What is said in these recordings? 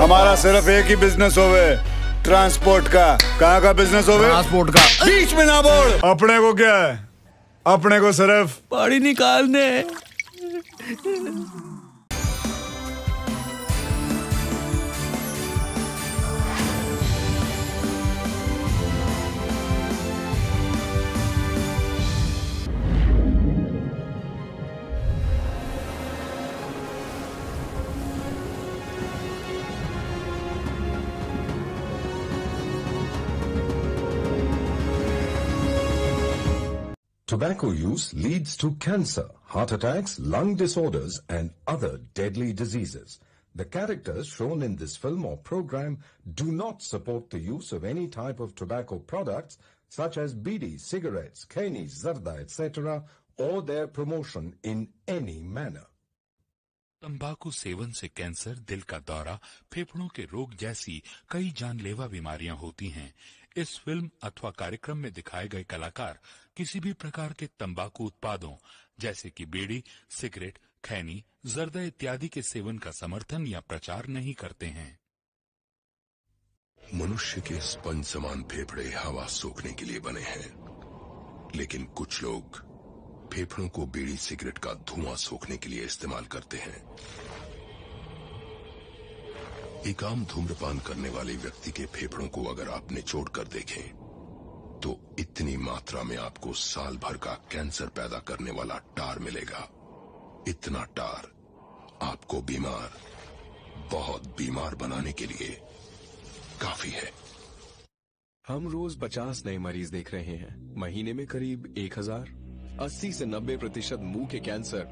हमारा सिर्फ़ एक ही बिज़नेस होवे। ट्रांसपोर्ट का। कहाँ का बिज़नेस होवे? ट्रांसपोर्ट का। बीच में ना बोल। अपने को क्या है? अपने को सिर्फ़ पानी निकालने। Tobacco use leads to cancer, heart attacks, lung disorders, and other deadly diseases. The characters shown in this film or program do not support the use of any type of tobacco products such as bidi, cigarettes, keni, zarda, etc., or their promotion in any manner. तंबाकू सेवन से cancer दिल का दौरा फेफड़ों के रोग जैसी कई जानलेवा बीमारियां होती हैं इस फिल्म अथवा कार्यक्रम में दिखाए गए कलाकार किसी भी प्रकार के तंबाकू उत्पादों, जैसे कि बीड़ी, सिगरेट, खैनी, जर्दा इत्यादि के सेवन का समर्थन या प्रचार नहीं करते हैं। मनुष्य के स्पंज समान फेफड़े हवा सोखने के लिए बने हैं। लेकिन कुछ लोग फेफड़ों को बीड़ी, सिगरेट का धुआँ सोखने के लिए इस्तेमाल करते हैं। एक आम धूम्रपान करने वाले व्यक्ति के फेफड़ों को अगर आप निचोड़ कर देखें तो इतनी मात्रा में आपको साल भर का कैंसर पैदा करने वाला टार मिलेगा। इतना टार आपको बीमार बहुत बीमार बनाने के लिए काफ़ी है। हम रोज 50 नए मरीज़ देख रहे हैं। महीने में करीब 1000 80 से 90 प्रतिशत मुँह के कैंसर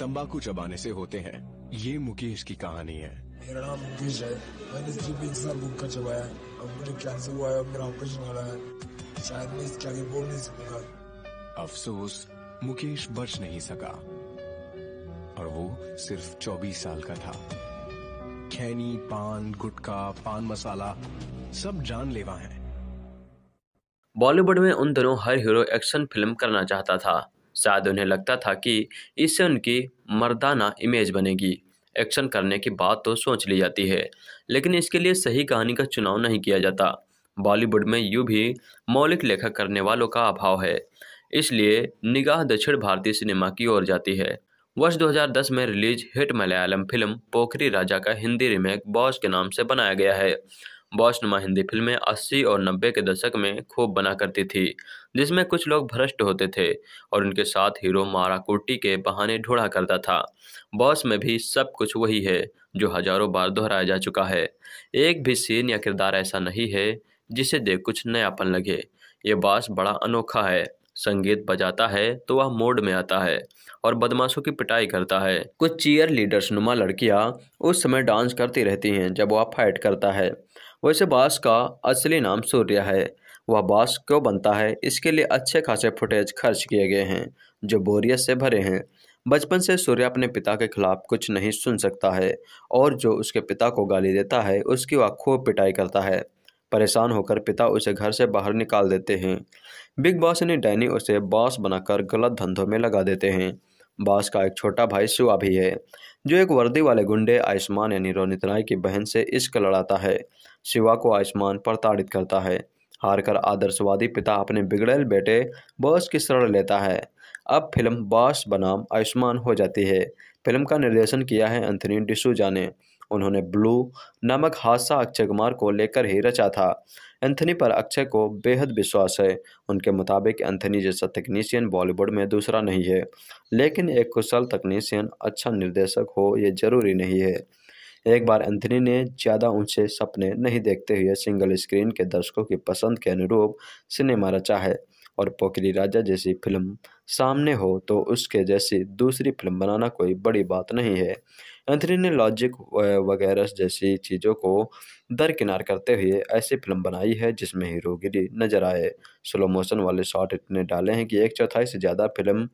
तंबाकू चबाने से होते हैं। ये मुकेश की कहानी है। मेरा नाम मुकेश है। मैंने सिर्फ़ एक साल गुटखा चबाया है अब मुझे कैंसर हुआ है मेरा ऑपरेशन हो रहा है। शायद मैं इसके आगे बोल नहीं सकूँगा अफसोस मुकेश बच नहीं सका। और वो सिर्फ़ 24 साल का था। खैनी पान गुटखा पान मसाला सब जानलेवा हैं। बॉलीवुड में उन दिनों हर हीरो एक्शन फ़िल्म करना चाहता था। शायद उन्हें लगता था कि इससे उनकी मर्दाना इमेज बनेगी। एक्शन करने की बात तो सोच ली जाती है लेकिन इसके लिए सही कहानी का चुनाव नहीं किया जाता। बॉलीवुड में यूँ भी मौलिक लेखक करने वालों का अभाव है। इसलिए निगाह दक्षिण भारतीय सिनेमा की ओर जाती है। वर्ष 2010 में release hit Malayalam film Pokhari Raja का हिंदी रीमेक बॉस के नाम से बनाया गया है। बॉस नुमा हिंदी फ़िल्में 80 और 90 के दशक में खूब बना करती थी, जिसमें कुछ लोग भ्रष्ट होते थे और उनके साथ हीरो मारा कुर्टी के बहाने ढूंढा करता था। बॉस में भी सब कुछ वही है, जो हज़ारों बार दोहराया जा चुका है। एक भी सीन या किरदार ऐसा नहीं है जिसे देख कुछ नयापन लगे। ये बास बड़ा अनोखा है। संगीत बजाता है तो वह मोड में आता है और बदमाशों की पिटाई करता है। कुछ चीयर लीडर्स नुमा लड़कियाँ उस समय डांस करती रहती हैं जब वह फाइट करता है। वैसे बास का असली नाम सूर्य है। वह बास क्यों बनता है, इसके लिए अच्छे खासे फुटेज खर्च किए गए हैं, जो बोरियत से भरे हैं। बचपन से सूर्य अपने पिता के खिलाफ कुछ नहीं सुन सकता है और जो उसके पिता को गाली देता है, उसकी वह खूब पिटाई करता है। परेशान होकर पिता उसे घर से बाहर निकाल देते हैं। बिग बॉस यानी डैनी उसे बॉस बनाकर गलत धंधों में लगा देते हैं। बॉस का एक छोटा भाई शिवा भी है, जो एक वर्दी वाले गुंडे आयुष्मान यानी रोनित राय की बहन से इश्क लड़ाता है। शिवा को आयुष्मान प्रताड़ित करता है, हारकर आदर्शवादी पिता अपने बिगड़ेल बेटे बॉस की शरण लेता है। अब फ़िल्म बॉस बनाम आयुष्मान हो जाती है। फ़िल्म का निर्देशन किया है एंथनी डिसूजा ने। उन्होंने ब्लू नामक हादसा अक्षय कुमार को लेकर ही रचा था। एंथनी पर अक्षय को बेहद विश्वास है। उनके मुताबिक एंथनी जैसा तकनीशियन बॉलीवुड में दूसरा नहीं है, लेकिन एक कुशल तकनीशियन अच्छा निर्देशक हो ये ज़रूरी नहीं है। एक बार एंथनी ने ज़्यादा ऊँचे सपने नहीं देखते हुए सिंगल स्क्रीन के दर्शकों की पसंद के अनुरूप सिनेमा रचा है। और पोखरी राजा जैसी फ़िल्म सामने हो तो उसके जैसी दूसरी फ़िल्म बनाना कोई बड़ी बात नहीं है। एंथनी ने लॉजिक वगैरह जैसी चीज़ों को दरकिनार करते हुए ऐसी फ़िल्म बनाई है, जिसमें हीरोगिरी नज़र आए। स्लो मोशन वाले शॉट इतने डाले हैं कि एक चौथाई से ज़्यादा फ़िल्म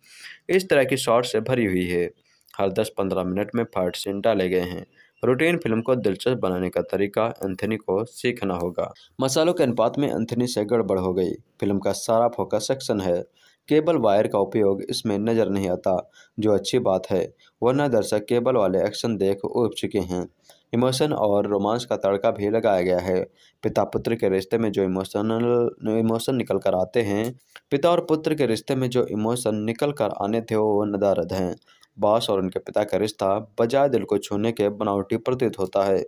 इस तरह की शॉट से भरी हुई है। हर दस पंद्रह मिनट में फाइट सीन डाले गए हैं। रूटीन फ़िल्म को दिलचस्प बनाने का तरीका एंथनी को सीखना होगा। मसालों के अनुपात में एंथनी से गड़बड़ हो गई। फ़िल्म का सारा फोकस सेक्शन है। केबल वायर का उपयोग इसमें नज़र नहीं आता, जो अच्छी बात है। वरना दर्शक केबल वाले एक्शन देख उब चुके हैं। इमोशन और रोमांस का तड़का भी लगाया गया है। पिता पुत्र के रिश्ते में जो इमोशनल, इमोशन निकल कर आते हैं, पिता और पुत्र के रिश्ते में जो इमोशन निकल कर आने थे, वो नदारद हैं। बॉस और उनके पिता का रिश्ता बजाय दिल को छूने के बनावटी प्रतीत होता है।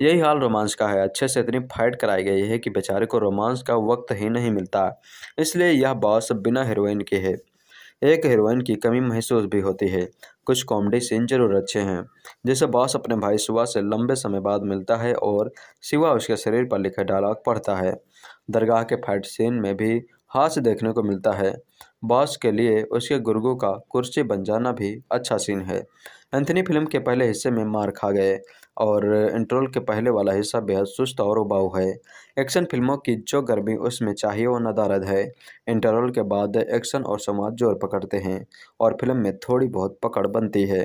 यही हाल रोमांस का है। अच्छे से इतनी फाइट कराई गई है कि बेचारे को रोमांस का वक्त ही नहीं मिलता। इसलिए यह बॉस बिना हीरोइन के है। एक हीरोइन की कमी महसूस भी होती है। कुछ कॉमेडी सीन ज़रूर अच्छे हैं, जैसे बॉस अपने भाई शिवा से लंबे समय बाद मिलता है और शिवा उसके शरीर पर लिखे डायलॉग पढ़ता है। दरगाह के फाइट सीन में भी हास्य देखने को मिलता है। बॉस के लिए उसके गुर्गो का कुर्सी बन जाना भी अच्छा सीन है। एंथनी फ़िल्म के पहले हिस्से में मार खा गए और इंट्रोल के पहले वाला हिस्सा बेहद सुस्त और उबाऊ है। एक्शन फ़िल्मों की जो गर्मी उसमें चाहिए वो नदारद है। इंटरवल के बाद एक्शन और समाज ज़ोर पकड़ते हैं और फ़िल्म में थोड़ी बहुत पकड़ बनती है।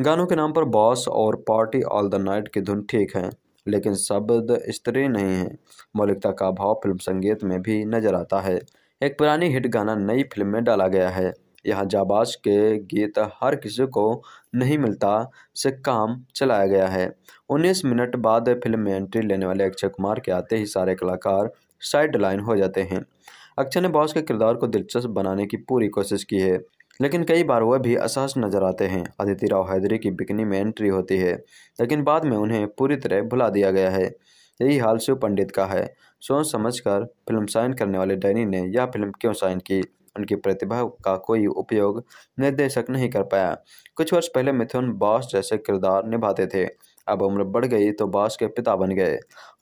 गानों के नाम पर बॉस और पार्टी ऑल द नाइट की धुन ठीक है, लेकिन शब्द स्त्री नहीं है। मौलिकता का भाव फ़िल्म संगीत में भी नज़र आता है। एक पुरानी हिट गाना नई फ़िल्म में डाला गया है। यहाँ जाबाज के गीत हर किसी को नहीं मिलता से काम चलाया गया है। 19 मिनट बाद फ़िल्म में एंट्री लेने वाले अक्षय कुमार के आते ही सारे कलाकार साइड लाइन हो जाते हैं। अक्षय ने बॉस के किरदार को दिलचस्प बनाने की पूरी कोशिश की है, लेकिन कई बार वह भी असहज नज़र आते हैं। अदिति राव हैदरी की बिकनी में एंट्री होती है, लेकिन बाद में उन्हें पूरी तरह भुला दिया गया है। यही हाल शिव पंडित का है। सोच समझकर फ़िल्म साइन करने वाले डैनी ने यह फ़िल्म क्यों साइन की? उनकी प्रतिभा का कोई उपयोग निर्देशक नहीं कर पाया। कुछ वर्ष पहले मिथुन बॉस जैसे किरदार निभाते थे। अब उम्र बढ़ गई तो बॉस के पिता बन गए।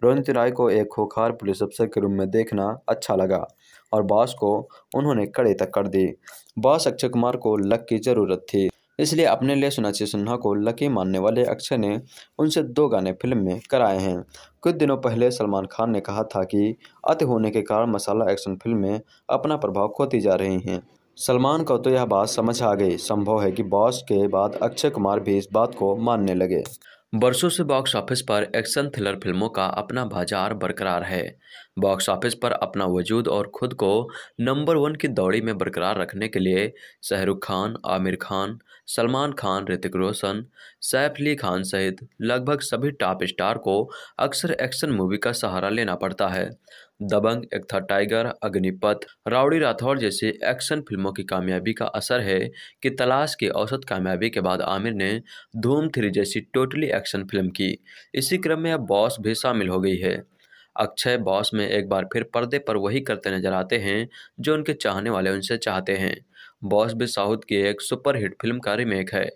रोनित राय को एक खोखार पुलिस अफसर के रूप में देखना अच्छा लगा और बॉस को उन्होंने कड़े तक कर दी। बॉस अक्षय कुमार को लक की ज़रूरत थी। इसलिए अपने लिए सुनाची सिन्हा को लकी मानने वाले अक्षय ने उनसे दो गाने फ़िल्म में कराए हैं। कुछ दिनों पहले सलमान खान ने कहा था कि अति होने के कारण मसाला एक्शन फ़िल्म में अपना प्रभाव खोती जा रही हैं। सलमान को तो यह बात समझ आ गई। संभव है कि बॉस के बाद अक्षय कुमार भी इस बात को मानने लगे। बरसों से बॉक्स ऑफ़िस पर एक्शन थ्रिलर फ़िल्मों का अपना बाज़ार बरकरार है। बॉक्स ऑफ़िस पर अपना वजूद और खुद को नंबर वन की दौड़ी में बरकरार रखने के लिए शाहरुख खान, आमिर खान सलमान खान, ऋतिक रोशन, सैफ अली खान सहित लगभग सभी टॉप स्टार को अक्सर एक्शन मूवी का सहारा लेना पड़ता है। दबंग एक था टाइगर अग्निपथ, राउडी राठौर जैसी एक्शन फ़िल्मों की कामयाबी का असर है कि तलाश की औसत कामयाबी के बाद आमिर ने धूम थ्री जैसी टोटली एक्शन फ़िल्म की। इसी क्रम में अब बॉस भी शामिल हो गई है। अक्षय बॉस में एक बार फिर पर्दे पर वही करते नज़र आते हैं जो उनके चाहने वाले उनसे चाहते हैं। बॉस भी साउथ की एक सुपरहिट फ़िल्म का रिमेक है।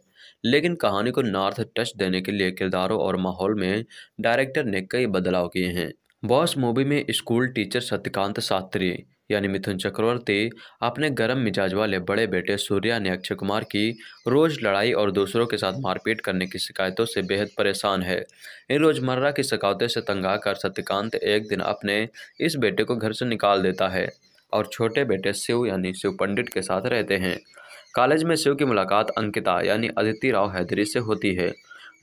लेकिन कहानी को नॉर्थ टच देने के लिए किरदारों और माहौल में डायरेक्टर ने कई बदलाव किए हैं। बॉस मूवी में स्कूल टीचर सत्यकांत शास्त्री यानी मिथुन चक्रवर्ती, अपने गर्म मिजाज वाले बड़े बेटे सूर्या ने अक्षय कुमार की रोज लड़ाई और दूसरों के साथ मारपीट करने की शिकायतों से बेहद परेशान है। इन रोज़मर्रा की शिकायतों से तंगा कर सत्यकांत एक दिन अपने इस बेटे को घर से निकाल देता है। और छोटे बेटे शिव यानी शिव पंडित के साथ रहते हैं। कॉलेज में शिव की मुलाकात अंकिता यानी अदिति राव हैदरी से होती है।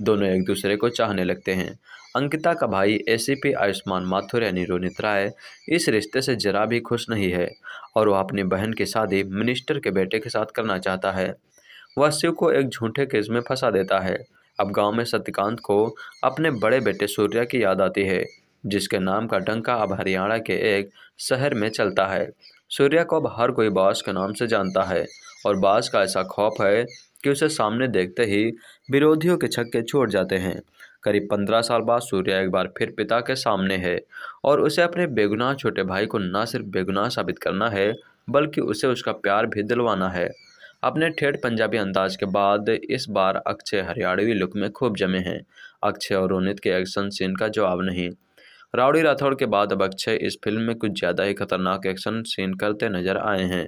दोनों एक दूसरे को चाहने लगते हैं। अंकिता का भाई एसीपी आयुष्मान माथुर यानी रोनित राय इस रिश्ते से जरा भी खुश नहीं है और वह अपनी बहन की शादी मिनिस्टर के बेटे के साथ करना चाहता है। वह शिव को एक झूठे केस में फंसा देता है। अब गाँव में सत्यकांत को अपने बड़े बेटे सूर्या की याद आती है। जिसके नाम का डंका अब हरियाणा के एक शहर में चलता है। सूर्या को अब हर कोई बास के नाम से जानता है और बास का ऐसा खौफ है कि उसे सामने देखते ही विरोधियों के छक्के छोड़ जाते हैं। करीब पंद्रह साल बाद सूर्या एक बार फिर पिता के सामने है और उसे अपने बेगुनाह छोटे भाई को न सिर्फ़ बेगुनाह साबित करना है, बल्कि उसे उसका प्यार भी दिलवाना है। अपने ठेठ पंजाबी अंदाज के बाद इस बार अक्षय हरियाणवी लुक में खूब जमे हैं। अक्षय और रोनित के एक्शन सीन का जवाब नहीं। राउडी राठौड़ के बाद अब अक्षय इस फ़िल्म में कुछ ज़्यादा ही खतरनाक एक्शन सीन करते नज़र आए हैं।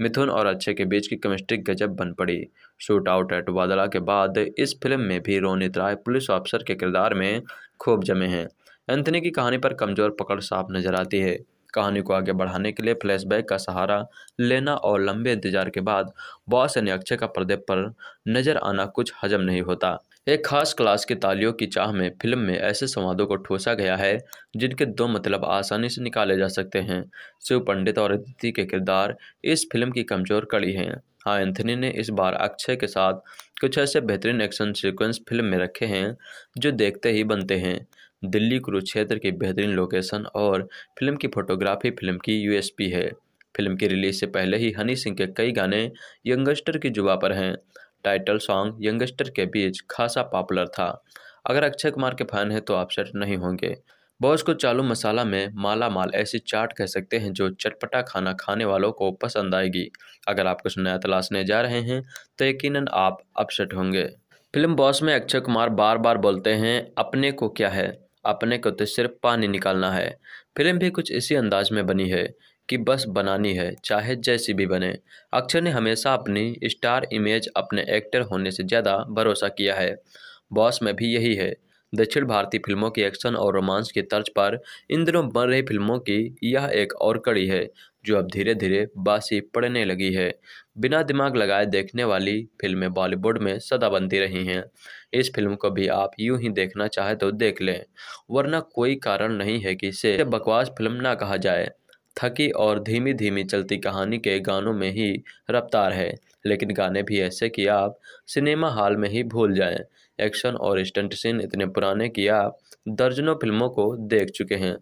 मिथुन और अक्षय के बीच की केमिस्ट्री गजब बन पड़ी। शूट आउट एट वादला के बाद इस फ़िल्म में भी रोनित राय पुलिस ऑफिसर के किरदार में खूब जमे हैं। एंथनी की कहानी पर कमज़ोर पकड़ साफ़ नज़र आती है। कहानी को आगे बढ़ाने के लिए फ्लैशबैक का सहारा लेना और लंबे इंतज़ार के बाद बॉस यानी अक्षय का पर्दे पर नज़र आना कुछ हजम नहीं होता। एक खास क्लास की तालियों की चाह में फ़िल्म में ऐसे संवादों को ठोसा गया है, जिनके दो मतलब आसानी से निकाले जा सकते हैं। शिव पंडित और अदिति के किरदार इस फ़िल्म की कमज़ोर कड़ी हैं। हाँ एंथनी ने इस बार अक्षय के साथ कुछ ऐसे बेहतरीन एक्शन सीक्वेंस फ़िल्म में रखे हैं, जो देखते ही बनते हैं। दिल्ली कुरुक्षेत्र की बेहतरीन लोकेशन और फ़िल्म की फोटोग्राफी फ़िल्म की यूएसपी है। फ़िल्म की रिलीज़ से पहले ही हनी सिंह के कई गाने यंगस्टर की जुबा पर हैं। टाइटल सॉन्ग यंगस्टर के बीच खासा पॉपुलर था। अगर अक्षय कुमार के फ़ैन हैं तो आप सेट नहीं होंगे। बॉस को चालू मसाला में माला माल ऐसी चाट कह सकते हैं जो चटपटा खाना खाने वालों को पसंद आएगी। अगर आप कुछ नया तलाशने जा रहे हैं तो यकीनन आप अपसेट होंगे। फ़िल्म बॉस में अक्षय कुमार बार बार बोलते हैं, अपने को क्या है? अपने को तो सिर्फ़ पानी निकालना है। फ़िल्म भी कुछ इसी अंदाज में बनी है कि बस बनानी है, चाहे जैसी भी बने। अक्षय ने हमेशा अपनी स्टार इमेज अपने एक्टर होने से ज़्यादा भरोसा किया है। बॉस में भी यही है। दक्षिण भारतीय फ़िल्मों की एक्शन और रोमांस की तर्ज पर इन दिनों बन रही फ़िल्मों की यह एक और कड़ी है, जो अब धीरे धीरे बासी पड़ने लगी है। बिना दिमाग लगाए देखने वाली फ़िल्में बॉलीवुड में सदा बनती रही हैं। इस फ़िल्म को भी आप यूँ ही देखना चाहे तो देख लें, वरना कोई कारण नहीं है कि इसे बकवास फ़िल्म ना कहा जाए। थकी और धीमी धीमी चलती कहानी के गानों में ही रफ्तार है, लेकिन गाने भी ऐसे कि आप सिनेमा हॉल में ही भूल जाएँ। एक्शन और स्टंट सीन इतने पुराने कि आप दर्जनों फ़िल्मों को देख चुके हैं।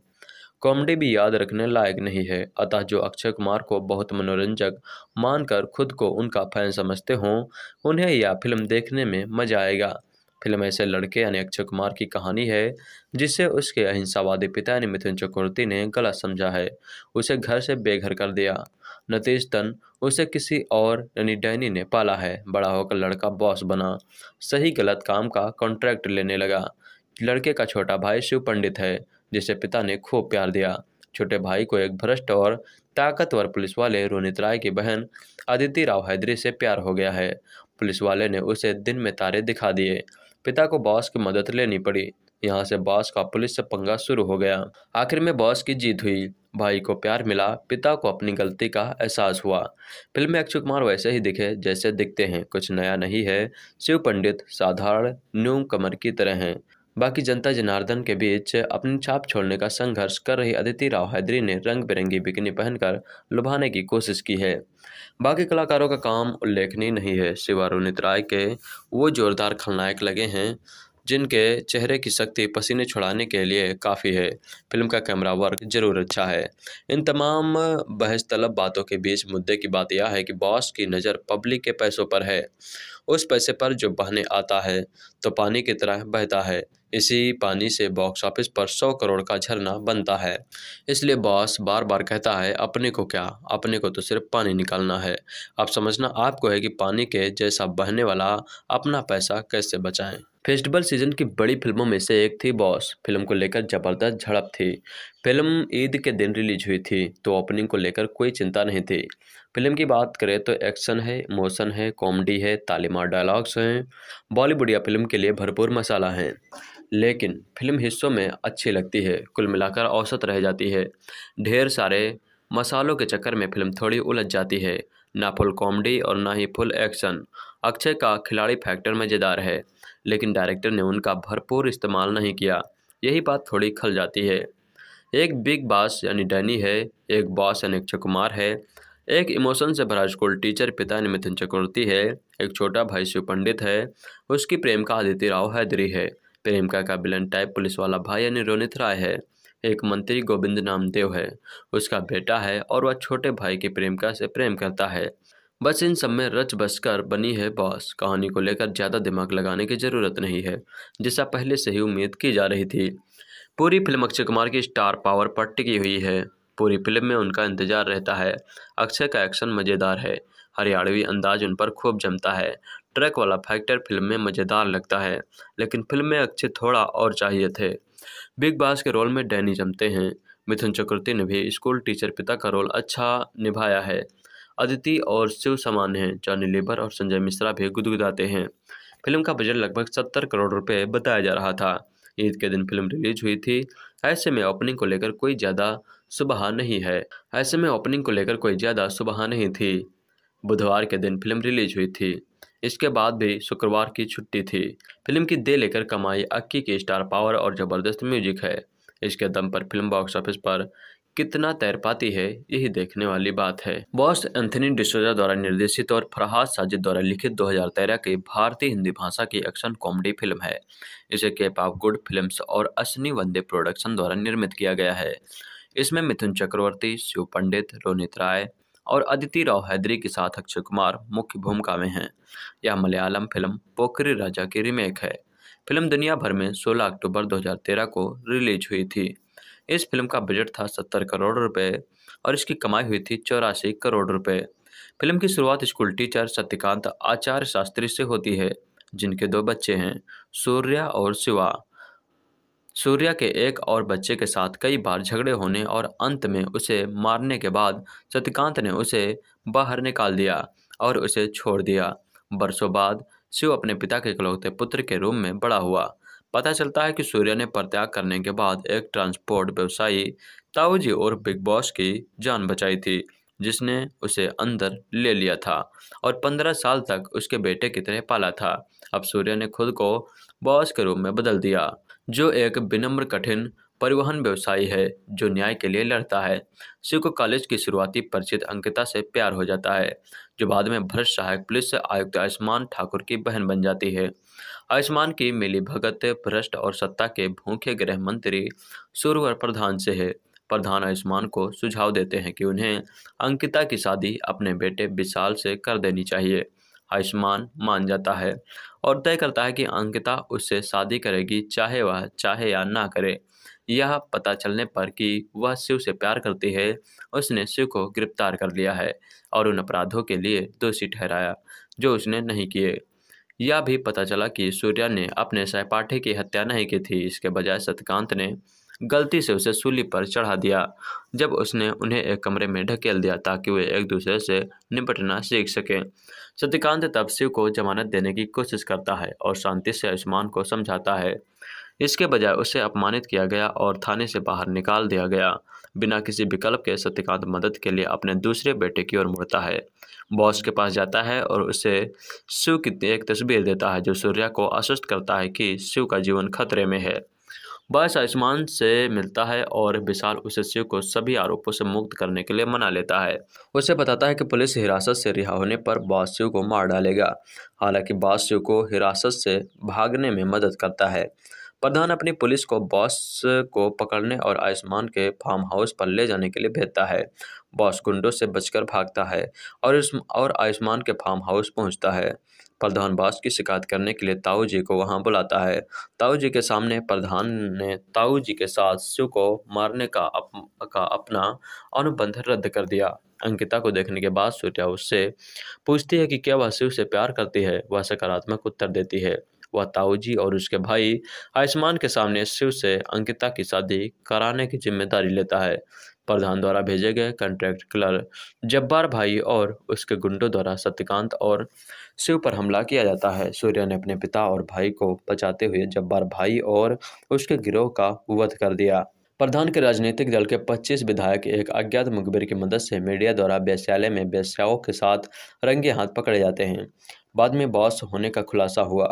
कॉमेडी भी याद रखने लायक नहीं है, अतः जो अक्षय कुमार को बहुत मनोरंजक मानकर खुद को उनका फ़ैन समझते हों, उन्हें यह फ़िल्म देखने में मज़ा आएगा। फ़िल्म ऐसे लड़के यानी अक्षय कुमार की कहानी है जिसे उसके अहिंसावादी पिता यानी मिथुन चक्रवर्ती ने गलत समझा है। उसे घर से बेघर कर दिया। नतीजतन उसे किसी और, यानी डैनी ने पाला है। बड़ा होकर लड़का बॉस बना। सही गलत काम का कॉन्ट्रैक्ट लेने लगा। लड़के का छोटा भाई शिव पंडित है, जिसे पिता ने खूब प्यार दिया। छोटे भाई को एक भ्रष्ट और ताकतवर पुलिस वाले रोनित राय की बहन अदिति राव हैदरी से प्यार हो गया है। पुलिस वाले ने उसे दिन में तारे दिखा दिए। पिता को बॉस की मदद लेनी पड़ी। यहाँ से बॉस का पुलिस से पंगा शुरू हो गया। आखिर में बॉस की जीत हुई। भाई को प्यार मिला, पिता को अपनी गलती का एहसास हुआ। फ़िल्म में अक्षय कुमार वैसे ही दिखे, जैसे दिखते हैं। कुछ नया नहीं है। शिव पंडित, साधारण न्यूम कमर की तरह हैं। बाकी जनता जनार्दन के बीच अपनी छाप छोड़ने का संघर्ष कर रही अदिति राव हैदरी ने रंग बिरंगी बिकनी पहनकर लुभाने की कोशिश की है। बाकी कलाकारों का काम उल्लेखनीय नहीं है। शिवा राय के वो जोरदार खलनायक लगे हैं, जिनके चेहरे की शक्ति पसीने छुड़ाने के लिए काफ़ी है। फ़िल्म का कैमरा वर्क ज़रूर अच्छा है। इन तमाम बहस तलब बातों के बीच मुद्दे की बात यह है कि बॉस की नज़र पब्लिक के पैसों पर है। उस पैसे पर जो बहने आता है तो पानी की तरह बहता है। इसी पानी से बॉक्स ऑफ़िस पर सौ करोड़ का झरना बनता है। इसलिए बॉस बार बार कहता है, अपने को क्या? अपने को तो सिर्फ़ पानी निकालना है। अब समझना आपको है कि पानी के जैसा बहने वाला अपना पैसा कैसे बचाएँ? फेस्टिवल सीज़न की बड़ी फ़िल्मों में से एक थी बॉस फ़िल्म को लेकर ज़बरदस्त झड़प थी। फ़िल्म ईद के दिन रिलीज़ हुई थी तो ओपनिंग को लेकर कोई चिंता नहीं थी। फ़िल्म की बात करें तो एक्शन है इमोशन है, कॉमेडी है, तालीमार डायलॉग्स हैं, बॉलीवुड या फ़िल्म के लिए भरपूर मसाला है। लेकिन फ़िल्म हिस्सों में अच्छी लगती है, कुल मिलाकर औसत रह जाती है। ढेर सारे मसालों के चक्कर में फ़िल्म थोड़ी उलझ जाती है, ना फुल कॉमेडी और ना ही फुल एक्शन। अक्षय का खिलाड़ी फैक्टर मज़ेदार है, लेकिन डायरेक्टर ने उनका भरपूर इस्तेमाल नहीं किया, यही बात थोड़ी खल जाती है। एक बिग बॉस यानी डैनी है, एक बॉस यानी अक्षय कुमार है एक इमोशन से भरा स्कूल टीचर पिता यानी मिथुन चक्रवर्ती है, एक छोटा भाई शिव पंडित है, उसकी प्रेम का आदित्य राव हैदरी है। प्रेमिका का विलन टाइप पुलिस वाला भाई यानी रोनित राय है, एक मंत्री गोविंद नामदेव है। उसका बेटा है और वह छोटे भाई की प्रेमिका से प्रेम करता है। बस इन सब में रच बस कर बनी है बॉस। कहानी को लेकर ज़्यादा दिमाग लगाने की ज़रूरत नहीं है जिसका पहले से ही उम्मीद की जा रही थी। पूरी फ़िल्म अक्षय कुमार की स्टार पावर पर टिकी हुई है। पूरी फ़िल्म में उनका इंतज़ार रहता है। अक्षय का एक्शन मज़ेदार है। हरियाणवी अंदाज उन पर खूब जमता है। ट्रैक वाला फैक्टर फ़िल्म में मज़ेदार लगता है, लेकिन फ़िल्म में अक्षय थोड़ा और चाहिए थे। बिग बास के रोल में डैनी जमते हैं। मिथुन चक्रवर्ती ने भी स्कूल टीचर पिता का रोल अच्छा निभाया है। अदिति और शिव समान हैं। जॉनी लेबर और संजय मिश्रा भी गुदगुदाते हैं। फ़िल्म का बजट लगभग सत्तर करोड़ रुपए बताया जा रहा था। ईद के दिन फ़िल्म रिलीज़ हुई थी। ऐसे में ओपनिंग को लेकर कोई ज़्यादा सुबह नहीं है। ऐसे में ओपनिंग को लेकर कोई ज़्यादा सुबह नहीं थी। बुधवार के दिन फ़िल्म रिलीज़ हुई थी। इसके बाद भी शुक्रवार की छुट्टी थी। फ़िल्म की दे लेकर कमाई अक्की की स्टार पावर और ज़बरदस्त म्यूज़िक है। इसके दम पर फ़िल्म बॉक्स ऑफ़िस पर कितना तैर पाती है, यही देखने वाली बात है। बॉस एंथनी डिसोजा द्वारा निर्देशित और फरहाद साजिद द्वारा लिखित 2013 की भारतीय हिंदी भाषा की एक्शन कॉमेडी फ़िल्म है। इसे केप ऑफ़ गुड फिल्म्स और अश्नी वंदे प्रोडक्शन द्वारा निर्मित किया गया है। इसमें मिथुन चक्रवर्ती, शिव पंडित, रोनित राय और अदिति राव हैदरी के साथ अक्षय कुमार मुख्य भूमिका में हैं। यह मलयालम फ़िल्म पोखरी राजा की रीमेक है। फ़िल्म दुनिया भर में 16 अक्टूबर 2013 को रिलीज़ हुई थी। इस फ़िल्म का बजट था 70 करोड़ रुपए और इसकी कमाई हुई थी चौरासी करोड़ रुपए। फ़िल्म की शुरुआत स्कूल टीचर सत्यकांत आचार्य शास्त्री से होती है, जिनके दो बच्चे हैं, सूर्या और शिवा। सूर्या के एक और बच्चे के साथ कई बार झगड़े होने और अंत में उसे मारने के बाद सत्यकांत ने उसे बाहर निकाल दिया और उसे छोड़ दिया। बरसों बाद शिव अपने पिता के इकलौते पुत्र के रूम में बड़ा हुआ। पता चलता है कि सूर्या ने परित्याग करने के बाद एक ट्रांसपोर्ट व्यवसायी ताऊजी और बिग बॉस की जान बचाई थी, जिसने उसे अंदर ले लिया था और पंद्रह साल तक उसके बेटे की तरह पाला था। अब सूर्य ने खुद को बॉस के रूप में बदल दिया। जो एक विनम्र, कठिन परिवहन व्यवसायी है, जो न्याय के लिए लड़ता है। शिव को कॉलेज की शुरुआती परिचित अंकिता से प्यार हो जाता है, जो बाद में भ्रष्ट सहायक पुलिस आयुक्त आयुष्मान ठाकुर की बहन बन जाती है। आयुष्मान की मिली भगत भ्रष्ट और सत्ता के भूखे गृह मंत्री सुरवर प्रधान से है। प्रधान आयुष्मान को सुझाव देते हैं कि उन्हें अंकिता की शादी अपने बेटे विशाल से कर देनी चाहिए। आयुष्मान मान जाता है और तय करता है कि अंकिता उससे शादी करेगी, चाहे वह, चाहे या ना करे। यह पता चलने पर कि वह शिव से प्यार करती है, उसने शिव को गिरफ़्तार कर लिया है और उन अपराधों के लिए दोषी ठहराया, जो उसने नहीं किए। यह भी पता चला कि सूर्या ने अपने सहपाठी की हत्या नहीं की थी, इसके बजाय सत्यकांत ने गलती से उसे सूली पर चढ़ा दिया। जब उसने उन्हें एक कमरे में ढकेल दिया ताकि वे एक दूसरे से निपटना सीख सकें। सत्यकांत तब शिव को जमानत देने की कोशिश करता है और शांति से आयुष्मान को समझाता है। इसके बजाय उसे अपमानित किया गया और थाने से बाहर निकाल दिया गया। बिना किसी विकल्प के सत्यकांत मदद के लिए अपने दूसरे बेटे की ओर मुड़ता है। बॉस के पास जाता है और उसे शिव की एक तस्वीर देता है जो सूर्या को आश्वस्त करता है कि शिव का जीवन खतरे में है। बस आयुष्मान से मिलता है और विशाल उसे शिव को सभी आरोपों से मुक्त करने के लिए मना लेता है। उसे बताता है कि पुलिस हिरासत से रिहा होने पर बॉस को मार डालेगा। हालाँकि बॉस को हिरासत से भागने में मदद करता है। प्रधान अपनी पुलिस को बॉस को पकड़ने और आयुष्मान के फार्म हाउस पर ले जाने के लिए भेजता है। बॉस गुंडों से बचकर भागता है और और आयुष्मान के फार्म हाउस पहुँचता है। प्रधान बास की शिकायत करने के लिए ताऊ जी को वहाँ बुलाता है। ताऊ जी के सामने प्रधान ने ताऊ जी के साथ शिव को मारने का, अप, का अपना अनुबंध रद्द कर दिया। अंकिता को देखने के बाद सूर्या उससे पूछती है कि क्या वह शिव से प्यार करती है? वह सकारात्मक उत्तर देती है। वह ताऊ जी और उसके भाई आयुष्मान के सामने शिव से अंकिता की शादी कराने की ज़िम्मेदारी लेता है। प्रधान द्वारा भेजे गए कॉन्ट्रैक्ट क्लर जब्बार भाई और उसके गुंडों द्वारा सत्यकांत और शिव पर हमला किया जाता है। सूर्य ने अपने पिता और भाई को बचाते हुए जब्बार भाई और उसके गिरोह का वध कर दिया। प्रधान के राजनीतिक दल के 25 विधायक एक अज्ञात मुखबिर की मदद से मीडिया द्वारा वेश्यालय में वेश्याओं के साथ रंगे हाथ पकड़े जाते हैं। बाद में बॉस होने का खुलासा हुआ।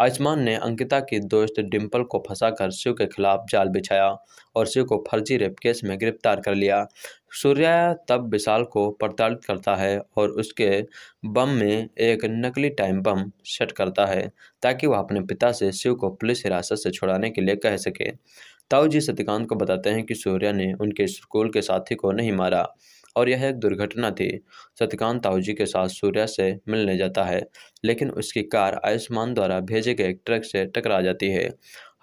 आयुष्मान ने अंकिता की दोस्त डिम्पल को फंसाकर शिव के खिलाफ जाल बिछाया और शिव को फर्जी रेप केस में गिरफ़्तार कर लिया। सूर्या तब विशाल को प्रताड़ित करता है और उसके बम में एक नकली टाइम बम सेट करता है ताकि वह अपने पिता से शिव को पुलिस हिरासत से छुड़ाने के लिए कह सके। ताऊ जी सत्यकांत को बताते हैं कि सूर्या ने उनके स्कूल के साथी को नहीं मारा। और यह एक दुर्घटना थी। सत्यकांत ताऊजी के साथ सूर्या से मिलने जाता है, लेकिन उसकी कार आयुष्मान द्वारा भेजे गए ट्रक से टकरा जाती है।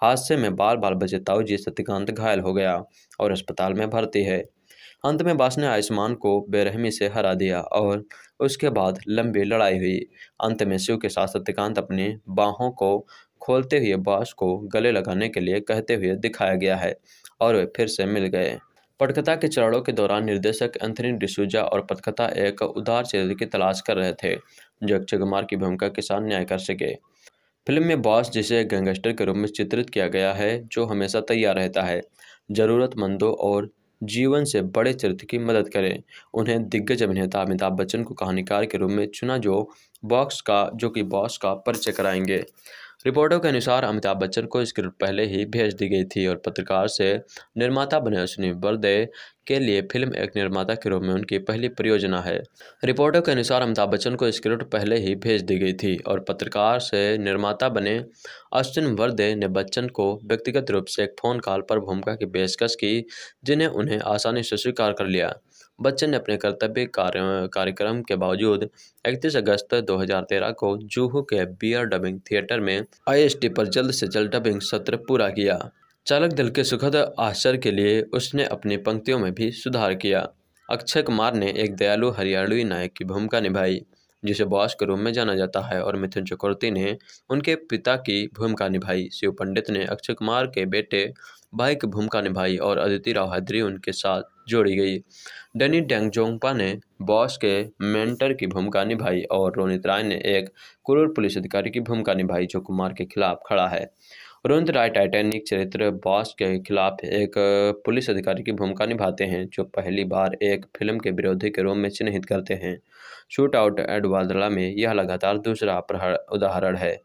हादसे में बार बार बचे ताऊजी सत्यकांत घायल हो गया और अस्पताल में भर्ती है। अंत में बास ने आयुष्मान को बेरहमी से हरा दिया और उसके बाद लंबी लड़ाई हुई। अंत में शिव के साथ सत्यकांत अपनी बाहों को खोलते हुए बास को गले लगाने के लिए कहते हुए दिखाया गया है और वे फिर से मिल गए। पटकथा के चरणों के दौरान निर्देशक एंथनी डिसूजा और पटकथा एक उदार चरित्र की तलाश कर रहे थे, जो अक्षय कुमार की भूमिका के साथ न्याय कर सके। फ़िल्म में बॉस, जिसे गैंगस्टर के रूप में चित्रित किया गया है, जो हमेशा तैयार रहता है, ज़रूरतमंदों और जीवन से बड़े चरित्र की मदद करें। उन्हें दिग्गज अभिनेता अमिताभ बच्चन को कहानीकार के रूप में चुना जो बॉक्स का, जो कि बॉस का परिचय कराएँगे। रिपोर्टों के अनुसार अमिताभ बच्चन को स्क्रिप्ट पहले ही भेज दी गई थी और पत्रकार से निर्माता बने अश्विनी बर्दे के लिए फ़िल्म एक निर्माता के रूप में उनकी पहली परियोजना है। रिपोर्टों के अनुसार अमिताभ बच्चन को स्क्रिप्ट पहले ही भेज दी गई थी और पत्रकार से निर्माता बने अश्विन वर्दे ने बच्चन को व्यक्तिगत रूप से एक फ़ोन कॉल पर भूमिका की पेशकश की, जिन्हें उन्हें आसानी से स्वीकार कर लिया। बच्चन ने अपने कर्तव्य कार्य, कार्यक्रम के बावजूद 31 अगस्त 2013 को जूहू के बियर डबिंग थिएटर में आईएसटी पर जल्द से जल्द डबिंग सत्र पूरा किया। चालक दल के सुखद आश्चर्य के लिए उसने अपनी पंक्तियों में भी सुधार किया। अक्षय कुमार ने एक दयालु हरियाणवी नायक की भूमिका निभाई, जिसे बॉस के रूप में जाना जाता है, और मिथुन चक्रवर्ती ने उनके पिता की भूमिका निभाई। शिव पंडित ने अक्षय कुमार के बेटे भाई की भूमिका निभाई, और अदिति राव हैदरी उनके साथ जोड़ी गई। डैनी डेंगजोंगपा ने बॉस के मेंटर की भूमिका निभाई और रोनित राय ने एक क्रूर पुलिस अधिकारी की भूमिका निभाई जो कुमार के खिलाफ खड़ा है। रोनित राय टाइटैनिक चरित्र बॉस के खिलाफ एक पुलिस अधिकारी की भूमिका निभाते हैं, जो पहली बार एक फ़िल्म के विरोधी के रूप में चिन्हित करते हैं। शूट आउट एडवादला में यह लगातार दूसरा उदाहरण है।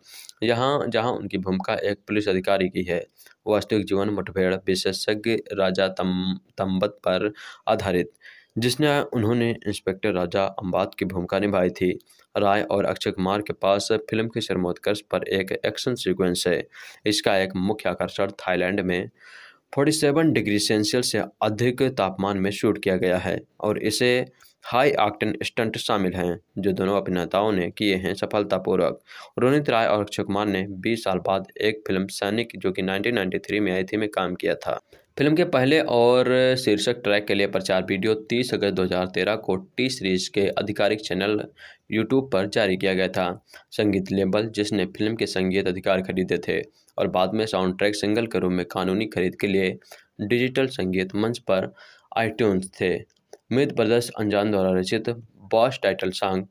यहाँ, जहाँ उनकी भूमिका एक पुलिस अधिकारी की है वास्तविक जीवन मुठभेड़ विशेषज्ञ राजा तम तम्बत पर आधारित, जिसने उन्होंने इंस्पेक्टर राजा अम्बात की भूमिका निभाई थी। राय और अक्षय कुमार के पास फ़िल्म के शर्मोत्कर्ष पर एक एक्शन सीक्वेंस है। इसका एक मुख्य आकर्षण थाईलैंड में 47 डिग्री सेल्सियस से अधिक तापमान में शूट किया गया है और इसे हाई आक्टन स्टंट शामिल हैं, जो दोनों अभिनेताओं ने किए हैं सफलतापूर्वक। रोनित राय और अक्षय कुमार ने 20 साल बाद एक फ़िल्म सैनिक, जो कि 1993 में आई थी, में काम किया था। फ़िल्म के पहले और शीर्षक ट्रैक के लिए प्रचार वीडियो 30 अगस्त 2013 को टी सीरीज़ के आधिकारिक चैनल यूट्यूब पर जारी किया गया था। संगीत लेबल, जिसने फ़िल्म के संगीत अधिकार खरीदे थे और बाद में साउंड ट्रैक सिंगल के रूप में कानूनी खरीद के लिए डिजिटल संगीत मंच पर आईट्यून्स थे। मित ब्रदर्स अंजान द्वारा रचित boss title song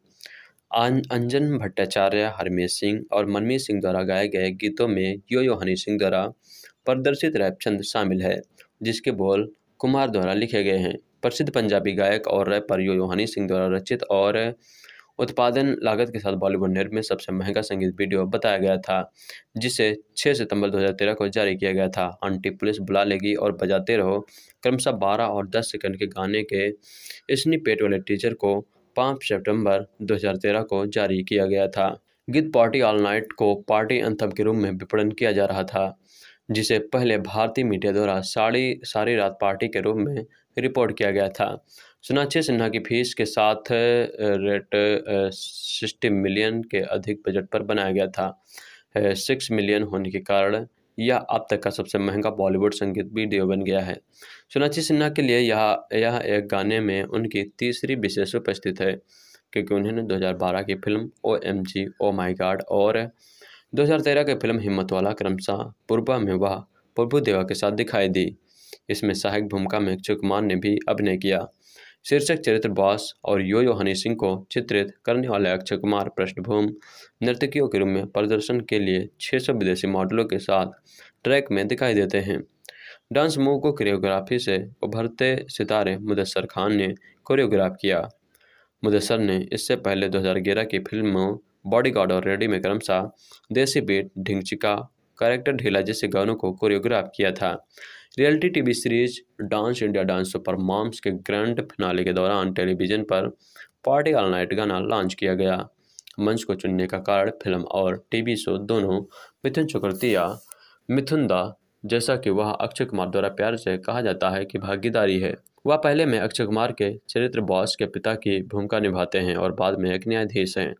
Anjan Bhattacharya Harmesh Singh और मनमीत सिंह द्वारा गाए गए गीतों में यो यो हनी सिंह द्वारा प्रदर्शित रैप छंद शामिल है, जिसके बोल कुमार द्वारा लिखे गए हैं। प्रसिद्ध पंजाबी गायक और rapper yo yo Honey Singh द्वारा रचित और उत्पादन लागत के साथ बॉलीवुड निर्मित सबसे महँगा संगीत वीडियो बताया गया था, जिसे 6 सितंबर 2013 को जारी किया गया था। आंटी पुलिस बुला लेगी और बजाते रहो। क्रमशः 12 और 10 सेकंड के गाने के पेट वाले टीचर को 5 सितंबर 2013 को जारी किया गया था। गीत पार्टी ऑल नाइट को पार्टी अंथम के रूप में विपणन किया जा रहा था, जिसे पहले भारतीय मीडिया द्वारा साड़ी सारी रात पार्टी के रूप में रिपोर्ट किया गया था। सोनाक्षी सिन्हा की फ़ीस के साथ रेट सिक्सटी मिलियन के अधिक बजट पर बनाया गया था। सिक्स मिलियन होने के कारण यह अब तक का सबसे महँगा बॉलीवुड संगीत वीडियो बन गया है। सोनाक्षी सिन्हा के लिए यह यह एक गाने में उनकी तीसरी विशेष उपस्थित है, क्योंकि उन्होंने 2012 की फ़िल्म ओ एम जी ओ माई गाड और 2013 की फ़िल्म हिम्मत वाला क्रमशः पूर्वा में वह प्रभु देवा के साथ दिखाई दी। इसमें सहायक भूमिका में अक्षय कुमार ने भी अभिनय किया। शीर्षक चरित्र बॉस और यो यो हनी सिंह को चित्रित करने वाले अक्षय कुमार पृष्ठभूमि। नर्तकियों के रूप में प्रदर्शन के लिए 600 विदेशी मॉडलों के साथ ट्रैक में दिखाई देते हैं। डांस मूव को कोरियोग्राफी से उभरते सितारे मुदस्सर खान ने कोरियोग्राफ किया। मुदस्सर ने इससे पहले 2011 की फ़िल्मों बॉडीगार्ड और रेडी में क्रमशः देसी बीट ढिंगचिका कैरेक्टर ढीला जैसे गानों को कोरियोग्राफ किया था। Reality TV series dance India dance super moms के ग्रैंड फिनाले के दौरान टेलीविज़न पर पार्टी ऑल नाइट गाना लॉन्च किया गया। मंच को चुनने का कारण फ़िल्म और टीवी शो दोनों मिथुन चक्रवर्ती या मिथुन दा, जैसा कि वह अक्षय कुमार द्वारा प्यार से कहा जाता है कि भागीदारी है। वह पहले में अक्षय कुमार के चरित्र बॉस के पिता की भूमिका निभाते हैं और बाद में एक न्यायाधीश हैं।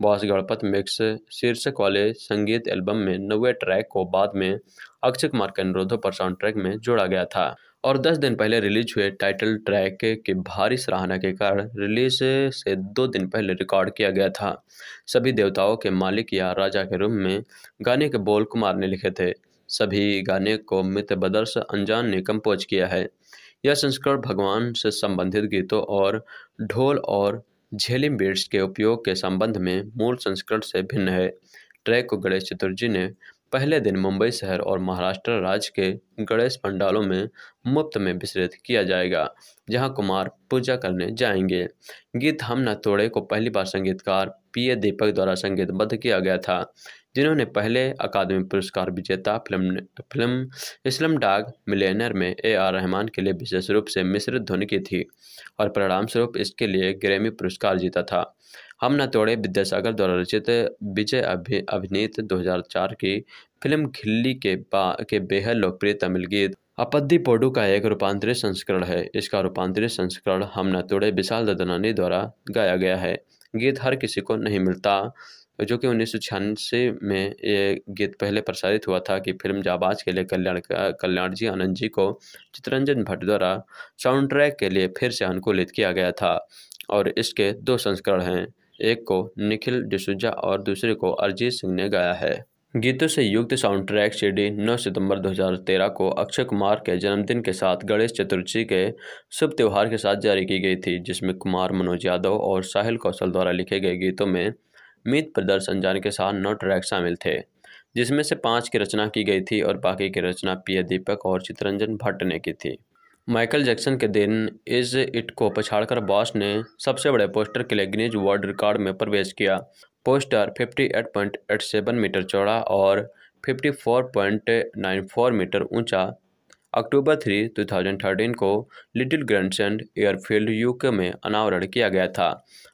बॉस गणपत मिक्स शीर्षक वाले संगीत एल्बम में नवे ट्रैक को बाद में अक्षय कुमार के अनुरोधों पर साउंड ट्रैक में जोड़ा गया था। और 10 दिन पहले रिलीज़ हुए टाइटल ट्रैक की भारी सराहना के कारण रिलीज़ से दो दिन पहले रिकॉर्ड किया गया था। सभी देवताओं के मालिक या राजा के रूप में गाने के बोल कुमार ने लिखे थे। सभी गाने को मित्र बदर्श अनजान ने कंपोज किया है। यह संस्करण भगवान से संबंधित गीतों और ढोल और झेलिम बीड्स के उपयोग के संबंध में मूल संस्करण से भिन्न है। ट्रैक को गणेश चतुर्थी ने पहले दिन मुंबई शहर और महाराष्ट्र राज्य के गणेश पंडालों में मुफ़्त में विसर्जित किया जाएगा, जहाँ कुमार पूजा करने जाएँगे। गीत हम न तोड़े को पहली बार संगीतकार पी ए दीपक द्वारा संगीतबद्ध किया गया था। जिन्होंने पहले अकादमी पुरस्कार विजेता film film Slumdog Millionaire में ए आर रहमान के लिए विशेष रूप से मिश्रित ध्वनि की थी और परिणामस्वरूप इसके लिए ग्रैमी पुरस्कार जीता था। हम न तोड़े विद्यासागर द्वारा रचित विजय अभि, अभिनीत 2004 की फ़िल्म खिल्ली के बा, के बेहद लोकप्रिय तमिल गीत अपद्दी पोडू का एक रूपांतरित संस्करण है। इसका रूपांतरित संस्करण हम न तोड़े विशाल ददनानी द्वारा गाया गया है। गीत हर किसी को नहीं मिलता। जो कि उन्नीस सौ में ये गीत पहले प्रसारित हुआ था कि फ़िल्म जाबाज के लिए कल्याण कल्याण जी, आनंद जी को चित्रंजन भट्ट द्वारा साउंड ट्रैक के लिए फिर से अनुकूलित किया गया था। और इसके दो संस्करण हैं, एक को निखिल डिसूजा और दूसरे को अरिजीत सिंह ने गाया है। गीतों से युक्त साउंड ट्रैक सी डी 9 सितंबर 2013 को अक्षय कुमार के जन्मदिन के साथ गणेश चतुर्थी के शुभ त्यौहार के साथ जारी की गई थी, जिसमें कुमार मनोज यादव और साहिल कौशल द्वारा लिखे गए गीतों में मीत प्रदर्शन जाने के साथ नौ ट्रैक शामिल थे, जिसमें से पाँच की रचना की गई थी और बाकी की रचना पीए दीपक और चित्रंजन भट्ट ने की थी। माइकल जैक्सन के दिन इस इट को पछाड़कर बॉस ने सबसे बड़े पोस्टर के लिए गिनीज वर्ल्ड रिकॉर्ड में प्रवेश किया। पोस्टर 58.87 मीटर चौड़ा और 54.94 मीटर ऊँचा। अक्टूबर थ्री 2013 को लिटिल ग्रैंडसेंड एयरफील्ड यूके में अनावरण किया गया था।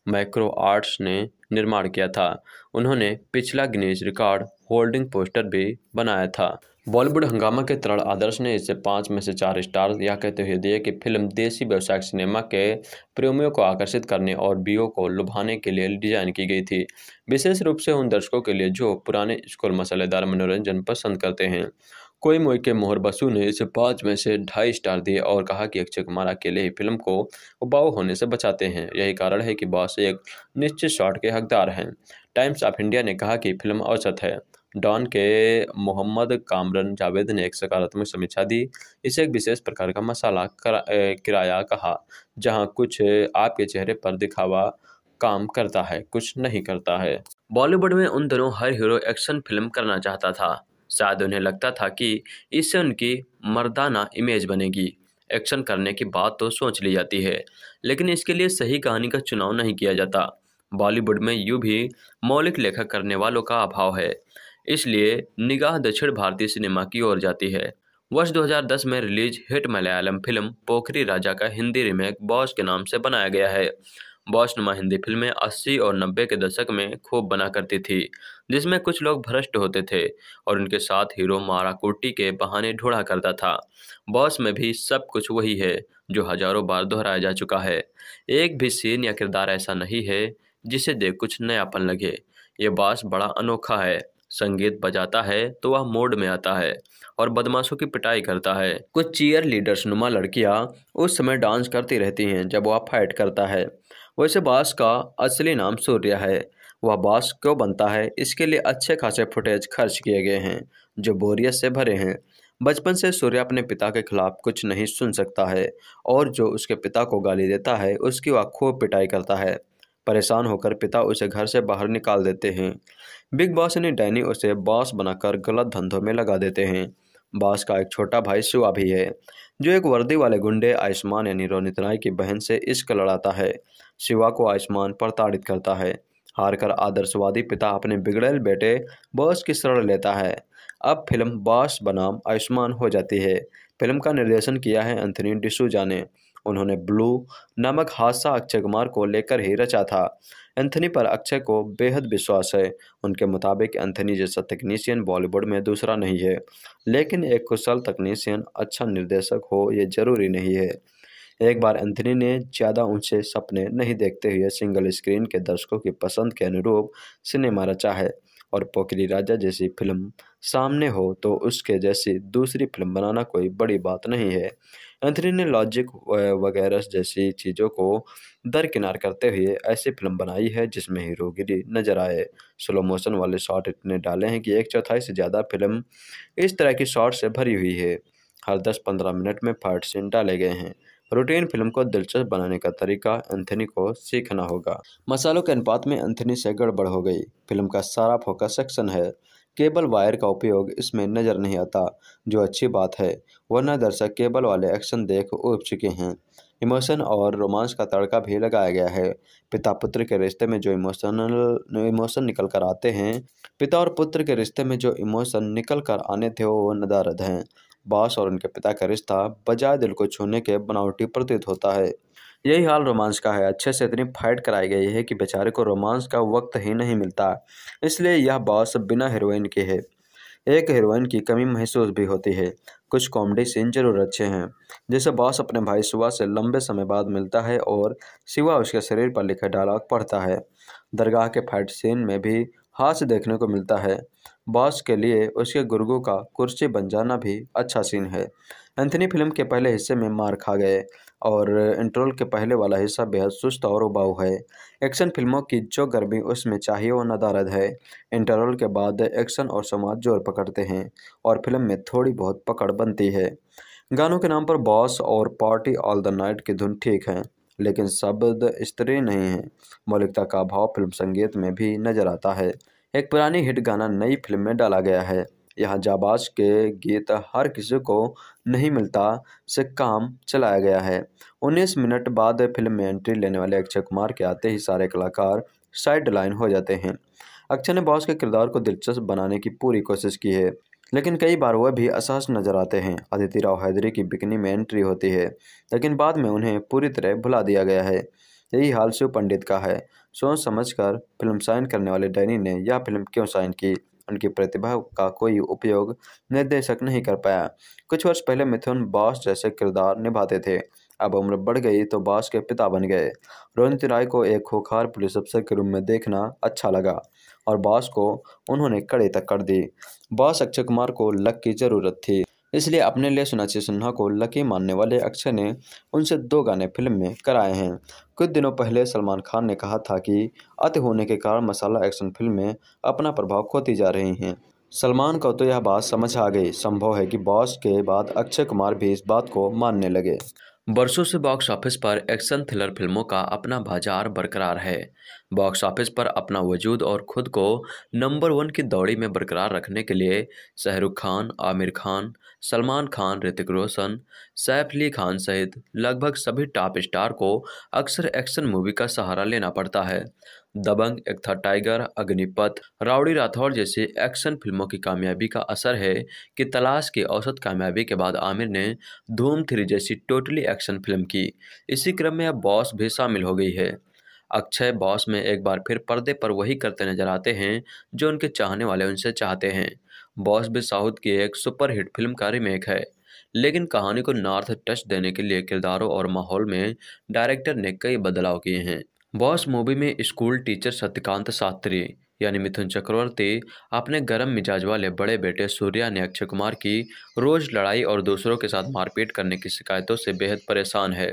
माइक्रो आर्ट्स ने निर्माण किया था। उन्होंने पिछला गिनीज रिकॉर्ड होल्डिंग पोस्टर भी बनाया था। बॉलीवुड हंगामा के तरण आदर्श ने इसे पाँच में से चार स्टार यह कहते हुए दिए कि फ़िल्म देसी व्यवसायिक सिनेमा के प्रेमियों को आकर्षित करने और बीओ को लुभाने के लिए डिज़ाइन की गई थी। विशेष रूप से उन दर्शकों के लिए जो पुराने स्कूल मसालेदार मनोरंजन पसंद करते हैं। कोई के मोहर बसु ने इसे पाँच में से ढाई स्टार दिए और कहा कि अक्षय कुमार अकेले ही फ़िल्म को उबाऊ होने से बचाते हैं। यही कारण है कि बॉस एक निश्चित शॉट के हकदार हैं। टाइम्स ऑफ़ इंडिया ने कहा कि फ़िल्म औसत है। डॉन के मोहम्मद कामरन जावेद ने एक सकारात्मक समीक्षा दी। इसे एक विशेष प्रकार का मसाला किराया कहा, जहाँ कुछ आपके चेहरे पर दिखावा काम करता है, कुछ नहीं करता है। बॉलीवुड में उन दिनों हर हीरो एक्शन फ़िल्म करना चाहता था। शायद उन्हें लगता था कि इससे उनकी मर्दाना इमेज बनेगी। एक्शन करने की बात तो सोच ली जाती है, लेकिन इसके लिए सही कहानी का चुनाव नहीं किया जाता। बॉलीवुड में यूँ भी मौलिक लेखक करने वालों का अभाव है, इसलिए निगाह दक्षिण भारतीय सिनेमा की ओर जाती है। वर्ष 2010 में release hit Malayalam film Pokhari Raja का हिंदी रीमेक बॉस के नाम से बनाया गया है। बॉस नुमा हिंदी फ़िल्में 80 और 90 के दशक में खूब बना करती थी, जिसमें कुछ लोग भ्रष्ट होते थे और उनके साथ हीरो मारा कुर्टी के बहाने ढूंढा करता था। बॉस में भी सब कुछ वही है, जो हज़ारों बार दोहराया जा चुका है। एक भी सीन या किरदार ऐसा नहीं है, जिसे देख कुछ नयापन लगे। ये बॉस बड़ा अनोखा है, संगीत बजाता है तो वह मोड में आता है और बदमाशों की पिटाई करता है। कुछ चीयर लीडर्स नुमा लड़कियाँ उस समय डांस करती रहती हैं जब वह फाइट करता है। वैसे बास का असली नाम सूर्य है। वह बास क्यों बनता है? इसके लिए अच्छे खासे फुटेज खर्च किए गए हैं, जो बोरियत से भरे हैं। बचपन से सूर्य अपने पिता के खिलाफ कुछ नहीं सुन सकता है, और जो उसके पिता को गाली देता है, उसकी वह खूब पिटाई करता है। परेशान होकर पिता उसे घर से बाहर निकाल देते हैं। बिग बॉस यानी डैनी उसे बॉस बनाकर गलत धंधों में लगा देते हैं। बॉस का एक छोटा भाई शिवा भी है, जो एक वर्दी वाले गुंडे आयुष्मान यानी रोनित राय की बहन से इश्क लड़ाता है। शिवा को आयुष्मान प्रताड़ित करता है। हारकर आदर्शवादी पिता अपने बिगड़ेल बेटे बॉस की शरण लेता है। अब फ़िल्म बॉस बनाम आयुष्मान हो जाती है। फ़िल्म का निर्देशन किया है एंथनी डिसूजा ने। उन्होंने ब्लू नामक हादसा अक्षय कुमार को लेकर ही रचा था। एंथनी पर अक्षय को बेहद विश्वास है। उनके मुताबिक एंथनी जैसा तकनीशियन बॉलीवुड में दूसरा नहीं है। लेकिन एक कुशल तकनीशियन अच्छा निर्देशक हो ये ज़रूरी नहीं है। एक बार एंथनी ने ज़्यादा ऊँचे सपने नहीं देखते हुए सिंगल स्क्रीन के दर्शकों की पसंद के अनुरूप सिनेमा रचा है। और पोखरी राजा जैसी फ़िल्म सामने हो तो उसके जैसी दूसरी फ़िल्म बनाना कोई बड़ी बात नहीं है। एंथनी ने लॉजिक वगैरह जैसी चीज़ों को दरकिनार करते हुए ऐसी फ़िल्म बनाई है जिसमें हीरोगिरी नज़र आए। स्लो मोशन वाले शॉट इतने डाले हैं कि एक चौथाई से ज़्यादा फ़िल्म इस तरह की शॉट से भरी हुई है। हर दस पंद्रह मिनट में फाइट सीन डाले गए हैं। रूटीन फ़िल्म को दिलचस्प बनाने का तरीका एंथनी को सीखना होगा। मसालों के अनुपात में एंथनी से गड़बड़ हो गई। फ़िल्म का सारा फोकस सेक्शन है। केबल वायर का उपयोग इसमें नज़र नहीं आता, जो अच्छी बात है। वरना दर्शक केबल वाले एक्शन देख उब चुके हैं। इमोशन और रोमांस का तड़का भी लगाया गया है। पिता पुत्र के रिश्ते में जो इमोशनल, इमोशन निकल कर आते हैं, पिता और पुत्र के रिश्ते में जो इमोशन निकल कर आने थे, वो नदारद हैं। बॉस और उनके पिता का रिश्ता बजाय दिल को छूने के बनावटी प्रतीत होता है। यही हाल रोमांस का है। अच्छे से इतनी फाइट कराई गई है कि बेचारे को रोमांस का वक्त ही नहीं मिलता। इसलिए यह बॉस बिना हीरोइन के है। एक हीरोइन की कमी महसूस भी होती है। कुछ कॉमेडी सीन ज़रूर अच्छे हैं, जैसे बॉस अपने भाई शिवा से लंबे समय बाद मिलता है और शिवा उसके शरीर पर लिखे डायलॉग पढ़ता है। दरगाह के फाइट सीन में भी हास्य देखने को मिलता है। बॉस के लिए उसके गुर्गों का कुर्सी बन जाना भी अच्छा सीन है। एंथनी फ़िल्म के पहले हिस्से में मार खा गए और इंट्रोल के पहले वाला हिस्सा बेहद सुस्त और उबाऊ है। एक्शन फ़िल्मों की जो गर्मी उसमें चाहिए वो नदारद है। इंटरवल के बाद एक्शन और समाज ज़ोर पकड़ते हैं और फ़िल्म में थोड़ी बहुत पकड़ बनती है। गानों के नाम पर बॉस और पार्टी ऑल द नाइट की धुन ठीक है। लेकिन शब्द स्त्री नहीं है। मौलिकता का भाव फ़िल्म संगीत में भी नज़र आता है। एक पुरानी हिट गाना नई फ़िल्म में डाला गया है। यहाँ जाबाज के गीत हर किसी को नहीं मिलता से काम चलाया गया है। 19 मिनट बाद फ़िल्म में एंट्री लेने वाले अक्षय कुमार के आते ही सारे कलाकार साइड लाइन हो जाते हैं। अक्षय ने बॉस के किरदार को दिलचस्प बनाने की पूरी कोशिश की है। लेकिन कई बार वह भी असहज नज़र आते हैं। अदिति राव हैदरी की बिकनी में एंट्री होती है, लेकिन बाद में उन्हें पूरी तरह भुला दिया गया है। यही हाल शिव पंडित का है। सोच समझकर फ़िल्म साइन करने वाले डैनी ने यह फ़िल्म क्यों साइन की? उनकी प्रतिभा का कोई उपयोग निर्देशक नहीं कर पाया। कुछ वर्ष पहले मिथुन बॉस जैसे किरदार निभाते थे। अब उम्र बढ़ गई तो बॉस के पिता बन गए। रोनित राय को एक खोखार पुलिस अफसर के रूप में देखना अच्छा लगा और बॉस को उन्होंने कड़े तक कर दी। बॉस अक्षय कुमार को लक की ज़रूरत थी, इसलिए अपने लिए सुनाची सिन्हा को लकी मानने वाले अक्षय ने उनसे दो गाने फ़िल्म में कराए हैं। कुछ दिनों पहले सलमान खान ने कहा था कि अति होने के कारण मसाला एक्शन फ़िल्में अपना प्रभाव खोती जा रही हैं। सलमान को तो यह बात समझ आ गई। संभव है कि बॉस के बाद अक्षय कुमार भी इस बात को मानने लगे। बरसों से बॉक्स ऑफ़िस पर एक्शन थ्रिलर फ़िल्मों का अपना बाज़ार बरकरार है। बॉक्स ऑफ़िस पर अपना वजूद और खुद को नंबर वन की दौड़ी में बरकरार रखने के लिए शाहरुख खान, आमिर खान, सलमान खान, ऋतिक रोशन, सैफ अली खान सहित लगभग सभी टॉप स्टार को अक्सर एक्शन मूवी का सहारा लेना पड़ता है। दबंग, एक था टाइगर, अग्निपथ, राउडी राठौड़ जैसी एक्शन फ़िल्मों की कामयाबी का असर है कि तलाश की औसत कामयाबी के बाद आमिर ने धूम थ्री जैसी टोटली एक्शन फ़िल्म की। इसी क्रम में अब बॉस भी शामिल हो गई है। अक्षय बॉस में एक बार फिर पर्दे पर वही करते नज़र आते हैं जो उनके चाहने वाले उनसे चाहते हैं। बॉस भी साउथ की एक सुपरहिट फ़िल्म का रिमेक है। लेकिन कहानी को नॉर्थ टच देने के लिए किरदारों और माहौल में डायरेक्टर ने कई बदलाव किए हैं। बॉस मूवी में स्कूल टीचर सत्यकांत शास्त्री यानी मिथुन चक्रवर्ती अपने गर्म मिजाज वाले बड़े बेटे सूर्या ने अक्षय कुमार की रोज लड़ाई और दूसरों के साथ मारपीट करने की शिकायतों से बेहद परेशान है।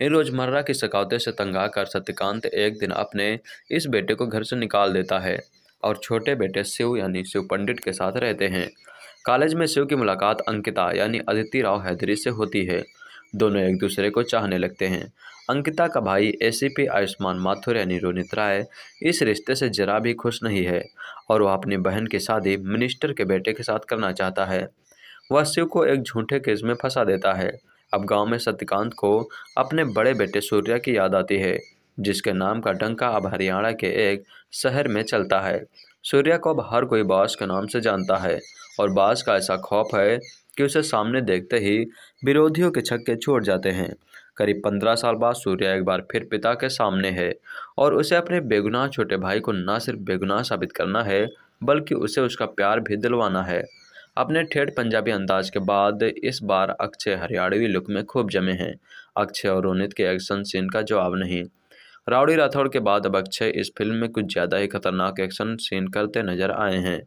इन रोज़मर्रा की शिकायतों से तंग आकर सत्यकांत एक दिन अपने इस बेटे को घर से निकाल देता है और छोटे बेटे शिव यानी शिव पंडित के साथ रहते हैं। कॉलेज में शिव की मुलाकात अंकिता यानी अदिति राव हैदरी से होती है। दोनों एक दूसरे को चाहने लगते हैं। अंकिता का भाई एसीपी आयुष्मान माथुर यानी रोनित राय इस रिश्ते से जरा भी खुश नहीं है और वह अपनी बहन की शादी मिनिस्टर के बेटे के साथ करना चाहता है। वह शिव को एक झूठे केस में फंसा देता है। अब गाँव में सत्यकांत को अपने बड़े बेटे सूर्या की याद आती है, जिसके नाम का डंका अब हरियाणा के एक शहर में चलता है। सूर्या को अब हर कोई बास के नाम से जानता है और बास का ऐसा खौफ है कि उसे सामने देखते ही विरोधियों के छक्के छोड़ जाते हैं। करीब पंद्रह साल बाद सूर्या एक बार फिर पिता के सामने है और उसे अपने बेगुनाह छोटे भाई को न सिर्फ़ बेगुनाह साबित करना है, बल्कि उसे उसका प्यार भी दिलवाना है। अपने ठेठ पंजाबी अंदाज के बाद इस बार अक्षय हरियाणवी लुक में खूब जमे हैं। अक्षय और रोनित के एक्शन सीन का जवाब नहीं। राउडी राठौड़ के बाद अब अक्षय इस फ़िल्म में कुछ ज़्यादा ही खतरनाक एक्शन सीन करते नज़र आए हैं।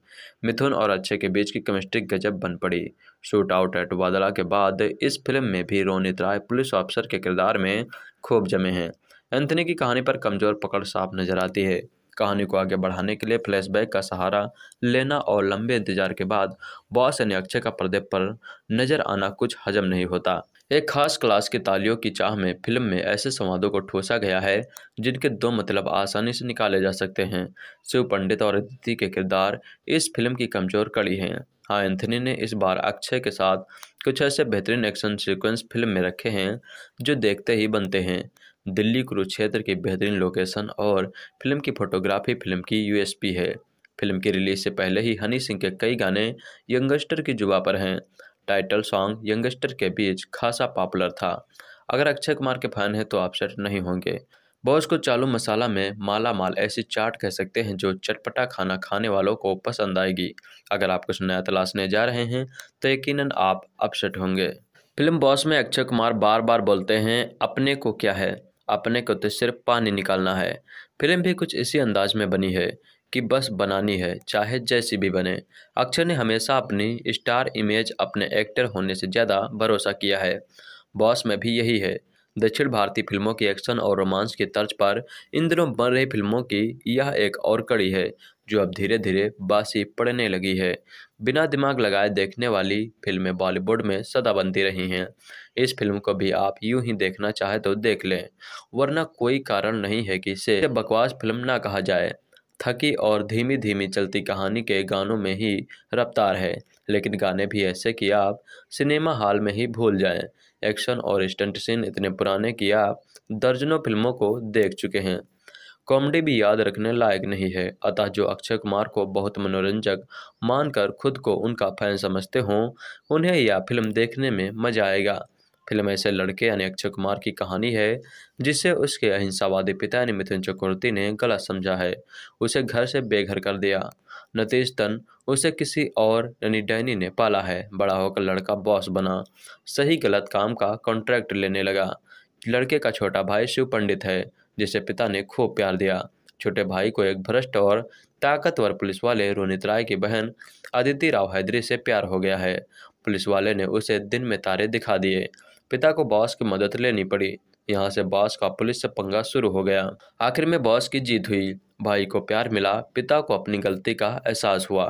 मिथुन और अक्षय के बीच की केमिस्ट्री गजब बन पड़ी। शूट आउट एट वादला के बाद इस फ़िल्म में भी रोनित राय पुलिस ऑफिसर के किरदार में खूब जमे हैं। एंथनी की कहानी पर कमज़ोर पकड़ साफ़ नज़र आती है। कहानी को आगे बढ़ाने के लिए फ्लैशबैक का सहारा लेना और लंबे इंतज़ार के बाद बॉस यानी अक्षय का पर्दे पर नज़र आना कुछ हजम नहीं होता। एक खास क्लास की तालियों की चाह में फ़िल्म में ऐसे संवादों को ठोसा गया है, जिनके दो मतलब आसानी से निकाले जा सकते हैं। शिव पंडित और अदिति के किरदार इस फ़िल्म की कमज़ोर कड़ी हैं। हाँ एंथनी ने इस बार अक्षय के साथ कुछ ऐसे बेहतरीन एक्शन सीक्वेंस फ़िल्म में रखे हैं, जो देखते ही बनते हैं। दिल्ली कुरुक्षेत्र की बेहतरीन लोकेशन और फ़िल्म की फोटोग्राफी फ़िल्म की यूएसपी है। फ़िल्म की रिलीज़ से पहले ही हनी सिंह के कई गाने यंगस्टर की जुबा पर हैं। टाइटल सॉन्ग यंगस्टर के बीच खासा पॉपुलर था। अगर अक्षय कुमार के फ़ैन हैं तो आप सेट नहीं होंगे। बॉस को चालू मसाला में माला माल ऐसी चाट कह सकते हैं जो चटपटा खाना खाने वालों को पसंद आएगी। अगर आप कुछ नया तलाशने जा रहे हैं तो यकीनन आप अपसेट होंगे। फ़िल्म बॉस में अक्षय कुमार बार बार बोलते हैं, अपने को क्या है? अपने को तो सिर्फ़ पानी निकालना है। फ़िल्म भी कुछ इसी अंदाज में बनी है। कि बस बनानी है, चाहे जैसी भी बने। अक्षय ने हमेशा अपनी स्टार इमेज अपने एक्टर होने से ज़्यादा भरोसा किया है। बॉस में भी यही है। दक्षिण भारतीय फ़िल्मों की एक्शन और रोमांस की तर्ज पर इन दिनों बन रही फ़िल्मों की यह एक और कड़ी है, जो अब धीरे धीरे बासी पड़ने लगी है। बिना दिमाग लगाए देखने वाली फ़िल्में बॉलीवुड में सदा बनती रही हैं। इस फ़िल्म को भी आप यूँ ही देखना चाहे तो देख लें, वरना कोई कारण नहीं है कि इसे बकवास फ़िल्म ना कहा जाए। थकी और धीमी धीमी चलती कहानी के गानों में ही रफ्तार है, लेकिन गाने भी ऐसे कि आप सिनेमा हॉल में ही भूल जाएँ। एक्शन और स्टंट सीन इतने पुराने कि आप दर्जनों फ़िल्मों को देख चुके हैं। कॉमेडी भी याद रखने लायक नहीं है, अतः जो अक्षय कुमार को बहुत मनोरंजक मानकर खुद को उनका फ़ैन समझते हों, उन्हें यह फ़िल्म देखने में मज़ा आएगा। फ़िल्म ऐसे लड़के यानी अक्षय कुमार की कहानी है जिसे उसके अहिंसावादी पिता यानी मिथुन चक्रवर्ती ने गलत समझा है। उसे घर से बेघर कर दिया। नतीजतन उसे किसी और यानी डैनी ने पाला है। बड़ा होकर लड़का बॉस बना। सही गलत काम का कॉन्ट्रैक्ट लेने लगा। लड़के का छोटा भाई शिव पंडित है, जिसे पिता ने खूब प्यार दिया। छोटे भाई को एक भ्रष्ट और ताकतवर पुलिस वाले रोनित राय की बहन अदिति राव हैदरी से प्यार हो गया है। पुलिस वाले ने उसे दिन में तारे दिखा दिए। पिता को बॉस की मदद लेनी पड़ी। यहाँ से बॉस का पुलिस से पंगा शुरू हो गया। आखिर में बॉस की जीत हुई। भाई को प्यार मिला, पिता को अपनी गलती का एहसास हुआ।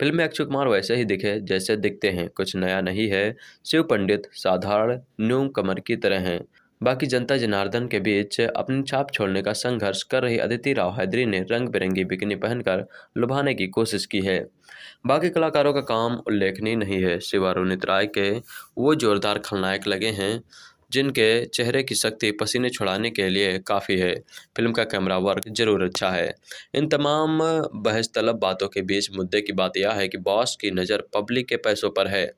फ़िल्म में अक्षय कुमार वैसे ही दिखे, जैसे दिखते हैं। कुछ नया नहीं है। शिव पंडित, साधारण न्यूम कमर की तरह हैं। बाकी जनता जनार्दन के बीच अपनी छाप छोड़ने का संघर्ष कर रही अदिति राव हैदरी ने रंग बिरंगी बिकनी पहनकर लुभाने की कोशिश की है। बाकी कलाकारों का काम उल्लेखनीय नहीं है। शिवा रोनित राय के वो जोरदार खलनायक लगे हैं, जिनके चेहरे की शक्ति पसीने छुड़ाने के लिए काफ़ी है। फ़िल्म का कैमरा वर्क ज़रूर अच्छा है। इन तमाम बहस तलब बातों के बीच मुद्दे की बात यह है कि बॉस की नज़र पब्लिक के पैसों पर है।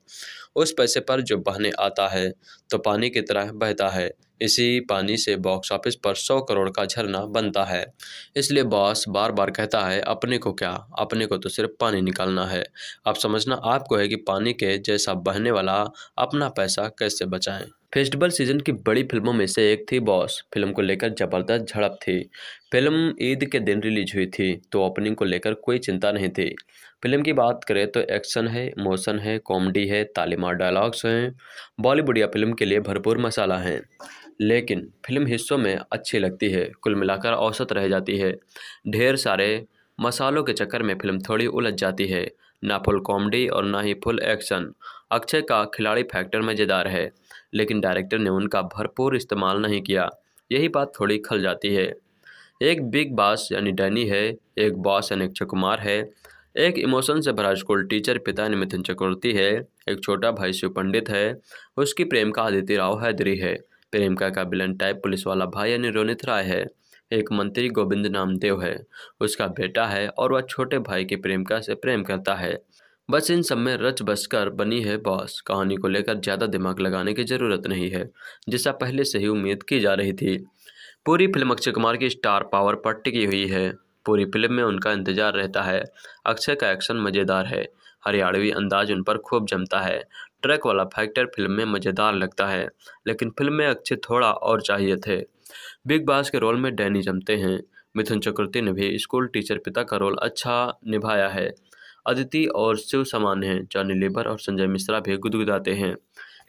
उस पैसे पर जो बहने आता है तो पानी की तरह बहता है। इसी पानी से बॉक्स ऑफ़िस पर सौ करोड़ का झरना बनता है। इसलिए बॉस बार बार कहता है, अपने को क्या? अपने को तो सिर्फ़ पानी निकालना है। अब समझना आपको है कि पानी के जैसा बहने वाला अपना पैसा कैसे बचाएँ? फेस्टिवल सीज़न की बड़ी फ़िल्मों में से एक थी बॉस फ़िल्म को लेकर ज़बरदस्त झड़प थी। फ़िल्म ईद के दिन रिलीज़ हुई थी तो ओपनिंग को लेकर कोई चिंता नहीं थी। फ़िल्म की बात करें तो एक्शन है इमोशन है कॉमेडी है, तालीमार डायलॉग्स हैं। बॉलीवुड या फ़िल्म के लिए भरपूर मसाला है। लेकिन फ़िल्म हिस्सों में अच्छी लगती है, कुल मिलाकर औसत रह जाती है। ढेर सारे मसालों के चक्कर में फ़िल्म थोड़ी उलझ जाती है। ना फुल कॉमेडी और ना ही फुल एक्शन। अक्षय का खिलाड़ी फैक्टर मज़ेदार है, लेकिन डायरेक्टर ने उनका भरपूर इस्तेमाल नहीं किया। यही बात थोड़ी खल जाती है। एक बिग बॉस यानी डैनी है, एक बॉस यानी अक्षय कुमार है। एक इमोशन से भरा स्कूल टीचर पिता यानी मिथुन चक्रवर्ती है, एक छोटा भाई शिव पंडित है, उसकी प्रेम का आदित्य राव हैदरी है। प्रेमिका का विलन टाइप पुलिस वाला भाई यानी रोनित राय है। एक मंत्री गोविंद नामदेव है। उसका बेटा है और वह छोटे भाई की प्रेमिका से प्रेम करता है। बस इन सब में रच बस कर बनी है बॉस। कहानी को लेकर ज़्यादा दिमाग लगाने की ज़रूरत नहीं है, जिसका पहले से ही उम्मीद की जा रही थी। पूरी फ़िल्म अक्षय कुमार की स्टार पावर पर टिकी हुई है। पूरी फ़िल्म में उनका इंतज़ार रहता है। अक्षय का एक्शन मज़ेदार है। हरियाणवी अंदाज उन पर खूब जमता है। ट्रैक वाला फैक्टर फ़िल्म में मज़ेदार लगता है, लेकिन फ़िल्म में अक्षय थोड़ा और चाहिए थे। बिग बास के रोल में डैनी जमते हैं। मिथुन चक्रवर्ती ने भी स्कूल टीचर पिता का रोल अच्छा निभाया है। अदिति और शिव समान हैं। जॉनी लेबर और संजय मिश्रा भी गुदगुदाते हैं।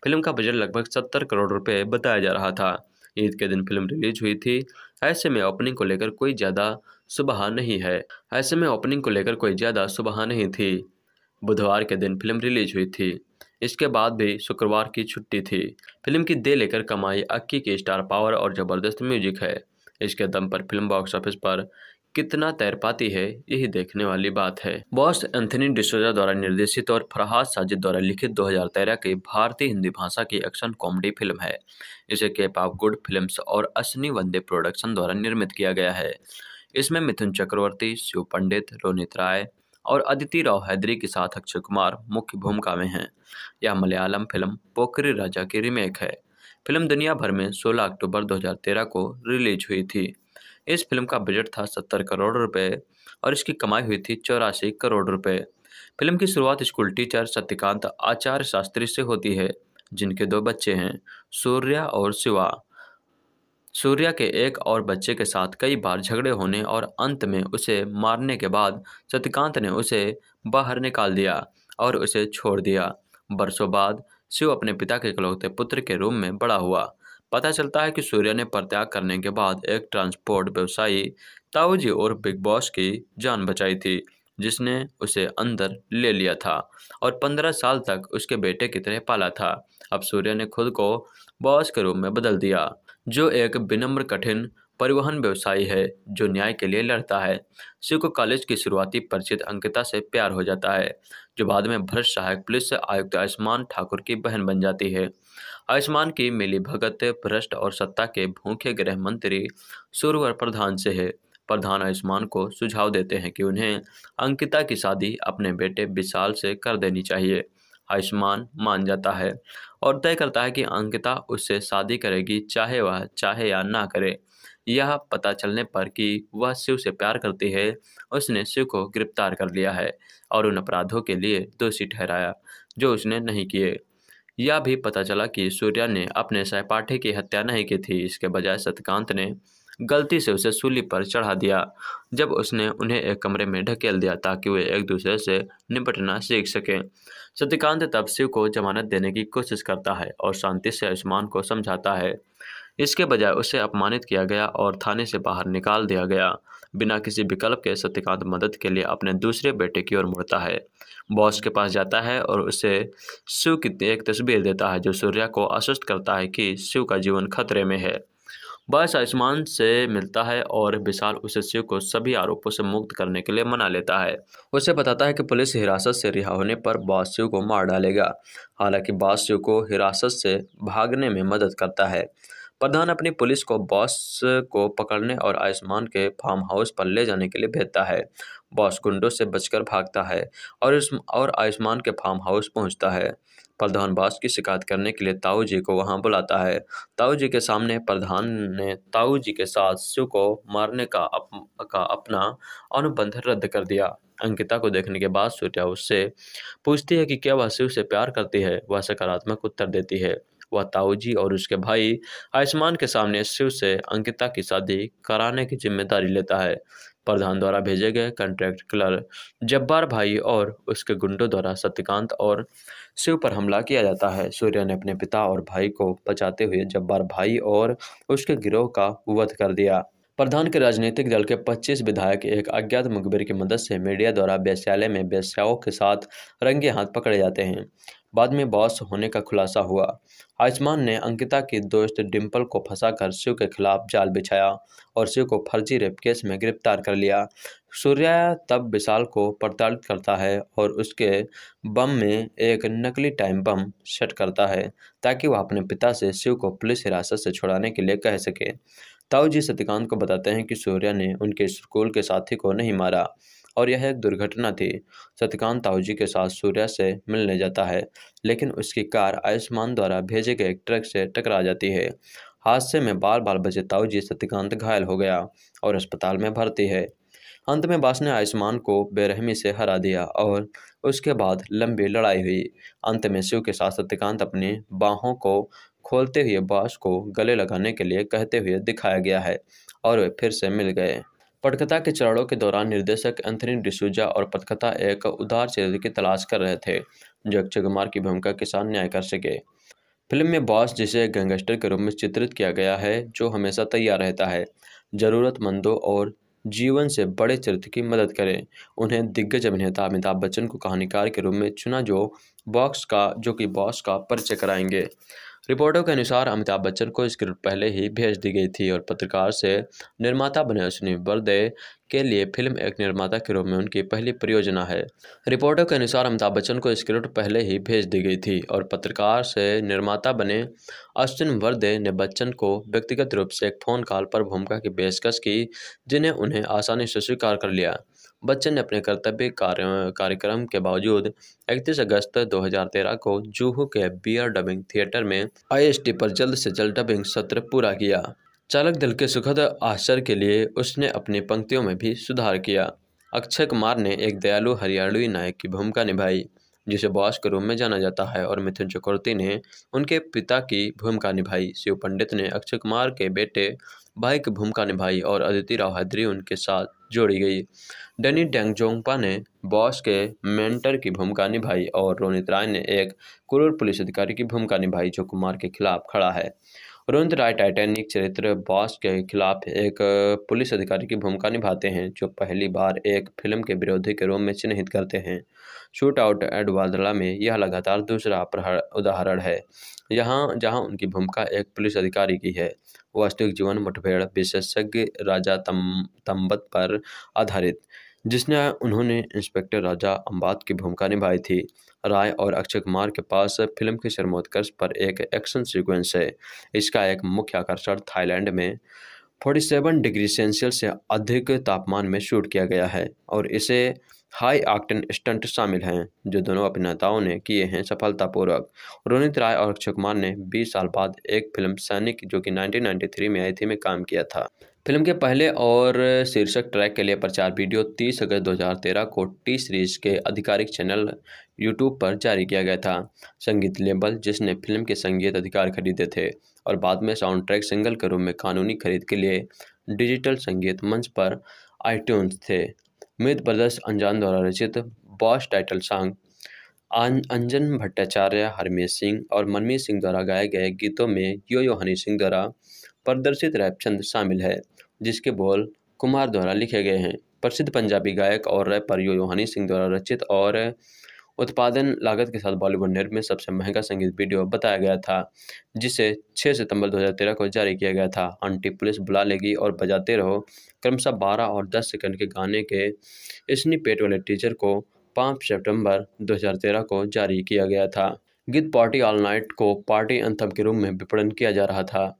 फ़िल्म का बजट लगभग सत्तर करोड़ रुपए बताया जा रहा था। ईद के दिन फ़िल्म रिलीज़ हुई थी। ऐसे में ओपनिंग को लेकर कोई ज़्यादा सुबह नहीं है। ऐसे में ओपनिंग को लेकर कोई ज़्यादा सुबह नहीं थी। बुधवार के दिन फ़िल्म रिलीज़ हुई थी। इसके बाद भी शुक्रवार की छुट्टी थी। फ़िल्म की दे लेकर कमाई अक्की की स्टार पावर और ज़बरदस्त म्यूज़िक है। इसके दम पर फ़िल्म बॉक्स ऑफ़िस पर कितना तैर पाती है, यही देखने वाली बात है। बॉस एंथनी डिसोजा द्वारा निर्देशित और फरहाद साजिद द्वारा लिखित 2013 की भारतीय हिंदी भाषा की एक्शन कॉमेडी फ़िल्म है। इसे केप ऑफ़ गुड फिल्म्स और अश्नी वंदे प्रोडक्शन द्वारा निर्मित किया गया है। इसमें मिथुन चक्रवर्ती, शिव पंडित, रोनित राय और अदिति राव हैदरी के साथ अक्षय कुमार मुख्य भूमिका में हैं। यह मलयालम फ़िल्म पोखरी राजा की रीमेक है। फ़िल्म दुनिया भर में 16 अक्टूबर 2013 को रिलीज़ हुई थी। इस फ़िल्म का बजट था 70 करोड़ रुपए और इसकी कमाई हुई थी चौरासी करोड़ रुपए। फ़िल्म की शुरुआत स्कूल टीचर सत्यकांत आचार्य शास्त्री से होती है, जिनके दो बच्चे हैं, सूर्या और शिवा। सूर्या के एक और बच्चे के साथ कई बार झगड़े होने और अंत में उसे मारने के बाद सत्यकांत ने उसे बाहर निकाल दिया और उसे छोड़ दिया। बरसों बाद शिव अपने पिता के इकलौते पुत्र के रूप में बड़ा हुआ। पता चलता है कि सूर्या ने परित्याग करने के बाद एक ट्रांसपोर्ट व्यवसायी ताऊजी और बिग बॉस की जान बचाई थी, जिसने उसे अंदर ले लिया था और पंद्रह साल तक उसके बेटे की तरह पाला था। अब सूर्य ने खुद को बॉस के रूप में बदल दिया। जो एक विनम्र, कठिन, परिवहन व्यवसायी है, जो न्याय के लिए लड़ता है। शिव को कॉलेज की शुरुआती परिचित अंकिता से प्यार हो जाता है, जो बाद में भ्रष्ट सहायक पुलिस आयुक्त आयुष्मान ठाकुर की बहन बन जाती है। आयुष्मान की मिली भगत, भ्रष्ट और सत्ता के भूखे गृह मंत्री सुरवर प्रधान से है। प्रधान आयुष्मान को सुझाव देते हैं कि उन्हें अंकिता की शादी अपने बेटे विशाल से कर देनी चाहिए। आयुष्मान मान जाता है और तय करता है कि अंकिता उससे शादी करेगी, चाहे वह, चाहे या ना करे। यह पता चलने पर कि वह शिव से प्यार करती है, उसने शिव को गिरफ़्तार कर लिया है और उन अपराधों के लिए दोषी ठहराया, जो उसने नहीं किए। यह भी पता चला कि सूर्या ने अपने सहपाठी की हत्या नहीं की थी, इसके बजाय सत्यकांत ने गलती से उसे सूली पर चढ़ा दिया, जब उसने उन्हें एक कमरे में ढकेल दिया ताकि वे एक दूसरे से निपटना सीख सकें। सत्यकांत तब शिव को जमानत देने की कोशिश करता है और शांति से आयुष्मान को समझाता है। इसके बजाय उसे अपमानित किया गया और थाने से बाहर निकाल दिया गया। बिना किसी विकल्प के सत्यकांत मदद के लिए अपने दूसरे बेटे की ओर मुड़ता है। बॉस के पास जाता है और उसे शिव की एक तस्वीर देता है जो सूर्या को आश्वस्त करता है कि शिव का जीवन खतरे में है। बॉस आयुष्मान से मिलता है और विशाल उसे शिव को सभी आरोपों से मुक्त करने के लिए मना लेता है। उसे बताता है कि पुलिस हिरासत से रिहा होने पर बॉस शिव को मार डालेगा। हालाँकि बॉस शिव को हिरासत से भागने में मदद करता है। प्रधान अपनी पुलिस को बॉस को पकड़ने और आयुष्मान के फार्म हाउस पर ले जाने के लिए भेजता है। बॉस गुंडों से बचकर भागता है और और आयुष्मान के फार्म हाउस पहुँचता है। प्रधान बॉस की शिकायत करने के लिए ताऊ जी को वहाँ बुलाता है। ताऊ जी के सामने प्रधान ने ताऊ जी के साथ शिव को मारने का, अप, का अपना अनुबंध रद्द कर दिया। अंकिता को देखने के बाद सूर्या उससे पूछती है कि क्या वह शिव से प्यार करती है? वह सकारात्मक उत्तर देती है। वह ताऊजी और उसके भाई आयुष्मान के सामने शिव से अंकिता की शादी कराने की ज़िम्मेदारी लेता है। प्रधान द्वारा भेजे गए कॉन्ट्रैक्ट क्लर जब्बार भाई और उसके गुंडों द्वारा सत्यकांत और शिव पर हमला किया जाता है। सूर्य ने अपने पिता और भाई को बचाते हुए जब्बार भाई और उसके गिरोह का वध कर दिया। प्रधान के राजनीतिक दल के 25 विधायक एक अज्ञात मुखबिर की मदद से मीडिया द्वारा वेश्यालय में वेश्याओं के साथ रंगे हाथ पकड़े जाते हैं। बाद में बॉस होने का खुलासा हुआ। आयुष्मान ने अंकिता की दोस्त डिम्पल को फंसाकर शिव के खिलाफ जाल बिछाया और शिव को फर्जी रेप केस में गिरफ़्तार कर लिया। सूर्या तब विशाल को प्रताड़ित करता है और उसके बम में एक नकली टाइम बम सेट करता है ताकि वह अपने पिता से शिव को पुलिस हिरासत से छुड़ाने के लिए कह सके। ताऊ जी सत्यकांत को बताते हैं कि सूर्या ने उनके स्कूल के साथी को नहीं मारा। और यह एक दुर्घटना थी। सत्यकांत ताऊजी के साथ सूर्या से मिलने जाता है, लेकिन उसकी कार आयुष्मान द्वारा भेजे गए ट्रक से टकरा जाती है। हादसे में बाल बाल बचे ताऊजी सत्यकांत घायल हो गया और अस्पताल में भर्ती है। अंत में बास ने आयुष्मान को बेरहमी से हरा दिया और उसके बाद लंबी लड़ाई हुई। अंत में शिव के साथ सत्यकांत अपनी बाहों को खोलते हुए बास को गले लगाने के लिए कहते हुए दिखाया गया है और वे फिर से मिल गए। पटकथा के चरणों के दौरान निर्देशक एंथनी डिसूजा और पटकथा एक उदार चरित्र की तलाश कर रहे थे, जो अक्षय कुमार की भूमिका के साथ न्याय कर सके। फ़िल्म में बॉस, जिसे गैंगस्टर के रूप में चित्रित किया गया है, जो हमेशा तैयार रहता है, ज़रूरतमंदों और जीवन से बड़े चरित्र की मदद करें। उन्हें दिग्गज अभिनेता अमिताभ बच्चन को कहानीकार के रूप में चुना जो बॉक्स का, जो कि बॉस का परिचय कराएँगे। रिपोर्टों के अनुसार अमिताभ बच्चन को स्क्रिप्ट पहले ही भेज दी गई थी और पत्रकार से निर्माता बने अश्विनी बर्दे के लिए फ़िल्म एक निर्माता के रूप में उनकी पहली परियोजना है। रिपोर्टों के अनुसार अमिताभ बच्चन को स्क्रिप्ट पहले ही भेज दी गई थी और पत्रकार से निर्माता बने अश्विन वर्दे ने बच्चन को व्यक्तिगत रूप से एक फ़ोन कॉल पर भूमिका की पेशकश की, जिन्हें उन्हें आसानी से स्वीकार कर लिया। बच्चन ने अपने कर्तव्य कार्य, कार्यक्रम के बावजूद 31 अगस्त 2013 को जूहू के बियर डबिंग थिएटर में आईएसटी पर जल्द से जल्द डबिंग सत्र पूरा किया। चालक दल के सुखद आश्चर्य के लिए उसने अपनी पंक्तियों में भी सुधार किया। अक्षय कुमार ने एक दयालु हरियाणवी नायक की भूमिका निभाई, जिसे बॉस के रूप में जाना जाता है, और मिथुन चक्रवर्ती ने उनके पिता की भूमिका निभाई। शिव पंडित ने अक्षय कुमार के बेटे भाई की भूमिका निभाई, और अदिति राव हैदरी उनके साथ जोड़ी गई। डेनी डेंगजोंगपा ने बॉस के मेंटर की भूमिका निभाई और रोनित राय ने एक क्रूर पुलिस अधिकारी की भूमिका निभाई जो कुमार के खिलाफ खड़ा है। रोनित राय टाइटैनिक चरित्र बॉस के खिलाफ एक पुलिस अधिकारी की भूमिका निभाते हैं, जो पहली बार एक फ़िल्म के विरोधी के रूप में चिन्हित करते हैं। शूट आउट एडवादला में यह लगातार दूसरा उदाहरण है। यहाँ, जहाँ उनकी भूमिका एक पुलिस अधिकारी की है वास्तविक जीवन मुठभेड़ विशेषज्ञ राजा तम तम्बत पर आधारित, जिसने उन्होंने इंस्पेक्टर राजा अम्बात की भूमिका निभाई थी। राय और अक्षय कुमार के पास फ़िल्म के शर्मोत्कर्ष पर एक एक्शन सीक्वेंस है। इसका एक मुख्य आकर्षण थाईलैंड में 47 डिग्री सेल्सियस से अधिक तापमान में शूट किया गया है और इसे हाई आक्टन स्टंट शामिल हैं, जो दोनों अभिनेताओं ने किए हैं सफलतापूर्वक। रोनित राय और अक्षय कुमार ने 20 साल बाद एक फ़िल्म सैनिक, जो कि 1993 में आई थी, में काम किया था। फ़िल्म के पहले और शीर्षक ट्रैक के लिए प्रचार वीडियो 30 अगस्त 2013 को टी सीरीज़ के आधिकारिक चैनल यूट्यूब पर जारी किया गया था। संगीत लेबल, जिसने फ़िल्म के संगीत अधिकार खरीदे थे और बाद में साउंड ट्रैक सिंगल के रूप में कानूनी खरीद के लिए डिजिटल संगीत मंच पर आईट्यून्स थे। मित ब्रदर्स अंजान द्वारा रचित boss title song Anjan Bhattacharya Harmesh Singh और मनमीत सिंह द्वारा गाए गए गीतों में यो यो हनी सिंह द्वारा प्रदर्शित रैप छंद शामिल है, जिसके बोल कुमार द्वारा लिखे गए हैं। प्रसिद्ध पंजाबी गायक और rapper yo yo Honey Singh द्वारा रचित और उत्पादन लागत के साथ बॉलीवुड नेट में सबसे महँगा संगीत वीडियो बताया गया था, जिसे 6 सितंबर 2013 को जारी किया गया था। आंटी पुलिस बुला लेगी और बजाते रहो। क्रमशः 12 और 10 सेकंड के गाने के इसनी पेट वाले टीचर को 5 सितंबर 2013 को जारी किया गया था। गीत पार्टी ऑल नाइट को पार्टी अंतम के रूप में विपणन किया जा रहा था,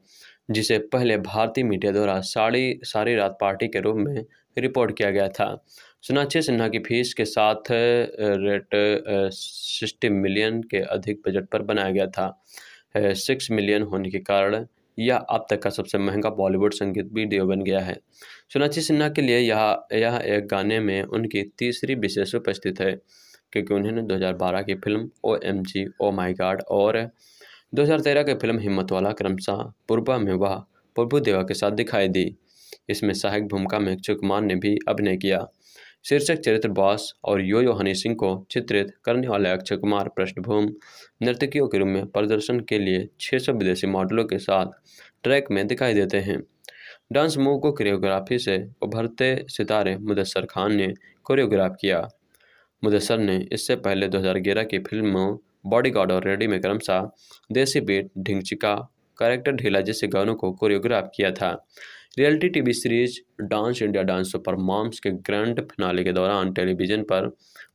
जिसे पहले भारतीय मीडिया द्वारा साड़ी सारी रात पार्टी के रूप में रिपोर्ट किया गया था। सोनाक्षी सिन्हा की फ़ीस के साथ रेट सिक्सटी मिलियन के अधिक बजट पर बनाया गया था। सिक्स मिलियन होने के कारण यह अब तक का सबसे महँगा बॉलीवुड संगीत वीडियो बन गया है। सोनाक्षी सिन्हा के लिए यह यह एक गाने में उनकी तीसरी विशेष उपस्थित है, क्योंकि उन्होंने 2012 की फ़िल्म ओ एम जी ओ माई गाड और 2013 की फ़िल्म हिम्मत वाला क्रमशः पूर्वा में वह प्रभु देवा के साथ दिखाई दी। इसमें सहायक भूमिका में कुमार ने भी अभिनय किया। शीर्षक चरित्र बॉस और यो यो हनी सिंह को चित्रित करने वाले अक्षय कुमार पृष्ठभूमि। नर्तकियों के रूप में प्रदर्शन के लिए 600 विदेशी मॉडलों के साथ ट्रैक में दिखाई देते हैं। डांस मूव को कोरियोग्राफी से उभरते सितारे मुदस्सर खान ने कोरियोग्राफ किया। मुदस्सर ने इससे पहले 2011 की फ़िल्मों बॉडीगार्ड और रेडी में क्रमशः देसी बीट, ढिंगचिका, कैरेक्टर ढीला जैसे गानों को कोरियोग्राफ किया था। Reality TV series dance India dance super moms के ग्रैंड फिनाले के दौरान टेलीविज़न पर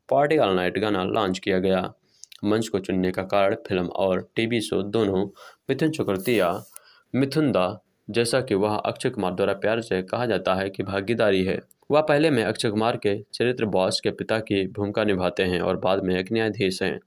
पार्टी ऑल नाइट गाना लॉन्च किया गया। मंच को चुनने का कारण फ़िल्म और टीवी शो दोनों मिथुन चक्रवर्ती या मिथुन दा जैसा कि वह अक्षय कुमार द्वारा प्यार से कहा जाता है कि भागीदारी है। वह पहले में अक्षय कुमार के चरित्र बॉस के पिता की भूमिका निभाते हैं और बाद में एक न्यायाधीश हैं।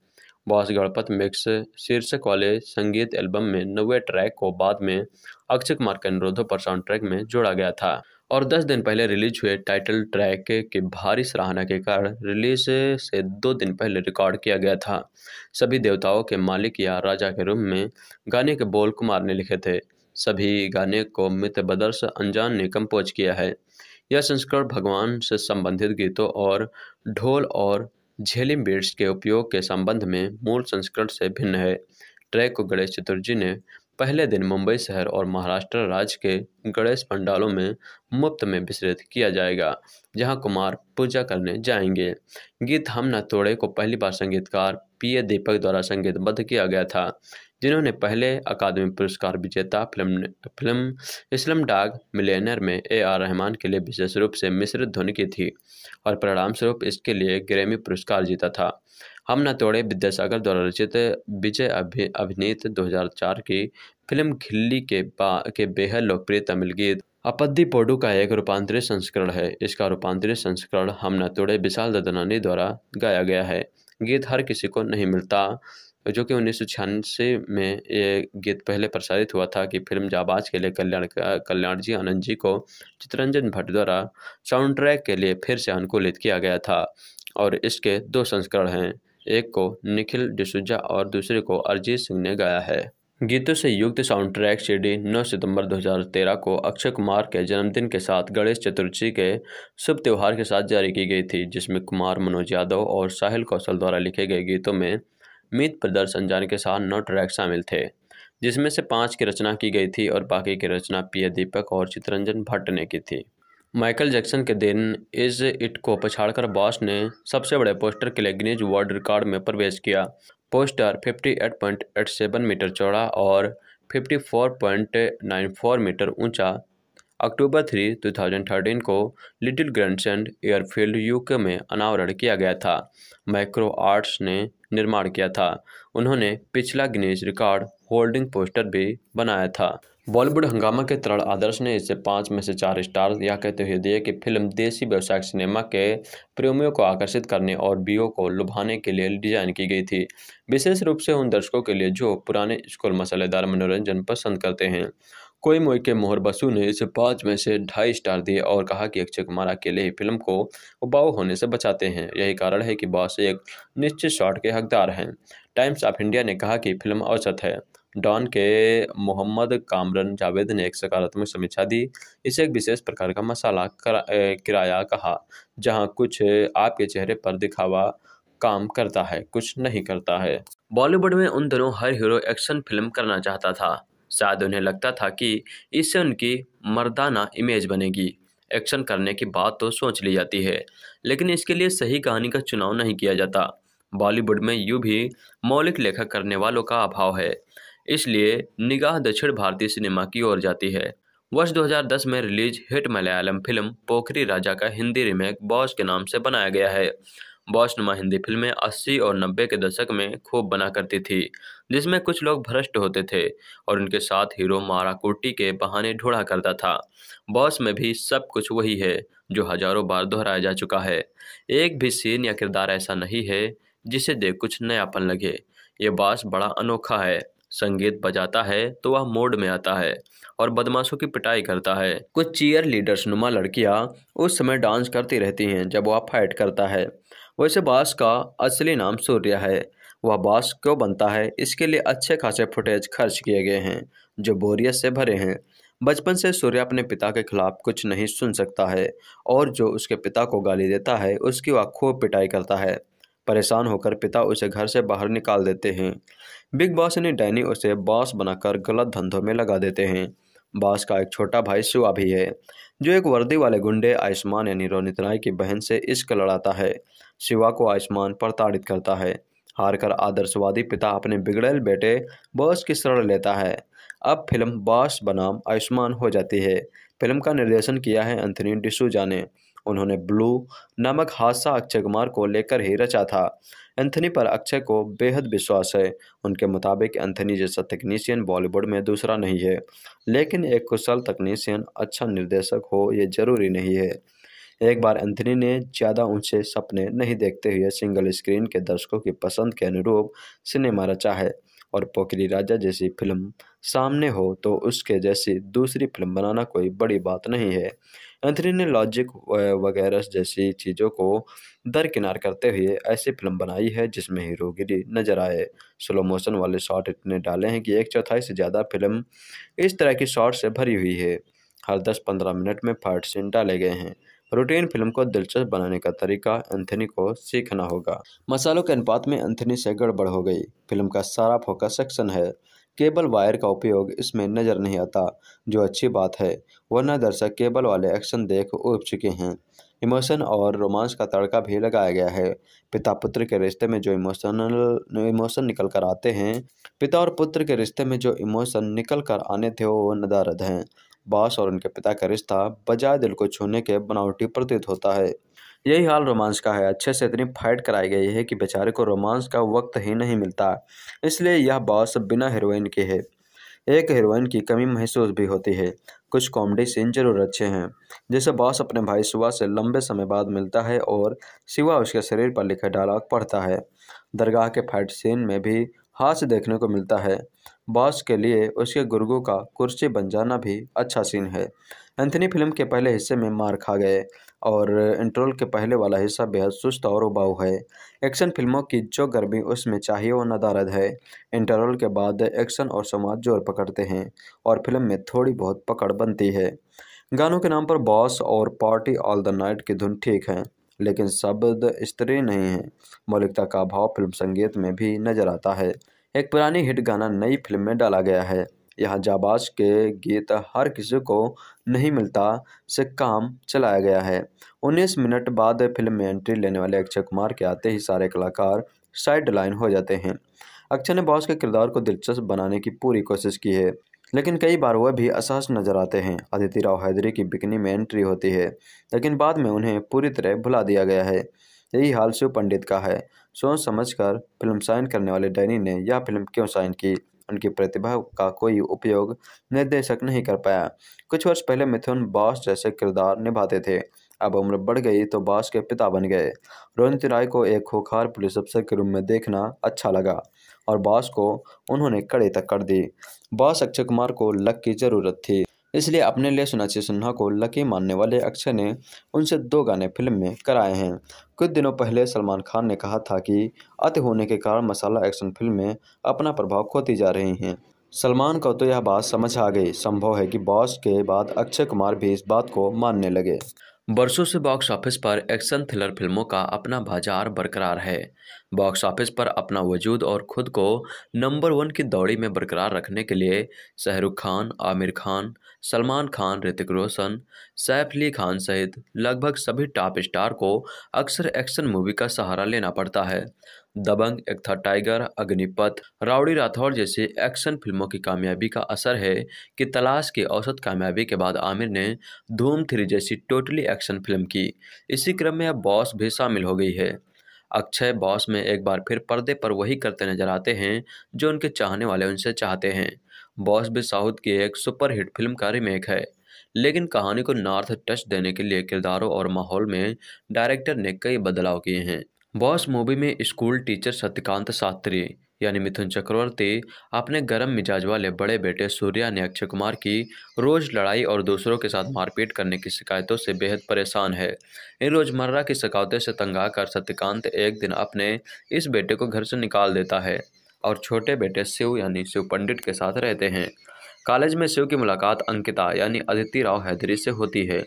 बॉस गणपत मिक्स शीर्षक वाले संगीत एल्बम में नवे ट्रैक को बाद में अक्षय कुमार के अनुरोधों पर साउंड ट्रैक में जोड़ा गया था। और 10 दिन पहले रिलीज़ हुए टाइटल ट्रैक के भारी सराहना के कारण रिलीज़ से दो दिन पहले रिकॉर्ड किया गया था। सभी देवताओं के मालिक या राजा के रूप में गाने के बोल कुमार ने लिखे थे। सभी गाने को मित्र बदर्श अनजान ने कंपोज किया है। यह संस्करण भगवान से संबंधित गीतों और ढोल और झेलिम बीट्स के उपयोग के संबंध में मूल संस्करण से भिन्न है। ट्रैक को गणेश चतुर्थी ने पहले दिन मुंबई शहर और महाराष्ट्र राज्य के गणेश पंडालों में मुफ़्त में विस्तृत किया जाएगा, जहाँ कुमार पूजा करने जाएँगे। गीत हम न तोड़े को पहली बार संगीतकार पी ए दीपक द्वारा संगीतबद्ध किया गया था। जिन्होंने पहले अकादमी पुरस्कार विजेता film film Slumdog Millionaire में ए आर रहमान के लिए विशेष रूप से मिश्रित ध्वनि की थी और परिणाम स्वरूप इसके लिए ग्रैमी पुरस्कार जीता था। हम न तोड़े विद्यासागर द्वारा रचित विजय अभि अभिनीत 2004 की फ़िल्म खिल्ली के बा के बेहद लोकप्रिय तमिल गीत। अपद्दी पोडू का एक रूपांतरित संस्करण है। इसका रूपांतरित संस्करण हम न तोड़े विशाल ददनानी द्वारा गाया गया है। गीत हर किसी को नहीं मिलता। जो कि उन्नीस सौ में ये गीत पहले प्रसारित हुआ था कि फ़िल्म जाबाज के लिए कल्याण कल्याण जी, आनंद जी को चित्रंजन भट्ट द्वारा साउंड ट्रैक के लिए फिर से अनुकूलित किया गया था और इसके दो संस्करण हैं, एक को निखिल डिसूजा और दूसरे को अरिजीत सिंह ने गाया है। गीतों से युक्त साउंड ट्रैक डी 9 सितंबर 2013 को अक्षय कुमार के जन्मदिन के साथ गणेश चतुर्थी के शुभ त्यौहार के साथ जारी की गई थी, जिसमें कुमार मनोज यादव और साहिल कौशल द्वारा लिखे गए गीतों में मीत प्रदर्शन जाने के साथ नौ ट्रैक शामिल थे, जिसमें से पाँच की रचना की गई थी और बाकी की रचना पीए दीपक और चित्रंजन भट्ट ने की थी। माइकल जैक्सन के दिन इस इट को पछाड़कर बॉस ने सबसे बड़े पोस्टर के लिए गिनीज वर्ल्ड रिकॉर्ड में प्रवेश किया। पोस्टर 58.87 मीटर चौड़ा और 54.94 मीटर ऊँचा। अक्टूबर थ्री 2013 को लिटिल ग्रैंडसेंड एयरफील्ड यूके में अनावरण किया गया था। माइक्रो आर्ट्स ने निर्माण किया था। उन्होंने पिछला गिनीज रिकॉर्ड होल्डिंग पोस्टर भी बनाया था। बॉलीवुड हंगामा के तरण आदर्श ने इसे पाँच में से चार स्टार यह कहते हुए दिए कि फ़िल्म देसी व्यवसायिक सिनेमा के प्रेमियों को आकर्षित करने और बीओ को लुभाने के लिए डिज़ाइन की गई थी। विशेष रूप से उन दर्शकों के लिए जो पुराने स्कूल मसालेदार मनोरंजन पसंद करते हैं। कोई मोई के मोहर बसु ने इसे पाँच में से ढाई स्टार दिए और कहा कि अक्षय कुमार अकेले ही फ़िल्म को उबाऊ होने से बचाते हैं। यही कारण है कि बॉस एक निश्चित शॉट के हकदार हैं। टाइम्स ऑफ़ इंडिया ने कहा कि फ़िल्म औसत है। डॉन के मोहम्मद कामरन जावेद ने एक सकारात्मक समीक्षा दी। इसे एक विशेष प्रकार का मसाला किराया कहा, जहाँ कुछ आपके चेहरे पर दिखावा काम करता है, कुछ नहीं करता है। बॉलीवुड में उन दोनों हर हीरो एक्शन फ़िल्म करना चाहता था। शायद उन्हें लगता था कि इससे उनकी मर्दाना इमेज बनेगी। एक्शन करने की बात तो सोच ली जाती है, लेकिन इसके लिए सही कहानी का चुनाव नहीं किया जाता। बॉलीवुड में यूँ भी मौलिक लेखक करने वालों का अभाव है, इसलिए निगाह दक्षिण भारतीय सिनेमा की ओर जाती है। वर्ष 2010 में release hit Malayalam film Pokhari Raja का हिंदी रीमेक बॉस के नाम से बनाया गया है। बॉस नुमा हिंदी फ़िल्में 80 और 90 के दशक में खूब बना करती थी, जिसमें कुछ लोग भ्रष्ट होते थे और उनके साथ हीरो मारा कुर्टी के बहाने ढूंढा करता था। बॉस में भी सब कुछ वही है जो हज़ारों बार दोहराया जा चुका है। एक भी सीन या किरदार ऐसा नहीं है जिसे देख कुछ नयापन लगे। ये बॉस बड़ा अनोखा है। संगीत बजाता है तो वह मोड में आता है और बदमाशों की पिटाई करता है। कुछ चीयर लीडर्स नुमा लड़कियाँ उस समय डांस करती रहती हैं जब वह फाइट करता है। वैसे बास का असली नाम सूर्य है। वह बास क्यों बनता है? इसके लिए अच्छे खासे फुटेज खर्च किए गए हैं, जो बोरियत से भरे हैं। बचपन से सूर्य अपने पिता के खिलाफ कुछ नहीं सुन सकता है, और जो उसके पिता को गाली देता है, उसकी वह खूब पिटाई करता है। परेशान होकर पिता उसे घर से बाहर निकाल देते हैं। बिग बॉस यानी डैनी उसे बॉस बनाकर गलत धंधों में लगा देते हैं। बॉस का एक छोटा भाई शिवा भी है, जो एक वर्दी वाले गुंडे आयुष्मान यानी रोनित राय की बहन से इश्क लड़ाता है। शिवा को आयुष्मान प्रताड़ित करता है। हारकर आदर्शवादी पिता अपने बिगड़ेल बेटे बॉस की शरण लेता है। अब फ़िल्म बॉस बनाम आयुष्मान हो जाती है। फ़िल्म का निर्देशन किया है एंथनी डिसूजा ने। उन्होंने ब्लू नामक हादसा अक्षय कुमार को लेकर ही रचा था। एंथनी पर अक्षय को बेहद विश्वास है। उनके मुताबिक एंथनी जैसा तकनीशियन बॉलीवुड में दूसरा नहीं है। लेकिन एक कुशल तकनीशियन अच्छा निर्देशक हो ये ज़रूरी नहीं है। एक बार एंथनी ने ज़्यादा ऊँचे सपने नहीं देखते हुए सिंगल स्क्रीन के दर्शकों की पसंद के अनुरूप सिनेमा रचा है। और पोखरी राजा जैसी फ़िल्म सामने हो तो उसके जैसी दूसरी फ़िल्म बनाना कोई बड़ी बात नहीं है। एंथनी ने लॉजिक वगैरह जैसी चीज़ों को दरकिनार करते हुए ऐसी फ़िल्म बनाई है जिसमें हीरोगिरी नज़र आए। स्लो मोशन वाले शॉट इतने डाले हैं कि एक चौथाई से ज़्यादा फ़िल्म इस तरह की शॉट से भरी हुई है। हर दस पंद्रह मिनट में फाइट सीन डाले गए हैं। रूटीन फ़िल्म को दिलचस्प बनाने का तरीका एंथनी को सीखना होगा। मसालों के अनुपात में एंथनी से गड़बड़ हो गई। फ़िल्म का सारा फोकस सेक्शन है। केबल वायर का उपयोग इसमें नज़र नहीं आता, जो अच्छी बात है, वरना दर्शक केबल वाले एक्शन देख उब चुके हैं। इमोशन और रोमांस का तड़का भी लगाया गया है। पिता पुत्र के रिश्ते में जो इमोशनल, इमोशन निकल कर आते हैं, पिता और पुत्र के रिश्ते में जो इमोशन निकल कर आने थे, वो नदारद हैं। बॉस और उनके पिता का रिश्ता बजाय दिल को छूने के बनावटी प्रतीत होता है। यही हाल रोमांस का है। अच्छे से इतनी फाइट कराई गई है कि बेचारे को रोमांस का वक्त ही नहीं मिलता। इसलिए यह बॉस बिना हीरोइन के है। एक हीरोइन की कमी महसूस भी होती है। कुछ कॉमेडी सीन ज़रूर अच्छे हैं, जैसे बॉस अपने भाई शिवा से लंबे समय बाद मिलता है और शिवा उसके शरीर पर लिखे डायलॉग पढ़ता है। दरगाह के फाइट सीन में भी हास्य देखने को मिलता है। बॉस के लिए उसके गुर्गो का कुर्सी बन जाना भी अच्छा सीन है। एंथनी फ़िल्म के पहले हिस्से में मार खा गए और इंट्रोल के पहले वाला हिस्सा बेहद सुस्त और उबाऊ है। एक्शन फ़िल्मों की जो गर्मी उसमें चाहिए वो नदारद है। इंटरवल के बाद एक्शन और समाज ज़ोर पकड़ते हैं और फ़िल्म में थोड़ी बहुत पकड़ बनती है। गानों के नाम पर बॉस और पार्टी ऑल द नाइट की धुन ठीक है, लेकिन शब्द स्त्री नहीं है। मौलिकता का भाव फ़िल्म संगीत में भी नज़र आता है। एक पुरानी हिट गाना नई फ़िल्म में डाला गया है। यहाँ जाबाज के गीत हर किसी को नहीं मिलता से काम चलाया गया है। 19 मिनट बाद फ़िल्म में एंट्री लेने वाले अक्षय कुमार के आते ही सारे कलाकार साइड लाइन हो जाते हैं। अक्षय ने बॉस के किरदार को दिलचस्प बनाने की पूरी कोशिश की है, लेकिन कई बार वह भी असहज नज़र आते हैं। अदिति राव हैदरी की बिकनी में एंट्री होती है, लेकिन बाद में उन्हें पूरी तरह भुला दिया गया है। यही हाल शिव पंडित का है। सोच समझकर फ़िल्म साइन करने वाले डैनी ने यह फ़िल्म क्यों साइन की? उनकी प्रतिभा का कोई उपयोग निर्देशक नहीं कर पाया। कुछ वर्ष पहले मिथुन बॉस जैसे किरदार निभाते थे। अब उम्र बढ़ गई तो बॉस के पिता बन गए। रोनित राय को एक खोखार पुलिस अफसर के रूप में देखना अच्छा लगा और बॉस को उन्होंने कड़े तक कर दी। बॉस अक्षय कुमार को लक की ज़रूरत थी। इसलिए अपने लिए सुनाची सिन्हा को लकी मानने वाले अक्षय ने उनसे दो गाने फ़िल्म में कराए हैं। कुछ दिनों पहले सलमान खान ने कहा था कि अति होने के कारण मसाला एक्शन फ़िल्म में अपना प्रभाव खोती जा रही हैं। सलमान को तो यह बात समझ आ गई। संभव है कि बॉस के बाद अक्षय कुमार भी इस बात को मानने लगे। बरसों से बॉक्स ऑफ़िस पर एक्शन थ्रिलर फ़िल्मों का अपना बाज़ार बरकरार है। बॉक्स ऑफ़िस पर अपना वजूद और खुद को नंबर वन की दौड़ी में बरकरार रखने के लिए शाहरुख खान, आमिर खान सलमान खान, ऋतिक रोशन, सैफ अली खान सहित लगभग सभी टॉप स्टार को अक्सर एक्शन मूवी का सहारा लेना पड़ता है। दबंग, एक था टाइगर अग्निपथ, राउडी राठौर जैसी एक्शन फ़िल्मों की कामयाबी का असर है कि तलाश की औसत कामयाबी के बाद आमिर ने धूम थ्री जैसी टोटली एक्शन फ़िल्म की। इसी क्रम में अब बॉस भी शामिल हो गई है। अक्षय बॉस में एक बार फिर पर्दे पर वही करते नज़र आते हैं जो उनके चाहने वाले उनसे चाहते हैं। बॉस भी साउथ की एक सुपरहिट फ़िल्म का रिमेक है। लेकिन कहानी को नॉर्थ टच देने के लिए किरदारों और माहौल में डायरेक्टर ने कई बदलाव किए हैं। बॉस मूवी में स्कूल टीचर सत्यकांत शास्त्री यानी मिथुन चक्रवर्ती, अपने गर्म मिजाज वाले बड़े बेटे सूर्या ने अक्षय कुमार की रोज़ लड़ाई और दूसरों के साथ मारपीट करने की शिकायतों से बेहद परेशान है। इन रोज़मर्रा की शिकायतों से तंग आकर सत्यकांत एक दिन अपने इस बेटे को घर से निकाल देता है। और छोटे बेटे शिव यानी शिव पंडित के साथ रहते हैं। कॉलेज में शिव की मुलाकात अंकिता यानी अदिति राव हैदरी से होती है।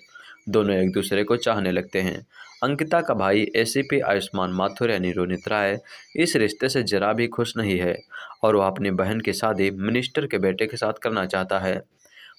दोनों एक दूसरे को चाहने लगते हैं। अंकिता का भाई एसीपी आयुष्मान माथुर यानी रोनित राय इस रिश्ते से जरा भी खुश नहीं है और वह अपनी बहन की शादी मिनिस्टर के बेटे के साथ करना चाहता है।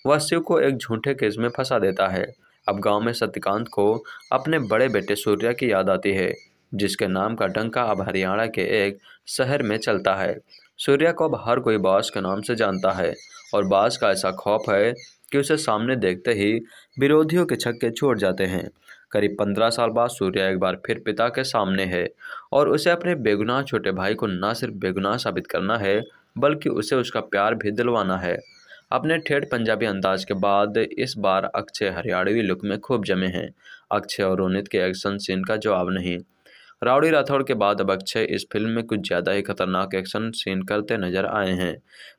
वह शिव को एक झूठे केस में फंसा देता है। अब गाँव में सत्यकांत को अपने बड़े बेटे सूर्या की याद आती है। जिसके नाम का डंका अब हरियाणा के एक शहर में चलता है। सूर्या को अब हर कोई बास के नाम से जानता है और बास का ऐसा खौफ है कि उसे सामने देखते ही विरोधियों के छक्के छोड़ जाते हैं। करीब पंद्रह साल बाद सूर्या एक बार फिर पिता के सामने है और उसे अपने बेगुनाह छोटे भाई को न सिर्फ़ बेगुनाह साबित करना है, बल्कि उसे उसका प्यार भी दिलवाना है। अपने ठेठ पंजाबी अंदाज के बाद इस बार अक्षय हरियाणवी लुक में खूब जमे हैं। अक्षय और रोनित के एक्शन सीन का जवाब नहीं। राउडी राठौड़ के बाद अब अक्षय इस फ़िल्म में कुछ ज़्यादा ही खतरनाक एक्शन सीन करते नज़र आए हैं।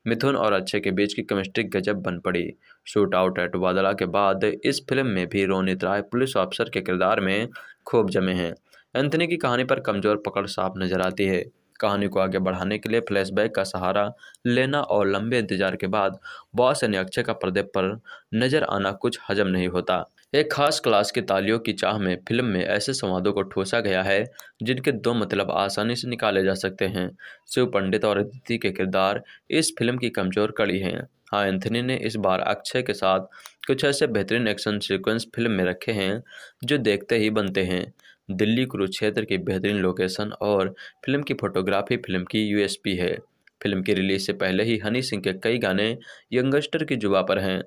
मिथुन और अक्षय के बीच की केमिस्ट्री गजब बन पड़ी। शूट आउट एट वादला के बाद इस फ़िल्म में भी रोनित राय पुलिस ऑफिसर के किरदार में खूब जमे हैं। एंथनी की कहानी पर कमज़ोर पकड़ साफ़ नज़र आती है। कहानी को आगे बढ़ाने के लिए फ्लैशबैक का सहारा लेना और लंबे इंतज़ार के बाद बॉस यानी अक्षय का पर्दे पर नज़र आना कुछ हजम नहीं होता। एक खास क्लास की तालियों की चाह में फ़िल्म में ऐसे संवादों को ठोसा गया है, जिनके दो मतलब आसानी से निकाले जा सकते हैं। शिव पंडित और अदिति के किरदार इस फ़िल्म की कमज़ोर कड़ी हैं। हाँ एंथनी ने इस बार अक्षय के साथ कुछ ऐसे बेहतरीन एक्शन सीक्वेंस फ़िल्म में रखे हैं, जो देखते ही बनते हैं। दिल्ली कुरुक्षेत्र की बेहतरीन लोकेशन और फ़िल्म की फोटोग्राफी फ़िल्म की यूएसपी है। फ़िल्म की रिलीज़ से पहले ही हनी सिंह के कई गाने यंगस्टर की जुबा पर हैं।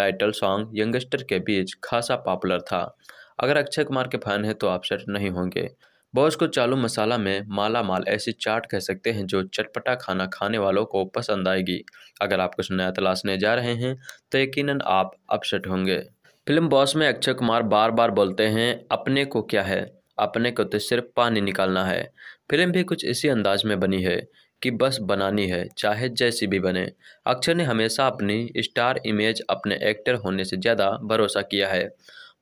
टाइटल सॉन्ग यंगस्टर के बीच खासा पॉपुलर था। अगर अक्षय कुमार के फ़ैन हैं तो आप सेट नहीं होंगे। बॉस को चालू मसाला में माला माल ऐसी चाट कह सकते हैं जो चटपटा खाना खाने वालों को पसंद आएगी। अगर आप कुछ नया तलाशने जा रहे हैं तो यकीनन आप अपसेट होंगे। फ़िल्म बॉस में अक्षय कुमार बार बार बोलते हैं, अपने को क्या है? अपने को तो सिर्फ़ पानी निकालना है। फ़िल्म भी कुछ इसी अंदाज में बनी है। कि बस बनानी है, चाहे जैसी भी बने। अक्षय ने हमेशा अपनी स्टार इमेज अपने एक्टर होने से ज़्यादा भरोसा किया है।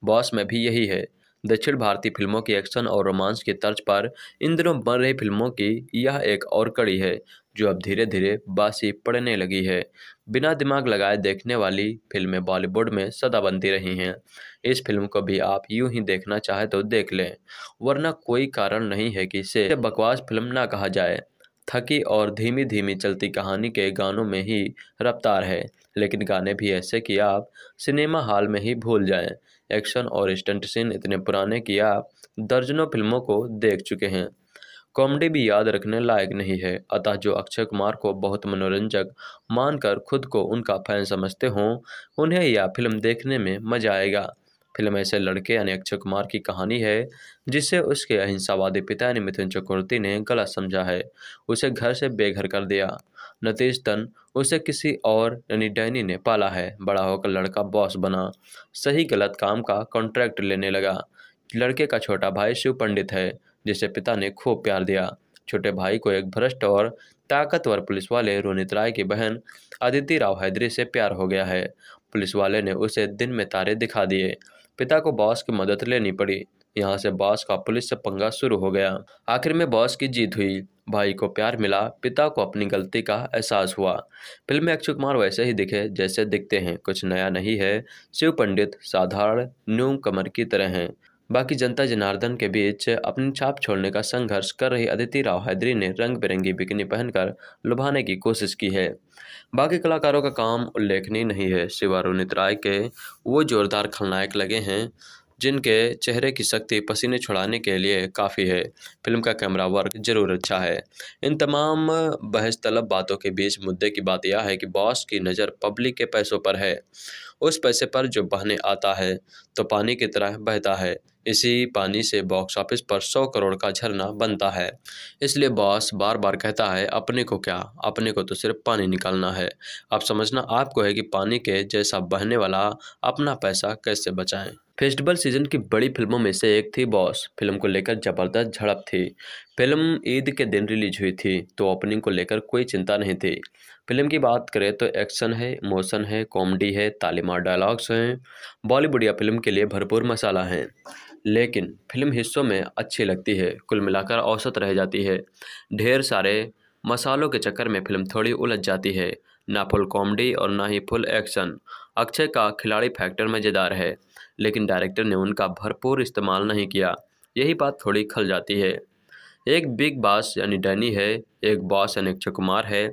बॉस में भी यही है। दक्षिण भारतीय फ़िल्मों की एक्शन और रोमांस की तर्ज पर इन दिनों बन रही फ़िल्मों की यह एक और कड़ी है, जो अब धीरे धीरे बासी पड़ने लगी है। बिना दिमाग लगाए देखने वाली फ़िल्में बॉलीवुड में सदा बनती रही हैं। इस फ़िल्म को भी आप यूँ ही देखना चाहे तो देख लें, वरना कोई कारण नहीं है कि इसे बकवास फ़िल्म ना कहा जाए। थकी और धीमी धीमी चलती कहानी के गानों में ही रफ्तार है, लेकिन गाने भी ऐसे कि आप सिनेमा हॉल में ही भूल जाएँ। एक्शन और स्टंट सीन इतने पुराने कि आप दर्जनों फ़िल्मों को देख चुके हैं। कॉमेडी भी याद रखने लायक नहीं है, अतः जो अक्षय कुमार को बहुत मनोरंजक मानकर खुद को उनका फ़ैन समझते हों, उन्हें यह फ़िल्म देखने में मज़ा आएगा। फ़िल्म ऐसे लड़के यानी अक्षय कुमार की कहानी है जिसे उसके अहिंसावादी पिता यानी मिथुन चक्रवर्ती ने गलत समझा है। उसे घर से बेघर कर दिया। नतीजतन उसे किसी और, यानी डैनी ने पाला है। बड़ा होकर लड़का बॉस बना। सही गलत काम का कॉन्ट्रैक्ट लेने लगा। लड़के का छोटा भाई शिव पंडित है, जिसे पिता ने खूब प्यार दिया। छोटे भाई को एक भ्रष्ट और ताकतवर पुलिस वाले रोनित राय की बहन अदिति राव हैदरी से प्यार हो गया है। पुलिस वाले ने उसे दिन में तारे दिखा दिए। पिता को बॉस की मदद लेनी पड़ी। यहाँ से बॉस का पुलिस से पंगा शुरू हो गया। आखिर में बॉस की जीत हुई। भाई को प्यार मिला, पिता को अपनी गलती का एहसास हुआ। फ़िल्म में अक्षय कुमार वैसे ही दिखे, जैसे दिखते हैं। कुछ नया नहीं है। शिव पंडित साधारण न्यू कमर की तरह हैं। बाकी जनता जनार्दन के बीच अपनी छाप छोड़ने का संघर्ष कर रही अदिति राव हैदरी ने रंग बिरंगी बिकनी पहनकर लुभाने की कोशिश की है। बाकी कलाकारों का काम उल्लेखनीय नहीं है। शिवा रोनित राय के वो जोरदार खलनायक लगे हैं, जिनके चेहरे की शक्ति पसीने छुड़ाने के लिए काफ़ी है। फ़िल्म का कैमरा वर्क ज़रूर अच्छा है। इन तमाम बहस तलब बातों के बीच मुद्दे की बात यह है कि बॉस की नज़र पब्लिक के पैसों पर है। उस पैसे पर जो बहने आता है तो पानी की तरह बहता है। इसी पानी से बॉक्स ऑफ़िस पर सौ करोड़ का झरना बनता है। इसलिए बॉस बार बार कहता है, अपने को क्या? अपने को तो सिर्फ़ पानी निकालना है। अब समझना आपको है कि पानी के जैसा बहने वाला अपना पैसा कैसे बचाएँ? फेस्टिवल सीज़न की बड़ी फ़िल्मों में से एक थी बॉस फ़िल्म को लेकर ज़बरदस्त झड़प थी। फ़िल्म ईद के दिन रिलीज़ हुई थी तो ओपनिंग को लेकर कोई चिंता नहीं थी। फ़िल्म की बात करें तो एक्शन है इमोशन है कॉमेडी है, तालीमार डायलॉग्स हैं। बॉलीवुड या फ़िल्म के लिए भरपूर मसाला है। लेकिन फ़िल्म हिस्सों में अच्छी लगती है। कुल मिलाकर औसत रह जाती है। ढेर सारे मसालों के चक्कर में फ़िल्म थोड़ी उलझ जाती है। ना फुल कॉमेडी और ना ही फुल एक्शन। अक्षय का खिलाड़ी फैक्टर मज़ेदार है, लेकिन डायरेक्टर ने उनका भरपूर इस्तेमाल नहीं किया। यही बात थोड़ी खल जाती है। एक बिग बॉस यानी डैनी है, एक बॉस यानी अक्षय कुमार है,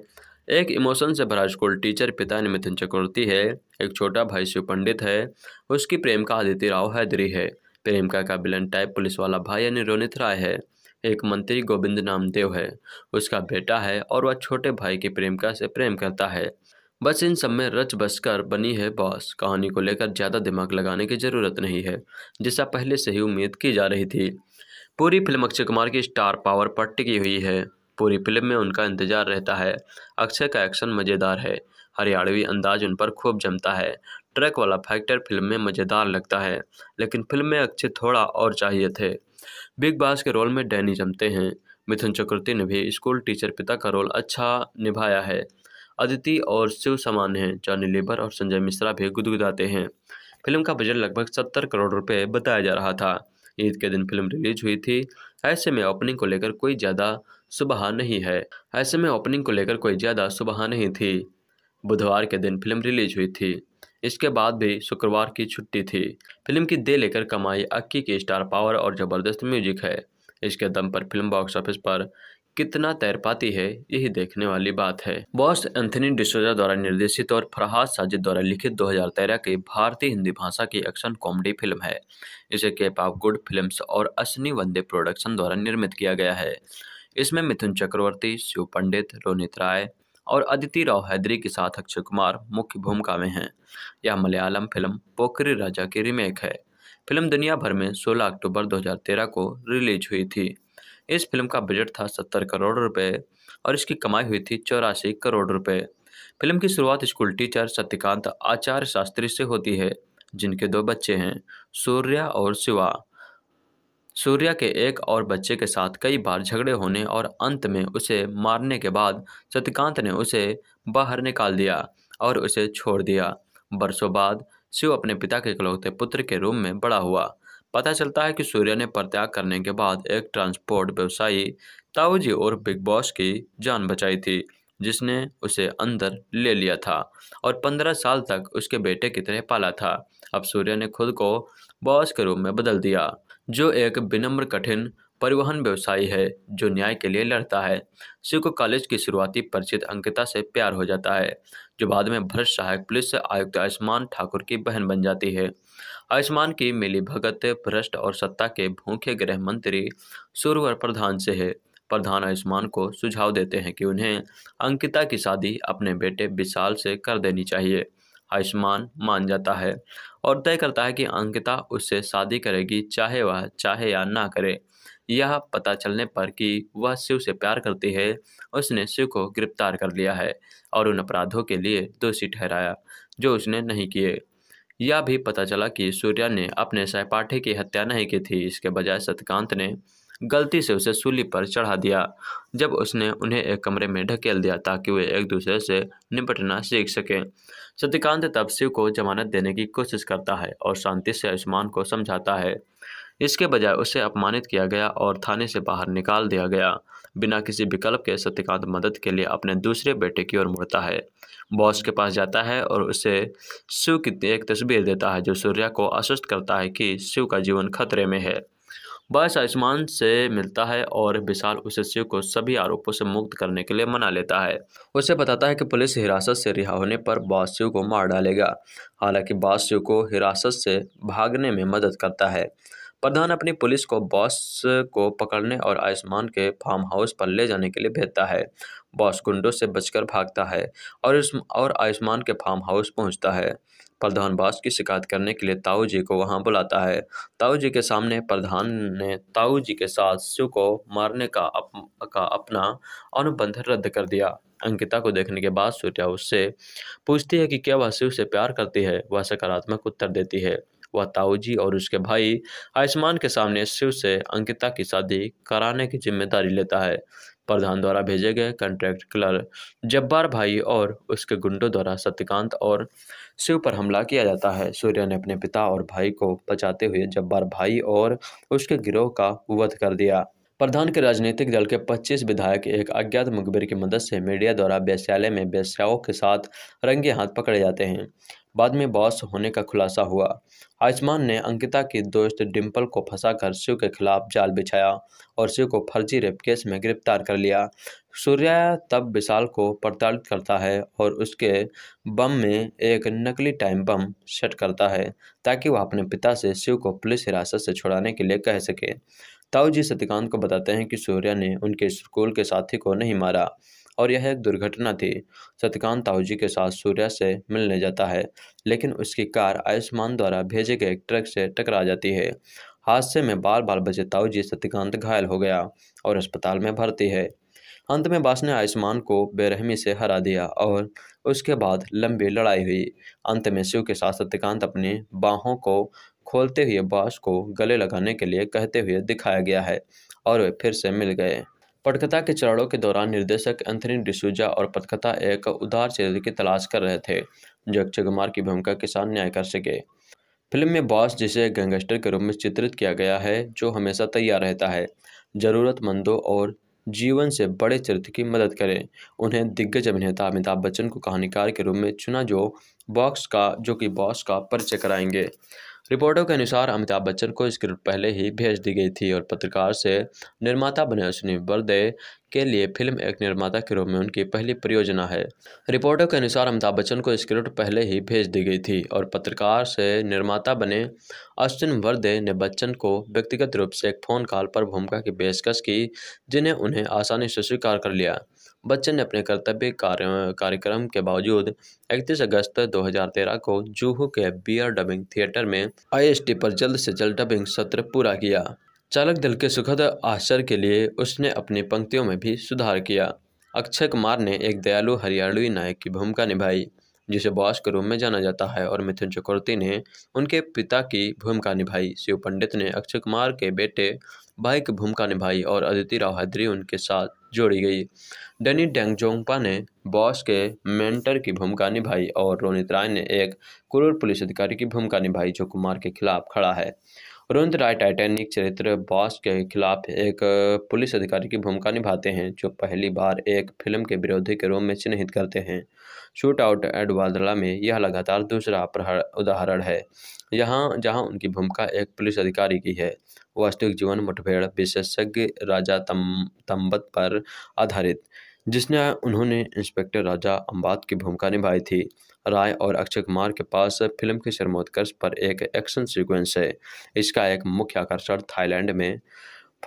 एक इमोशन से भरा स्कूल टीचर पिता यानी मिथुन चक्रवर्ती है, एक छोटा भाई शिव पंडित है, उसकी प्रेम का आदित्य राव हैदरी है। प्रेमिका का विलन टाइप पुलिस वाला भाई यानी रोनित राय है। एक मंत्री गोविंद नामदेव है। उसका बेटा है और वह छोटे भाई की प्रेमिका से प्रेम करता है। बस इन सब में रच बस कर बनी है बॉस। कहानी को लेकर ज़्यादा दिमाग लगाने की ज़रूरत नहीं है, जिसका पहले से ही उम्मीद की जा रही थी। पूरी फ़िल्म अक्षय कुमार की स्टार पावर पर टिकी हुई है। पूरी फ़िल्म में उनका इंतज़ार रहता है। अक्षय का एक्शन मज़ेदार है। हरियाणवी अंदाज उन पर खूब जमता है। ट्रैक वाला फैक्टर फ़िल्म में मज़ेदार लगता है, लेकिन फ़िल्म में अक्षय थोड़ा और चाहिए थे। बिग बास के रोल में डैनी जमते हैं। मिथुन चक्रवर्ती ने भी स्कूल टीचर पिता का रोल अच्छा निभाया है। अदिति और शिव समान हैं। जॉनी लेबर और संजय मिश्रा भी गुदगुदाते हैं। फ़िल्म का बजट लगभग सत्तर करोड़ रुपए बताया जा रहा था। ईद के दिन फ़िल्म रिलीज़ हुई थी। ऐसे में ओपनिंग को लेकर कोई ज़्यादा सुबह नहीं है। ऐसे में ओपनिंग को लेकर कोई ज़्यादा सुबह नहीं थी। बुधवार के दिन फ़िल्म रिलीज़ हुई थी। इसके बाद भी शुक्रवार की छुट्टी थी। फ़िल्म की दे लेकर कमाई अक्की की स्टार पावर और ज़बरदस्त म्यूज़िक है। इसके दम पर फ़िल्म बॉक्स ऑफ़िस पर कितना तैर पाती है, यही देखने वाली बात है। बॉस एंथनी डिसोजा द्वारा निर्देशित और फरहाद साजिद द्वारा लिखित 2013 की भारतीय हिंदी भाषा की एक्शन कॉमेडी फ़िल्म है। इसे केप ऑफ़ गुड फिल्म्स और अश्नी वंदे प्रोडक्शन द्वारा निर्मित किया गया है। इसमें मिथुन चक्रवर्ती, शिव पंडित, रोनित राय और अदिति राव हैदरी के साथ अक्षय कुमार मुख्य भूमिका में हैं। यह मलयालम फ़िल्म पोखरी राजा की रीमेक है। फ़िल्म दुनिया भर में 16 अक्टूबर 2013 को रिलीज़ हुई थी। इस फ़िल्म का बजट था सत्तर करोड़ रुपए और इसकी कमाई हुई थी चौरासी करोड़ रुपए। फ़िल्म की शुरुआत स्कूल टीचर सत्यकांत आचार्य शास्त्री से होती है, जिनके दो बच्चे हैं, सूर्या और शिवा। सूर्या के एक और बच्चे के साथ कई बार झगड़े होने और अंत में उसे मारने के बाद सत्यकांत ने उसे बाहर निकाल दिया और उसे छोड़ दिया। बरसों बाद शिव अपने पिता के इकलौते पुत्र के रूम में बड़ा हुआ। पता चलता है कि सूर्य ने परित्याग करने के बाद एक ट्रांसपोर्ट व्यवसायी ताऊजी और बिग बॉस की जान बचाई थी, जिसने उसे अंदर ले लिया था और पंद्रह साल तक उसके बेटे की तरह पाला था। अब सूर्य ने खुद को बॉस के रूप में बदल दिया। जो एक विनम्र, कठिन परिवहन व्यवसायी है, जो न्याय के लिए लड़ता है। शिव को कॉलेज की शुरुआती परिचित अंकिता से प्यार हो जाता है, जो बाद में भ्रष्ट सहायक पुलिस आयुक्त आयुष्मान ठाकुर की बहन बन जाती है। आयुष्मान की मिली भगत भ्रष्ट और सत्ता के भूखे गृह मंत्री सुरवर प्रधान से है। प्रधान आयुष्मान को सुझाव देते हैं कि उन्हें अंकिता की शादी अपने बेटे विशाल से कर देनी चाहिए। आयुष्मान मान जाता है। और तय करता है कि अंकिता उससे शादी करेगी, चाहे वह, चाहे या ना करे। यह पता चलने पर कि वह शिव से प्यार करती है, उसने शिव को गिरफ़्तार कर लिया है और उन अपराधों के लिए दोषी ठहराया, जो उसने नहीं किए। यह भी पता चला कि सूर्या ने अपने सहपाठी की हत्या नहीं की थी, इसके बजाय सत्यकांत ने गलती से उसे सूली पर चढ़ा दिया, जब उसने उन्हें एक कमरे में ढकेल दिया ताकि वे एक दूसरे से निपटना सीख सकें। सत्यकांत तब शिव को जमानत देने की कोशिश करता है और शांति से आयुष्मान को समझाता है। इसके बजाय उसे अपमानित किया गया और थाने से बाहर निकाल दिया गया। बिना किसी विकल्प के सत्यकांत मदद के लिए अपने दूसरे बेटे की ओर मुड़ता है। बॉस के पास जाता है और उसे शिव की एक तस्वीर देता है जो सूर्या को आश्वस्त करता है कि शिव का जीवन खतरे में है। बॉस आयुष्मान से मिलता है और विशाल उसे शिव को सभी आरोपों से मुक्त करने के लिए मना लेता है। उसे बताता है कि पुलिस हिरासत से रिहा होने पर बॉस शिव को मार डालेगा। हालाँकि बॉस शिव को हिरासत से भागने में मदद करता है। प्रधान अपनी पुलिस को बॉस को पकड़ने और आयुष्मान के फार्म हाउस पर ले जाने के लिए भेजता है। बॉस गुंडों से बचकर भागता है और और आयुष्मान के फार्म हाउस पहुँचता है। प्रधान बास की शिकायत करने के लिए ताऊ जी को वहाँ बुलाता है। ताऊ जी के सामने प्रधान ने ताऊ जी के साथ शिव को मारने का अप, का अपना अनुबंध रद्द कर दिया। अंकिता को देखने के बाद सूर्या उससे पूछती है कि क्या वह शिव से प्यार करती है? वह सकारात्मक उत्तर देती है। वह ताऊजी और उसके भाई आयुष्मान के सामने शिव से अंकिता की शादी कराने की ज़िम्मेदारी लेता है। प्रधान द्वारा भेजे गए कंट्रैक्ट क्लर जब्बार भाई और उसके गुंडों द्वारा सत्यकांत और शिव पर हमला किया जाता है। सूर्य ने अपने पिता और भाई को बचाते हुए जब्बार भाई और उसके गिरोह का वध कर दिया। प्रधान के राजनीतिक दल के 25 विधायक एक अज्ञात मुखबिर की मदद से मीडिया द्वारा वेश्यालय में वेश्याओं के साथ रंगे हाथ पकड़े जाते हैं। बाद में बॉस होने का खुलासा हुआ। आयुष्मान ने अंकिता की दोस्त डिम्पल को फंसाकर शिव के खिलाफ जाल बिछाया और शिव को फर्जी रेप केस में गिरफ़्तार कर लिया। सूर्या तब विशाल को प्रताड़ित करता है और उसके बम में एक नकली टाइम बम सेट करता है, ताकि वह अपने पिता से शिव को पुलिस हिरासत से छुड़ाने के लिए कह सके। ताऊ जी सत्यकांत को बताते हैं कि सूर्या ने उनके स्कूल के साथी को नहीं मारा और यह एक दुर्घटना थी। सत्यकांत ताऊजी के साथ सूर्या से मिलने जाता है, लेकिन उसकी कार आयुष्मान द्वारा भेजे गए ट्रक से टकरा जाती है। हादसे में बाल बाल बचे ताऊजी सत्यकांत घायल हो गया और अस्पताल में भर्ती है। अंत में बास ने आयुष्मान को बेरहमी से हरा दिया और उसके बाद लंबी लड़ाई हुई। अंत में शिव के साथ सत्यकांत अपने बाहों को खोलते हुए बास को गले लगाने के लिए कहते हुए दिखाया गया है और वे फिर से मिल गए। पटकथा के चरणों के दौरान निर्देशक एंथनी डिसूजा और पटकथा एक उदार चरित्र की तलाश कर रहे थे, जो अक्षय कुमार की भूमिका के साथ न्याय कर सके। फ़िल्म में बॉस, जिसे गैंगस्टर के रूप में चित्रित किया गया है, जो हमेशा तैयार रहता है, ज़रूरतमंदों और जीवन से बड़े चरित्र की मदद करें। उन्हें दिग्गज अभिनेता अमिताभ बच्चन को कहानीकार के रूप में चुना जो बॉक्स का जो कि बॉक्स का परिचय कराएँगे। रिपोर्टों के अनुसार अमिताभ बच्चन को स्क्रिप्ट पहले ही भेज दी गई थी और पत्रकार से निर्माता बने अश्विनी बर्दे के लिए फ़िल्म एक निर्माता के रूप में उनकी पहली परियोजना है। रिपोर्टों के अनुसार अमिताभ बच्चन को स्क्रिप्ट पहले ही भेज दी गई थी और पत्रकार से निर्माता बने अश्विन वर्दे ने बच्चन को व्यक्तिगत रूप से एक फ़ोन कॉल पर भूमिका की पेशकश की, जिन्हें उन्हें आसानी से स्वीकार कर लिया। बच्चन ने अपने कर्तव्य कार्य, कार्यक्रम के बावजूद 31 अगस्त 2013 को जूहू के बियर डबिंग थिएटर में आईएसटी पर जल्द से जल्द डबिंग सत्र पूरा किया। चालक दल के सुखद आश्चर्य के लिए उसने अपनी पंक्तियों में भी सुधार किया। अक्षय कुमार ने एक दयालु हरियाणवी नायक की भूमिका निभाई, जिसे बॉस के रूप में जाना जाता है, और मिथुन चक्रवर्ती ने उनके पिता की भूमिका निभाई। शिव पंडित ने अक्षय कुमार के बेटे भाई की भूमिका निभाई, और अदिति राव हैदरी उनके साथ जोड़ी गई। डेनी डेंगजोंगपा ने बॉस के मेंटर की भूमिका निभाई और रोनित राय ने एक क्रूर पुलिस अधिकारी की भूमिका निभाई जो कुमार के खिलाफ खड़ा है। रोनित राय टाइटैनिक चरित्र बॉस के खिलाफ एक पुलिस अधिकारी की भूमिका निभाते हैं, जो पहली बार एक फ़िल्म के विरोधी के रूप में चिन्हित करते हैं। शूट आउट एडवादला में यह लगातार दूसरा उदाहरण है। यहाँ, जहाँ उनकी भूमिका एक पुलिस अधिकारी की है, वास्तविक जीवन मुठभेड़ विशेषज्ञ राजा तम तम्बत पर आधारित। जिसने उन्होंने इंस्पेक्टर राजा अम्बात की भूमिका निभाई थी। राय और अक्षय कुमार के पास फ़िल्म के शर्मोत्कर्ष पर एक एक्शन सीक्वेंस है। इसका एक मुख्य आकर्षण थाईलैंड में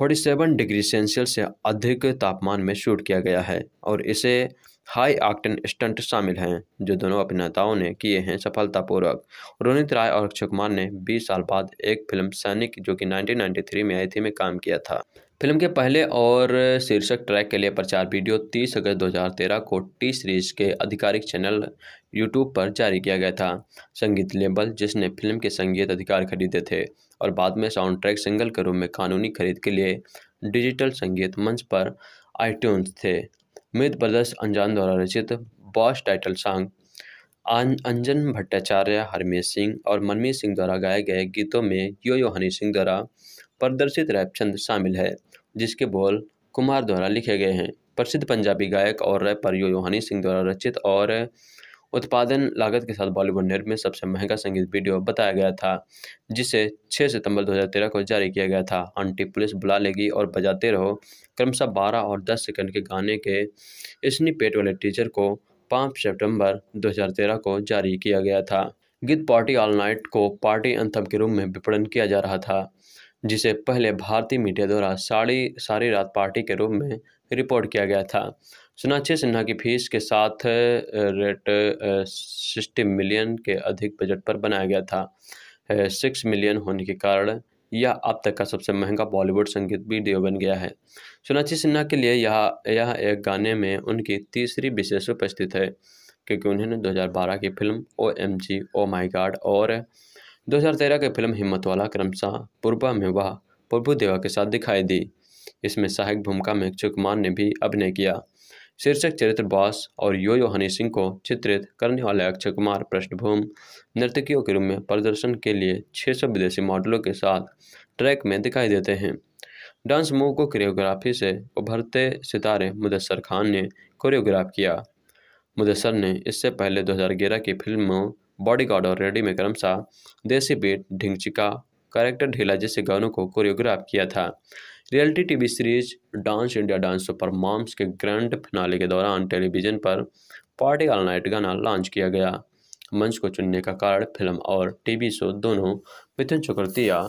47 डिग्री सेल्सियस से अधिक तापमान में शूट किया गया है और इसे हाई आक्टन स्टंट शामिल हैं, जो दोनों अभिनेताओं ने किए हैं सफलतापूर्वक। रोनित राय और अक्षय कुमार ने 20 साल बाद एक फ़िल्म सैनिक, जो कि 1993 में आई थी, में काम किया था। फ़िल्म के पहले और शीर्षक ट्रैक के लिए प्रचार वीडियो 30 अगस्त 2013 को टी सीरीज़ के आधिकारिक चैनल यूट्यूब पर जारी किया गया था। संगीत लेबल, जिसने फ़िल्म के संगीत अधिकार खरीदे थे और बाद में साउंड ट्रैक सिंगल के रूप में कानूनी खरीद के लिए डिजिटल संगीत मंच पर आईट्यून्स थे। मित ब्रदर्स अंजान द्वारा रचित boss title song Anjan Bhattacharya Harmesh Singh और मनमीत सिंह द्वारा गाए गए गीतों में यो यो हनी सिंह द्वारा प्रदर्शित रैपचंद शामिल है। जिसके बोल कुमार द्वारा लिखे गए हैं। प्रसिद्ध पंजाबी गायक और rapper yo yo Honey Singh द्वारा रचित और उत्पादन लागत के साथ बॉलीवुड निर्मित सबसे महँगा संगीत वीडियो बताया गया था, जिसे 6 सितंबर 2013 को जारी किया गया था। आंटी पुलिस बुला लेगी और बजाते रहो। क्रमशः 12 और 10 सेकंड के गाने के इसनी पेट वाले टीचर को 5 सितंबर 2013 को जारी किया गया था। गीत पार्टी ऑल नाइट को पार्टी अंथम के रूप में विपणन किया जा रहा था। जिसे पहले भारतीय मीडिया द्वारा साड़ी सारी रात पार्टी के रूप में रिपोर्ट किया गया था। सोनाक्षी सिन्हा की फ़ीस के साथ रेट सिक्सटी मिलियन के अधिक बजट पर बनाया गया था। सिक्स मिलियन होने के कारण यह अब तक का सबसे महँगा बॉलीवुड संगीत वीडियो बन गया है। सोनाक्षी सिन्हा के लिए यह यह एक गाने में उनकी तीसरी विशेष उपस्थित है, क्योंकि उन्होंने 2012 की फ़िल्म ओ एम जी, ओ माई गाड और 2013 की फ़िल्म हिम्मत वाला क्रमशः पूर्वा में वह प्रभु देवा के साथ दिखाई दी। इसमें सहायक भूमिका में अक्षय कुमार ने भी अभिनय किया। शीर्षक चरित्र बॉस और यो यो हनी सिंह को चित्रित करने वाले अक्षय कुमार पृष्ठभूमि नर्तकियों के रूप में प्रदर्शन के लिए 600 विदेशी मॉडलों के साथ ट्रैक में दिखाई देते हैं। डांस मूव को कोरियोग्राफी से उभरते सितारे मुदस्सर खान ने कोरियोग्राफ किया। मुदस्सर ने इससे पहले 2011 की फ़िल्मों बॉडीगार्ड और रेडी में क्रमशः देसी बीट, ढिंगचिका, कैरेक्टर ढीला जैसे गानों को कोरियोग्राफ किया था। Reality TV series dance India dance super moms के ग्रैंड फिनाले के दौरान टेलीविज़न पर पार्टी ऑल नाइट गाना लॉन्च किया गया। मंच को चुनने का कारण फ़िल्म और टीवी शो दोनों मिथुन चक्रवर्ती या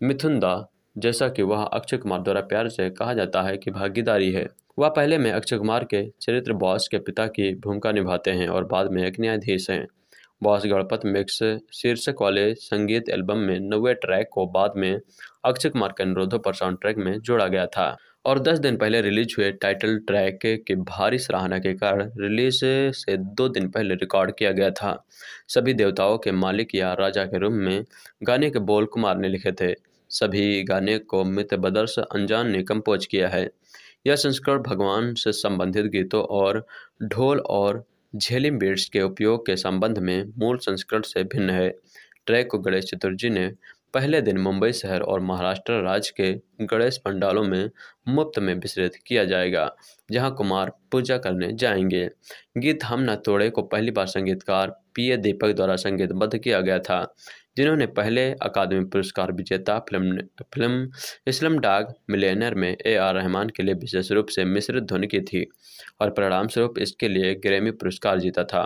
मिथुन दा जैसा कि वह अक्षय कुमार द्वारा प्यार से कहा जाता है कि भागीदारी है। वह पहले में अक्षय कुमार के चरित्र बॉस के पिता की भूमिका निभाते हैं और बाद में एक न्यायाधीश हैं। बॉस गणपत मिक्स शीर्षक वाले संगीत एल्बम में नवे ट्रैक को बाद में अक्षय कुमार के अनुरोधों पर साउंड ट्रैक में जोड़ा गया था। और 10 दिन पहले रिलीज़ हुए टाइटल ट्रैक के भारी सराहना के कारण रिलीज़ से दो दिन पहले रिकॉर्ड किया गया था। सभी देवताओं के मालिक या राजा के रूप में गाने के बोल कुमार ने लिखे थे। सभी गाने को मित बदर्श अनजान ने कंपोज किया है। यह संस्करण भगवान से संबंधित गीतों और ढोल और झेलिम बीट्स के उपयोग के संबंध में मूल संस्करण से भिन्न है। ट्रैक को गणेश चतुर्थी ने पहले दिन मुंबई शहर और महाराष्ट्र राज्य के गणेश पंडालों में मुफ़्त में विसर्जित किया जाएगा, जहाँ कुमार पूजा करने जाएँगे। गीत हम न तोड़े को पहली बार संगीतकार पी ए दीपक द्वारा संगीतबद्ध किया गया था। जिन्होंने पहले अकादमी पुरस्कार विजेता film film Slumdog Millionaire में ए आर रहमान के लिए विशेष रूप से मिश्रित ध्वनि की थी और परिणाम स्वरूप इसके लिए ग्रैमी पुरस्कार जीता था।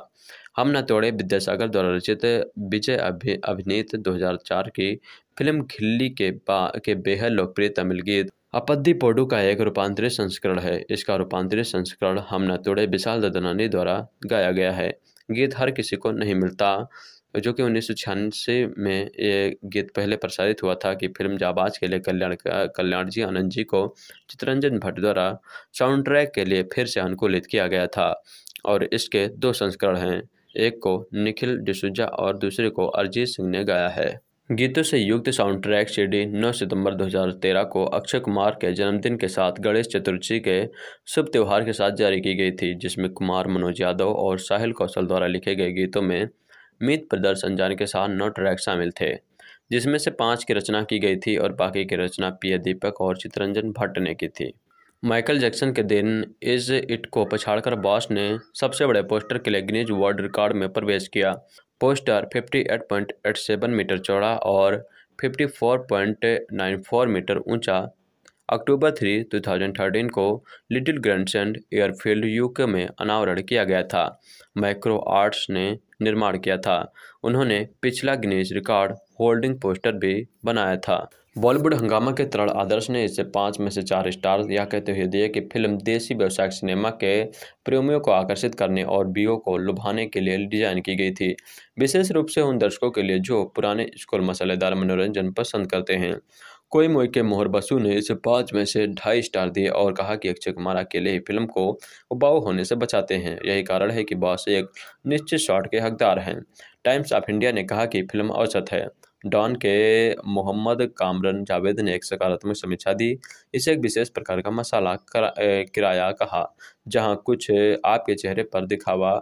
हम न तोड़े विद्यासागर द्वारा रचित विजय अभि, अभिनीत 2004 की फ़िल्म खिल्ली के बा, के बेहद लोकप्रिय तमिल गीत अपद्दी पोडू का एक रूपांतरित संस्करण है। इसका रूपांतरित संस्करण हम न तोड़े विशाल ददनानी द्वारा गाया गया है। गीत हर किसी को नहीं मिलता। जो कि उन्नीस में ये गीत पहले प्रसारित हुआ था कि फ़िल्म जाबाज के लिए कल्याण कल्याण जी, आनंद जी को चित्रंजन भट्ट द्वारा साउंड ट्रैक के लिए फिर से अनुकूलित किया गया था और इसके दो संस्करण हैं। एक को निखिल डिसूजा और दूसरे को अरिजीत सिंह ने गाया है। गीतों से युक्त साउंड ट्रैक सी सीडी 9 सितंबर 2013 को अक्षय कुमार के जन्मदिन के साथ गणेश चतुर्थी के शुभ त्यौहार के साथ जारी की गई थी, जिसमें कुमार मनोज यादव और साहिल कौशल द्वारा लिखे गए गीतों में मीत प्रदर्शन जाने के साथ नौ ट्रैक शामिल थे, जिसमें से पाँच की रचना की गई थी और बाकी की रचना पीए दीपक और चित्रंजन भट्ट ने की थी। माइकल जैक्सन के दिन इस इट को पछाड़कर बॉस ने सबसे बड़े पोस्टर के लिए गिनीज वर्ल्ड रिकॉर्ड में प्रवेश किया। पोस्टर 58.87 मीटर चौड़ा और 54.94 मीटर ऊँचा अक्टूबर थ्री 2013 को लिटिल ग्रैंडसेंड एयरफील्ड यूके में अनावरण किया गया था। माइक्रो आर्ट्स ने निर्माण किया था। उन्होंने पिछला गिनीज रिकॉर्ड होल्डिंग पोस्टर भी बनाया था। बॉलीवुड हंगामा के तरण आदर्श ने इसे पाँच में से चार स्टार यह कहते हुए दिए कि फ़िल्म देसी व्यवसायिक सिनेमा के प्रेमियों को आकर्षित करने और बीओ को लुभाने के लिए डिज़ाइन की गई थी। विशेष रूप से उन दर्शकों के लिए जो पुराने स्कूल मसालेदार मनोरंजन पसंद करते हैं। कोई के मोहर बसु ने इसे पाँच में से ढाई स्टार दिए और कहा कि अक्षय कुमार अकेले ही फ़िल्म को उबाऊ होने से बचाते हैं। यही कारण है कि बॉस एक निश्चित शॉट के हकदार हैं। टाइम्स ऑफ़ इंडिया ने कहा कि फ़िल्म औसत है। डॉन के मोहम्मद कामरन जावेद ने एक सकारात्मक समीक्षा दी। इसे एक विशेष प्रकार का मसाला किराया कहा, जहाँ कुछ आपके चेहरे पर दिखावा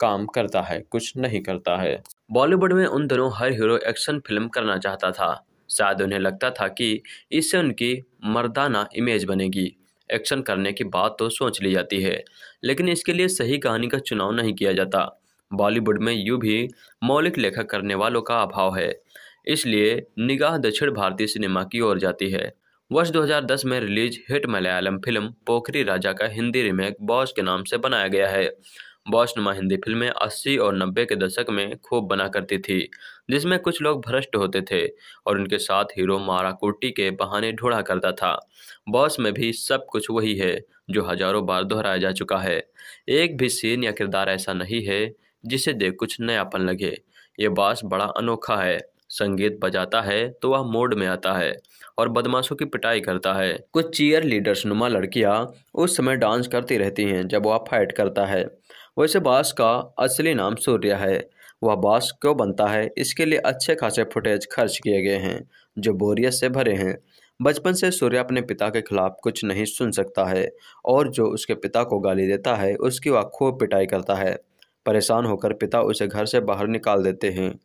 काम करता है, कुछ नहीं करता है। बॉलीवुड में उन दिनों हर हीरो एक्शन फ़िल्म करना चाहता था। शायद उन्हें लगता था कि इससे उनकी मर्दाना इमेज बनेगी। एक्शन करने की बात तो सोच ली जाती है, लेकिन इसके लिए सही कहानी का चुनाव नहीं किया जाता। बॉलीवुड में यूँ भी मौलिक लेखक करने वालों का अभाव है, इसलिए निगाह दक्षिण भारतीय सिनेमा की ओर जाती है। वर्ष 2010 में release hit Malayalam film Pokkiri Raja का हिंदी रीमेक बॉस के नाम से बनाया गया है। बॉस नुमा हिंदी फ़िल्में 80 और 90 के दशक में खूब बना करती थी, जिसमें कुछ लोग भ्रष्ट होते थे और उनके साथ हीरो मारा कुर्टी के बहाने ढूंढा करता था। बॉस में भी सब कुछ वही है, जो हज़ारों बार दोहराया जा चुका है। एक भी सीन या किरदार ऐसा नहीं है, जिसे देख कुछ नयापन लगे। ये बॉस बड़ा अनोखा है, संगीत बजाता है तो वह मोड में आता है और बदमाशों की पिटाई करता है। कुछ चीयर लीडर्स नुमा लड़कियाँ उस समय डांस करती रहती हैं जब वह फाइट करता है। वैसे बास का असली नाम सूर्य है। वह बास क्यों बनता है? इसके लिए अच्छे खासे फुटेज खर्च किए गए हैं, जो बोरियत से भरे हैं। बचपन से सूर्य अपने पिता के खिलाफ कुछ नहीं सुन सकता है, और जो उसके पिता को गाली देता है, उसकी वह खूब पिटाई करता है। परेशान होकर पिता उसे घर से बाहर निकाल देते हैं।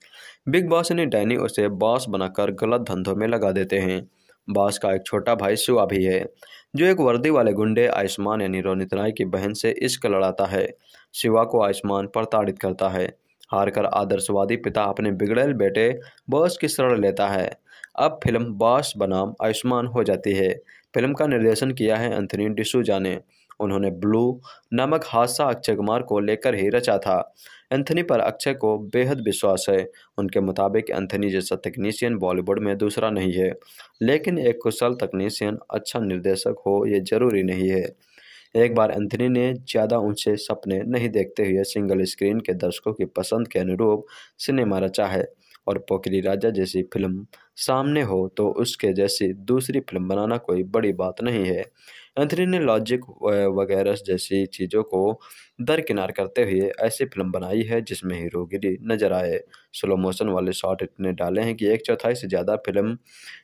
बिग बॉस यानी डैनी उसे बॉस बनाकर गलत धंधों में लगा देते हैं। बॉस का एक छोटा भाई शिवा भी है, जो एक वर्दी वाले गुंडे आयुष्मान यानी रोनित राय की बहन से इश्क लड़ाता है। शिवा को आयुष्मान प्रताड़ित करता है। हारकर आदर्शवादी पिता अपने बिगड़ेल बेटे बॉस की शरण लेता है। अब फ़िल्म बॉस बनाम आयुष्मान हो जाती है। फ़िल्म का निर्देशन किया है एंथनी डिसूजा ने। उन्होंने ब्लू नामक हादसा अक्षय कुमार को लेकर ही रचा था। एंथनी पर अक्षय को बेहद विश्वास है। उनके मुताबिक एंथनी जैसा तकनीशियन बॉलीवुड में दूसरा नहीं है। लेकिन एक कुशल तकनीशियन अच्छा निर्देशक हो ये ज़रूरी नहीं है। एक बार एंथनी ने ज़्यादा ऊँचे सपने नहीं देखते हुए सिंगल स्क्रीन के दर्शकों की पसंद के अनुरूप सिनेमा रचा है और पोखरी राजा जैसी फ़िल्म सामने हो तो उसके जैसी दूसरी फ़िल्म बनाना कोई बड़ी बात नहीं है। एंथनी ने लॉजिक वगैरह जैसी चीज़ों को दरकिनार करते हुए ऐसी फ़िल्म बनाई है जिसमें हीरोगिरी नज़र आए। स्लो मोशन वाले शॉट इतने डाले हैं कि एक चौथाई से ज़्यादा फ़िल्म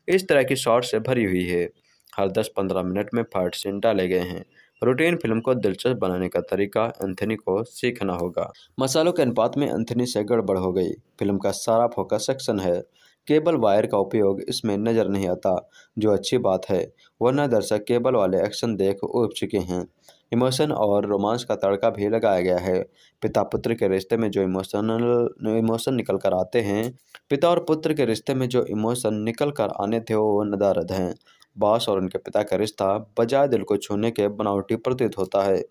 इस तरह की शॉट से भरी हुई है। हर दस पंद्रह मिनट में फाइट सीन डाले गए हैं। रूटीन फ़िल्म को दिलचस्प बनाने का तरीका एंथनी को सीखना होगा। मसालों के अनुपात में एंथनी से गड़बड़ हो गई। फ़िल्म का सारा फोकस सेक्शन है। केबल वायर का उपयोग इसमें नज़र नहीं आता, जो अच्छी बात है। वरना दर्शक केबल वाले एक्शन देख उब चुके हैं। इमोशन और रोमांस का तड़का भी लगाया गया है। पिता पुत्र के रिश्ते में जो इमोशनल, इमोशन निकल कर आते हैं, पिता और पुत्र के रिश्ते में जो इमोशन निकल कर आने थे, वो नदारद हैं। बॉस और उनके पिता का रिश्ता बजाय दिल को छूने के बनावटी प्रतीत होता है।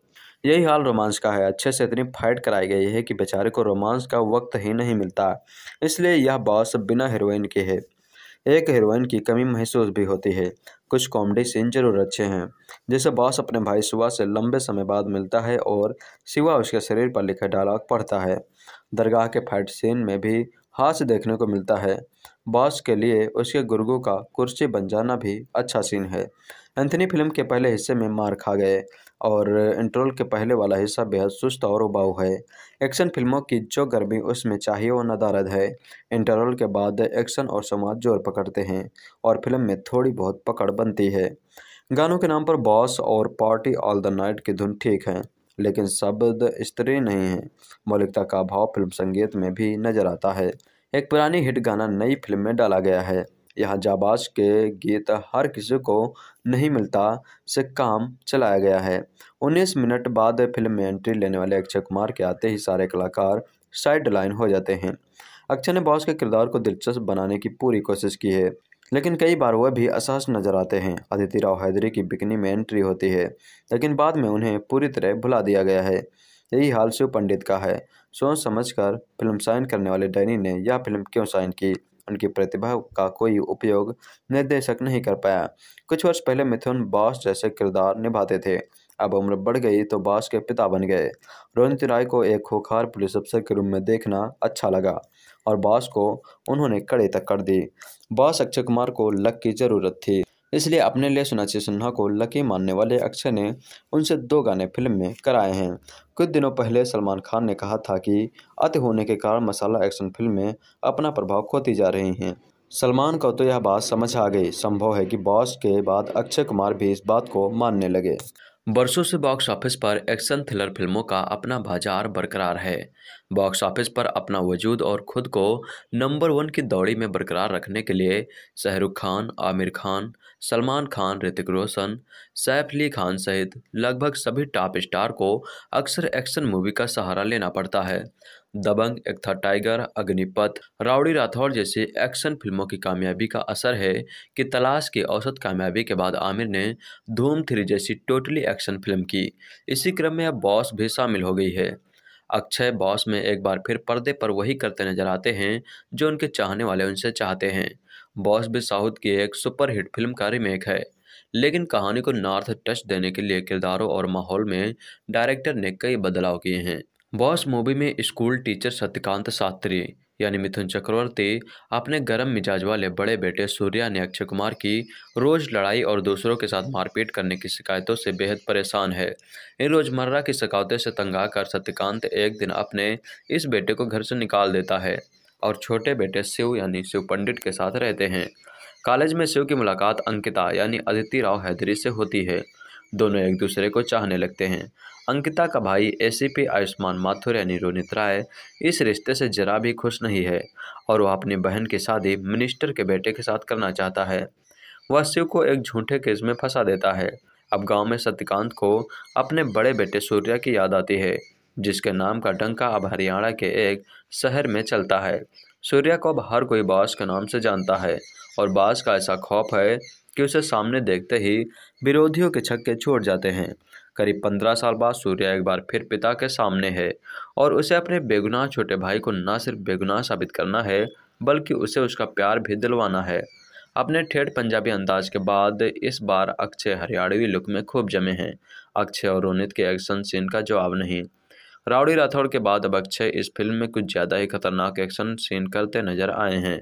यही हाल रोमांस का है। अच्छे से इतनी फाइट कराई गई है कि बेचारे को रोमांस का वक्त ही नहीं मिलता। इसलिए यह बॉस बिना हीरोइन के है। एक हीरोइन की कमी महसूस भी होती है। कुछ कॉमेडी सीन ज़रूर अच्छे हैं, जैसे बॉस अपने भाई शिवा से लंबे समय बाद मिलता है और शिवा उसके शरीर पर लिखे डायलॉग पढ़ता है। दरगाह के फाइट सीन में भी हास्य देखने को मिलता है। बॉस के लिए उसके गुर्गो का कुर्सी बन जाना भी अच्छा सीन है। एंथनी फ़िल्म के पहले हिस्से में मार खा गए और इंट्रोल के पहले वाला हिस्सा बेहद सुस्त और उबाऊ है। एक्शन फ़िल्मों की जो गर्मी उसमें चाहिए वो नदारद है। इंटरवल के बाद एक्शन और समाज ज़ोर पकड़ते हैं और फ़िल्म में थोड़ी बहुत पकड़ बनती है। गानों के नाम पर बॉस और पार्टी ऑल द नाइट की धुन ठीक है, लेकिन शब्द स्त्री नहीं है। मौलिकता का भाव फ़िल्म संगीत में भी नज़र आता है। एक पुरानी हिट गाना नई फ़िल्म में डाला गया है। यहाँ जाबाज के गीत हर किसी को नहीं मिलता से काम चलाया गया है। उन्नीस मिनट बाद फ़िल्म में एंट्री लेने वाले अक्षय कुमार के आते ही सारे कलाकार साइड लाइन हो जाते हैं। अक्षय ने बॉस के किरदार को दिलचस्प बनाने की पूरी कोशिश की है, लेकिन कई बार वह भी असहज नज़र आते हैं। अदिति राव हैदरी की बिकनी में एंट्री होती है, लेकिन बाद में उन्हें पूरी तरह भुला दिया गया है। यही हाल शिव पंडित का है। सोच समझकर फ़िल्म साइन करने वाले डैनी ने यह फ़िल्म क्यों साइन की? उनकी प्रतिभा का कोई उपयोग निर्देशक नहीं कर पाया। कुछ वर्ष पहले मिथुन बॉस जैसे किरदार निभाते थे। अब उम्र बढ़ गई तो बॉस के पिता बन गए। रोनित राय को एक खोखार पुलिस अफसर के रूप में देखना अच्छा लगा और बॉस को उन्होंने कड़े तक कर दी। बॉस अक्षय कुमार को लक की ज़रूरत थी। इसलिए अपने लिए सुनाची सिन्हा को लकी मानने वाले अक्षय ने उनसे दो गाने फ़िल्म में कराए हैं। कुछ दिनों पहले सलमान खान ने कहा था कि अति होने के कारण मसाला एक्शन फ़िल्म में अपना प्रभाव खोती जा रही हैं। सलमान को तो यह बात समझ आ गई। संभव है कि बॉस के बाद अक्षय कुमार भी इस बात को मानने लगे। बरसों से बॉक्स ऑफ़िस पर एक्शन थ्रिलर फ़िल्मों का अपना बाज़ार बरकरार है। बॉक्स ऑफ़िस पर अपना वजूद और खुद को नंबर वन की दौड़ी में बरकरार रखने के लिए शाहरुख खान, आमिर खान, सलमान खान, ऋतिक रोशन, सैफ अली खान सहित लगभग सभी टॉप स्टार को अक्सर एक्शन मूवी का सहारा लेना पड़ता है। दबंग, एक था टाइगर, अग्निपथ, राउडी राठौर जैसी एक्शन फ़िल्मों की कामयाबी का असर है कि तलाश की औसत कामयाबी के बाद आमिर ने धूम थ्री जैसी टोटली एक्शन फ़िल्म की। इसी क्रम में अब बॉस भी शामिल हो गई है। अक्षय बॉस में एक बार फिर पर्दे पर वही करते नज़र आते हैं जो उनके चाहने वाले उनसे चाहते हैं। बॉस भी साउथ की एक सुपरहिट फ़िल्म का रिमेक है। लेकिन कहानी को नॉर्थ टच देने के लिए किरदारों और माहौल में डायरेक्टर ने कई बदलाव किए हैं। बॉस मूवी में स्कूल टीचर सत्यकांत शास्त्री, यानी मिथुन चक्रवर्ती, अपने गर्म मिजाज वाले बड़े बेटे सूर्या ने अक्षय कुमार की रोज लड़ाई और दूसरों के साथ मारपीट करने की शिकायतों से बेहद परेशान है। इन रोज़मर्रा की शिकायतों से तंगा कर सत्यकांत एक दिन अपने इस बेटे को घर से निकाल देता है और छोटे बेटे शिव, यानी शिव पंडित के साथ रहते हैं। कॉलेज में शिव की मुलाकात अंकिता, यानी अदिति राव हैदरी से होती है। दोनों एक दूसरे को चाहने लगते हैं। अंकिता का भाई एसीपी आयुष्मान माथुर यानी रोनित राय इस रिश्ते से जरा भी खुश नहीं है और वह अपनी बहन की शादी मिनिस्टर के बेटे के साथ करना चाहता है। वह शिव को एक झूठे केस में फंसा देता है। अब गाँव में सत्यकांत को अपने बड़े बेटे सूर्या की याद आती है, जिसके नाम का डंका अब हरियाणा के एक शहर में चलता है। सूर्या को अब हर कोई बास के नाम से जानता है और बास का ऐसा खौफ है कि उसे सामने देखते ही विरोधियों के छक्के छोड़ जाते हैं। करीब पंद्रह साल बाद सूर्या एक बार फिर पिता के सामने है और उसे अपने बेगुनाह छोटे भाई को न सिर्फ़ बेगुनाह साबित करना है, बल्कि उसे उसका प्यार भी दिलवाना है। अपने ठेठ पंजाबी अंदाज के बाद इस बार अक्षय हरियाणवी लुक में खूब जमे हैं। अक्षय और रोनित के एक्शन सीन का जवाब नहीं। राउडी राठौड़ के बाद अब अक्षय इस फ़िल्म में कुछ ज़्यादा ही खतरनाक एक्शन सीन करते नज़र आए हैं।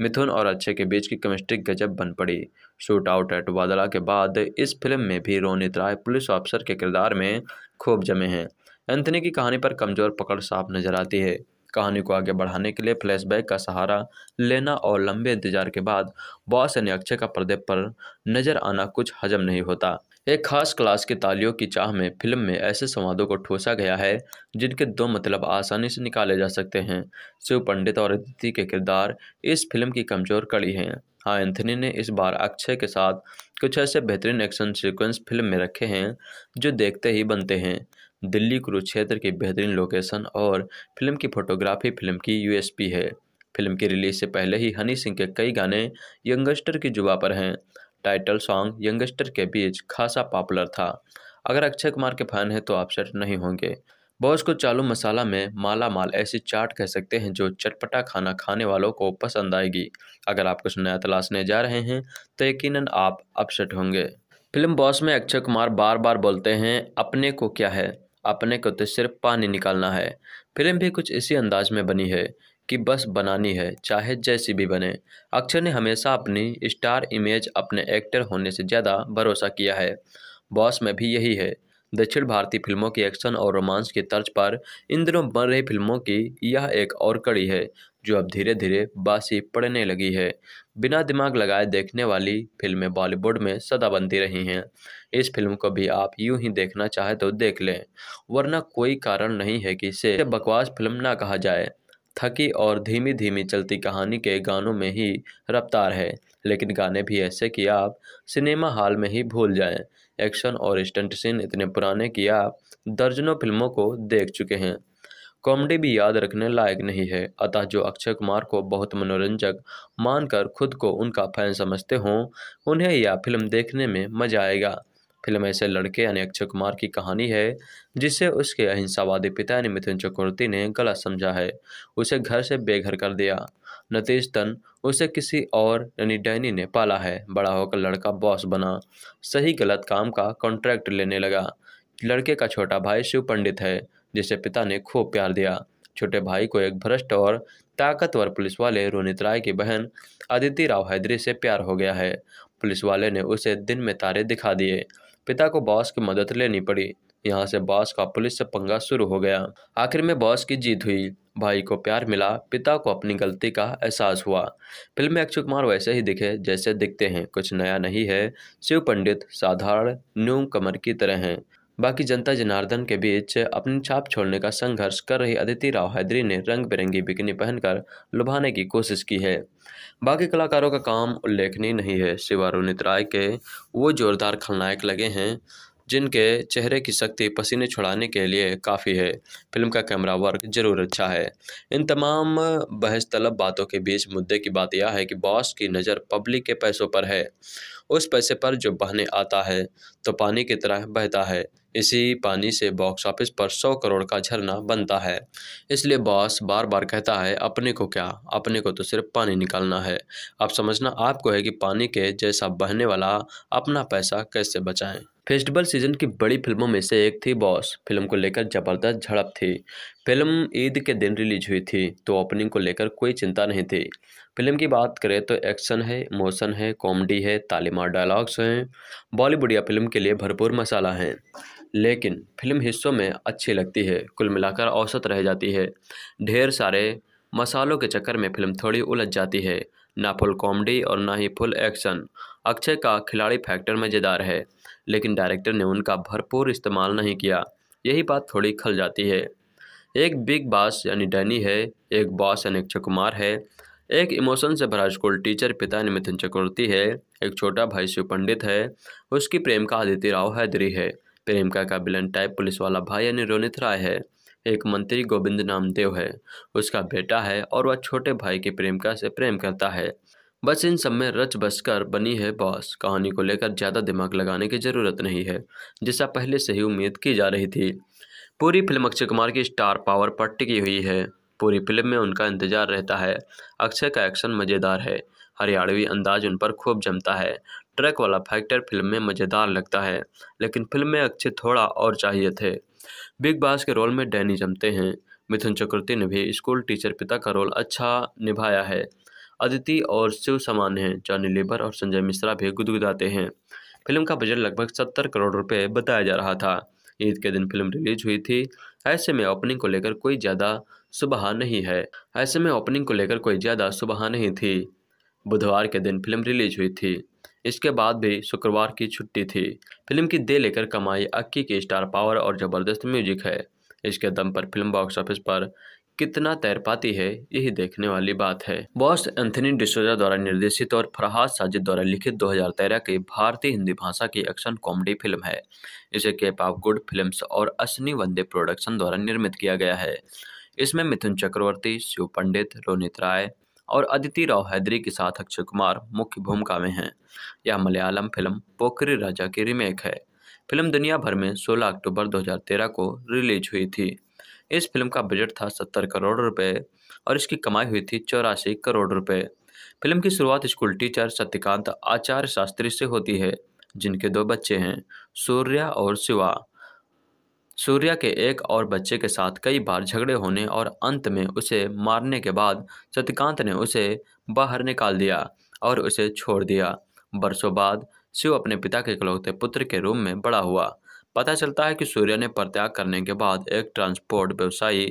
मिथुन और अक्षय के बीच की केमिस्ट्री गजब बन पड़ी। शूट आउट एट वादला के बाद इस फ़िल्म में भी रोनित राय पुलिस ऑफिसर के किरदार में खूब जमे हैं। एंथनी की कहानी पर कमज़ोर पकड़ साफ़ नज़र आती है। कहानी को आगे बढ़ाने के लिए फ्लैशबैक का सहारा लेना और लंबे इंतज़ार के बाद बॉस यानी अक्षय का पर्दे पर नज़र आना कुछ हजम नहीं होता। एक खास क्लास की तालियों की चाह में फ़िल्म में ऐसे संवादों को ठोसा गया है, जिनके दो मतलब आसानी से निकाले जा सकते हैं। शिव पंडित और अदिति के किरदार इस फ़िल्म की कमज़ोर कड़ी हैं। हाँ एंथनी ने इस बार अक्षय के साथ कुछ ऐसे बेहतरीन एक्शन सीक्वेंस फ़िल्म में रखे हैं, जो देखते ही बनते हैं। दिल्ली कुरुक्षेत्र की बेहतरीन लोकेशन और फ़िल्म की फोटोग्राफी फ़िल्म की यूएसपी है। फ़िल्म की रिलीज़ से पहले ही हनी सिंह के कई गाने यंगस्टर की जुबा पर हैं। टाइटल सॉन्ग यंगस्टर के बीच खासा पॉपुलर था। अगर अक्षय कुमार के फ़ैन हैं तो आप सेट नहीं होंगे। बॉस को चालू मसाला में माला माल ऐसी चाट कह सकते हैं जो चटपटा खाना खाने वालों को पसंद आएगी। अगर आप कुछ नया तलाशने जा रहे हैं तो यकीनन आप अपसेट होंगे। फ़िल्म बॉस में अक्षय कुमार बार बार बोलते हैं, अपने को क्या है? अपने को तो सिर्फ़ पानी निकालना है। फ़िल्म भी कुछ इसी अंदाज में बनी है कि बस बनानी है, चाहे जैसी भी बने। अक्षय ने हमेशा अपनी स्टार इमेज अपने एक्टर होने से ज़्यादा भरोसा किया है। बॉस में भी यही है दक्षिण भारतीय फ़िल्मों की एक्शन और रोमांस की तर्ज पर इन दिनों बन रही फ़िल्मों की यह एक और कड़ी है, जो अब धीरे धीरे बासी पड़ने लगी है। बिना दिमाग लगाए देखने वाली फ़िल्में बॉलीवुड में सदा बनती रही हैं। इस फ़िल्म को भी आप यूँ ही देखना चाहे तो देख लें, वरना कोई कारण नहीं है कि इसे बकवास फ़िल्म ना कहा जाए। थकी और धीमी धीमी चलती कहानी के गानों में ही रफ्तार है, लेकिन गाने भी ऐसे कि आप सिनेमा हॉल में ही भूल जाएँ। एक्शन और स्टंट सीन इतने पुराने कि आप दर्जनों फ़िल्मों को देख चुके हैं। कॉमेडी भी याद रखने लायक नहीं है, अतः जो अक्षय कुमार को बहुत मनोरंजक मानकर खुद को उनका फ़ैन समझते हों, उन्हें यह फ़िल्म देखने में मज़ा आएगा। फ़िल्म ऐसे लड़के यानी अक्षय कुमार की कहानी है, जिसे उसके अहिंसावादी पिता यानी मिथुन चक्रवर्ती ने गलत समझा है। उसे घर से बेघर कर दिया। नतीजतन उसे किसी और, यानी डैनी ने पाला है। बड़ा होकर लड़का बॉस बना। सही गलत काम का कॉन्ट्रैक्ट लेने लगा। लड़के का छोटा भाई शिव पंडित है, जिसे पिता ने खूब प्यार दिया। छोटे भाई को एक भ्रष्ट और ताकतवर पुलिस वाले रोनित राय की बहन अदिति राव हैदरी से प्यार हो गया है। पुलिस वाले ने उसे दिन में तारे दिखा दिए। पिता को बॉस की मदद लेनी पड़ी। यहाँ से बॉस का पुलिस से पंगा शुरू हो गया। आखिर में बॉस की जीत हुई। भाई को प्यार मिला, पिता को अपनी गलती का एहसास हुआ। फ़िल्म में अक्षय कुमार वैसे ही दिखे, जैसे दिखते हैं। कुछ नया नहीं है। शिव पंडित, साधारण न्यूम कमर की तरह हैं। बाकी जनता जनार्दन के बीच अपनी छाप छोड़ने का संघर्ष कर रही अदिति राव हैदरी ने रंग बिरंगी बिकनी पहनकर लुभाने की कोशिश की है। बाकी कलाकारों का काम उल्लेखनीय नहीं है। शिवा राय के वो जोरदार खलनायक लगे हैं। जिनके चेहरे की शक्ति पसीने छुड़ाने के लिए काफ़ी है। फ़िल्म का कैमरा वर्क ज़रूर अच्छा है। इन तमाम बहस तलब बातों के बीच मुद्दे की बात यह है कि बॉस की नज़र पब्लिक के पैसों पर है। उस पैसे पर जो बहने आता है तो पानी की तरह बहता है। इसी पानी से बॉक्स ऑफ़िस पर सौ करोड़ का झरना बनता है। इसलिए बॉस बार बार कहता है, अपने को क्या? अपने को तो सिर्फ़ पानी निकालना है। अब समझना आपको है कि पानी के जैसा बहने वाला अपना पैसा कैसे बचाएँ? फेस्टिवल सीज़न की बड़ी फ़िल्मों में से एक थी बॉस। फ़िल्म को लेकर ज़बरदस्त झड़प थी। फ़िल्म ईद के दिन रिलीज़ हुई थी तो ओपनिंग को लेकर कोई चिंता नहीं थी। फ़िल्म की बात करें तो एक्शन है इमोशन है, कॉमेडी है, तालीमार डायलॉग्स हैं बॉलीवुड या फ़िल्म के लिए भरपूर मसाला है। लेकिन फ़िल्म हिस्सों में अच्छी लगती है, कुल मिलाकर औसत रह जाती है। ढेर सारे मसालों के चक्कर में फ़िल्म थोड़ी उलझ जाती है, ना फुल कॉमेडी और ना ही फुल एक्शन। अक्षय का खिलाड़ी फैक्टर मज़ेदार है। लेकिन डायरेक्टर ने उनका भरपूर इस्तेमाल नहीं किया। यही बात थोड़ी खल जाती है। एक बिग बॉस यानी डैनी है, एक बॉस यानी अक्षय कुमार है। एक इमोशन से भरा स्कूल टीचर पिता यानी मिथुन चक्रवर्ती है। एक छोटा भाई शिव पंडित है। उसकी प्रेम का आदित्य राव हैदरी है। प्रेमिका का बिलन टाइप पुलिस वाला भाई यानी रोनित राय है। एक मंत्री गोविंद नामदेव है। उसका बेटा है और वह छोटे भाई की प्रेमिका से प्रेम करता है। बस इन सब में रच बस कर बनी है बॉस। कहानी को लेकर ज़्यादा दिमाग लगाने की ज़रूरत नहीं है, जिसका पहले से ही उम्मीद की जा रही थी। पूरी फ़िल्म अक्षय कुमार की स्टार पावर पर टिकी हुई है। पूरी फ़िल्म में उनका इंतज़ार रहता है। अक्षय का एक्शन मज़ेदार है। हरियाणवी अंदाज उन पर खूब जमता है। ट्रैक वाला फैक्टर फ़िल्म में मज़ेदार लगता है, लेकिन फ़िल्म में अक्षय थोड़ा और चाहिए थे। बिग बास के रोल में डैनी जमते हैं। मिथुन चक्रवर्ती ने भी स्कूल टीचर पिता का रोल अच्छा निभाया है। अदिति और शिव समान हैं जॉनी लेबर और संजय मिश्रा भी गुदगुदाते हैं। फ़िल्म का बजट लगभग सत्तर करोड़ रुपए बताया जा रहा था। ईद के दिन फ़िल्म रिलीज़ हुई थी। ऐसे में ओपनिंग को लेकर कोई ज़्यादा सुबह नहीं है। ऐसे में ओपनिंग को लेकर कोई ज़्यादा सुबह नहीं थी। बुधवार के दिन फ़िल्म रिलीज़ हुई थी। इसके बाद भी शुक्रवार की छुट्टी थी। फ़िल्म की दे लेकर कमाई अक्की की स्टार पावर और ज़बरदस्त म्यूज़िक है। इसके दम पर फ़िल्म बॉक्स ऑफ़िस पर कितना तैर पाती है, यही देखने वाली बात है। बॉस एंथनी डिसोजा द्वारा निर्देशित और फरहाद साजिद द्वारा लिखित 2013 की भारतीय हिंदी भाषा की एक्शन कॉमेडी फ़िल्म है। इसे केप ऑफ़ गुड फिल्म्स और असनी वंदे प्रोडक्शन द्वारा निर्मित किया गया है। इसमें मिथुन चक्रवर्ती, शिव पंडित, रोनित राय और अदिति राव हैदरी के साथ अक्षय कुमार मुख्य भूमिका में हैं। यह मलयालम फ़िल्म पोखरी राजा की रीमेक है। फ़िल्म दुनिया भर में 16 अक्टूबर 2013 को रिलीज़ हुई थी। इस फ़िल्म का बजट था 70 करोड़ रुपए और इसकी कमाई हुई थी चौरासी करोड़ रुपए। फ़िल्म की शुरुआत स्कूल टीचर सत्यकांत आचार्य शास्त्री से होती है, जिनके दो बच्चे हैं, सूर्या और शिवा। सूर्या के एक और बच्चे के साथ कई बार झगड़े होने और अंत में उसे मारने के बाद सत्यकांत ने उसे बाहर निकाल दिया और उसे छोड़ दिया। बरसों बाद शिव अपने पिता के इकलौते पुत्र के रूम में बड़ा हुआ। पता चलता है कि सूर्या ने परित्याग करने के बाद एक ट्रांसपोर्ट व्यवसायी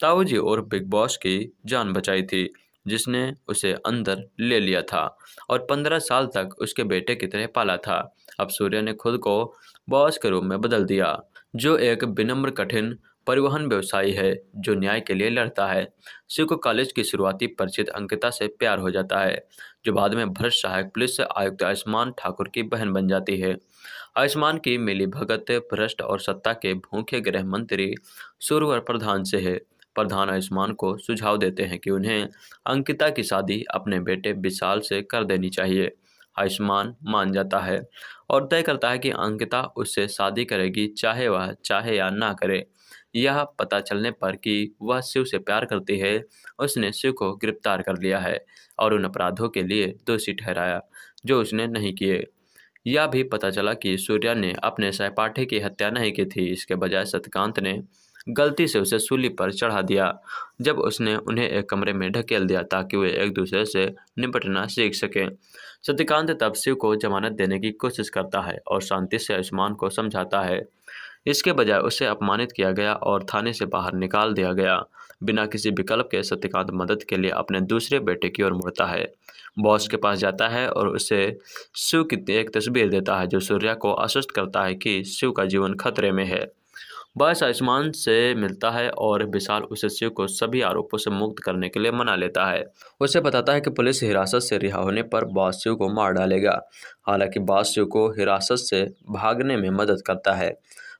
ताऊजी और बिग बॉस की जान बचाई थी, जिसने उसे अंदर ले लिया था और पंद्रह साल तक उसके बेटे की तरह पाला था। अब सूर्य ने खुद को बॉस के रूप में बदल दिया, जो एक विनम्र, कठिन परिवहन व्यवसायी है, जो न्याय के लिए लड़ता है। शिव को कॉलेज की शुरुआती परिचित अंकिता से प्यार हो जाता है, जो बाद में भ्रष्ट सहायक पुलिस आयुक्त आयुष्मान ठाकुर की बहन बन जाती है। आयुष्मान की मिली भगत, भ्रष्ट और सत्ता के भूखे गृह मंत्री सुरवर प्रधान से है। प्रधान आयुष्मान को सुझाव देते हैं कि उन्हें अंकिता की शादी अपने बेटे विशाल से कर देनी चाहिए। आयुष्मान मान जाता है और तय करता है कि अंकिता उससे शादी करेगी, चाहे वह, चाहे या ना करे। यह पता चलने पर कि वह शिव से प्यार करती है। उसने शिव को गिरफ़्तार कर लिया है और उन अपराधों के लिए दोषी ठहराया, जो उसने नहीं किए। यह भी पता चला कि सूर्या ने अपने सहपाठी की हत्या नहीं की थी। इसके बजाय सत्यकांत ने गलती से उसे सूली पर चढ़ा दिया। जब उसने उन्हें एक कमरे में ढकेल दिया ताकि वे एक दूसरे से निपटना सीख सकें। सत्यकांत तब शिव को जमानत देने की कोशिश करता है और शांति से आयुष्मान को समझाता है। इसके बजाय उसे अपमानित किया गया और थाने से बाहर निकाल दिया गया। बिना किसी विकल्प के सत्यकांत मदद के लिए अपने दूसरे बेटे की ओर मुड़ता है। बॉस के पास जाता है और उसे शिव की एक तस्वीर देता है, जो सूर्या को आश्वस्त करता है कि शिव का जीवन खतरे में है। बॉस आयुष्मान से मिलता है और विशाल उसे शिव को सभी आरोपों से मुक्त करने के लिए मना लेता है। उसे बताता है कि पुलिस हिरासत से रिहा होने पर बॉस शिव को मार डालेगा। हालाँकि बॉस शिव को हिरासत से भागने में मदद करता है।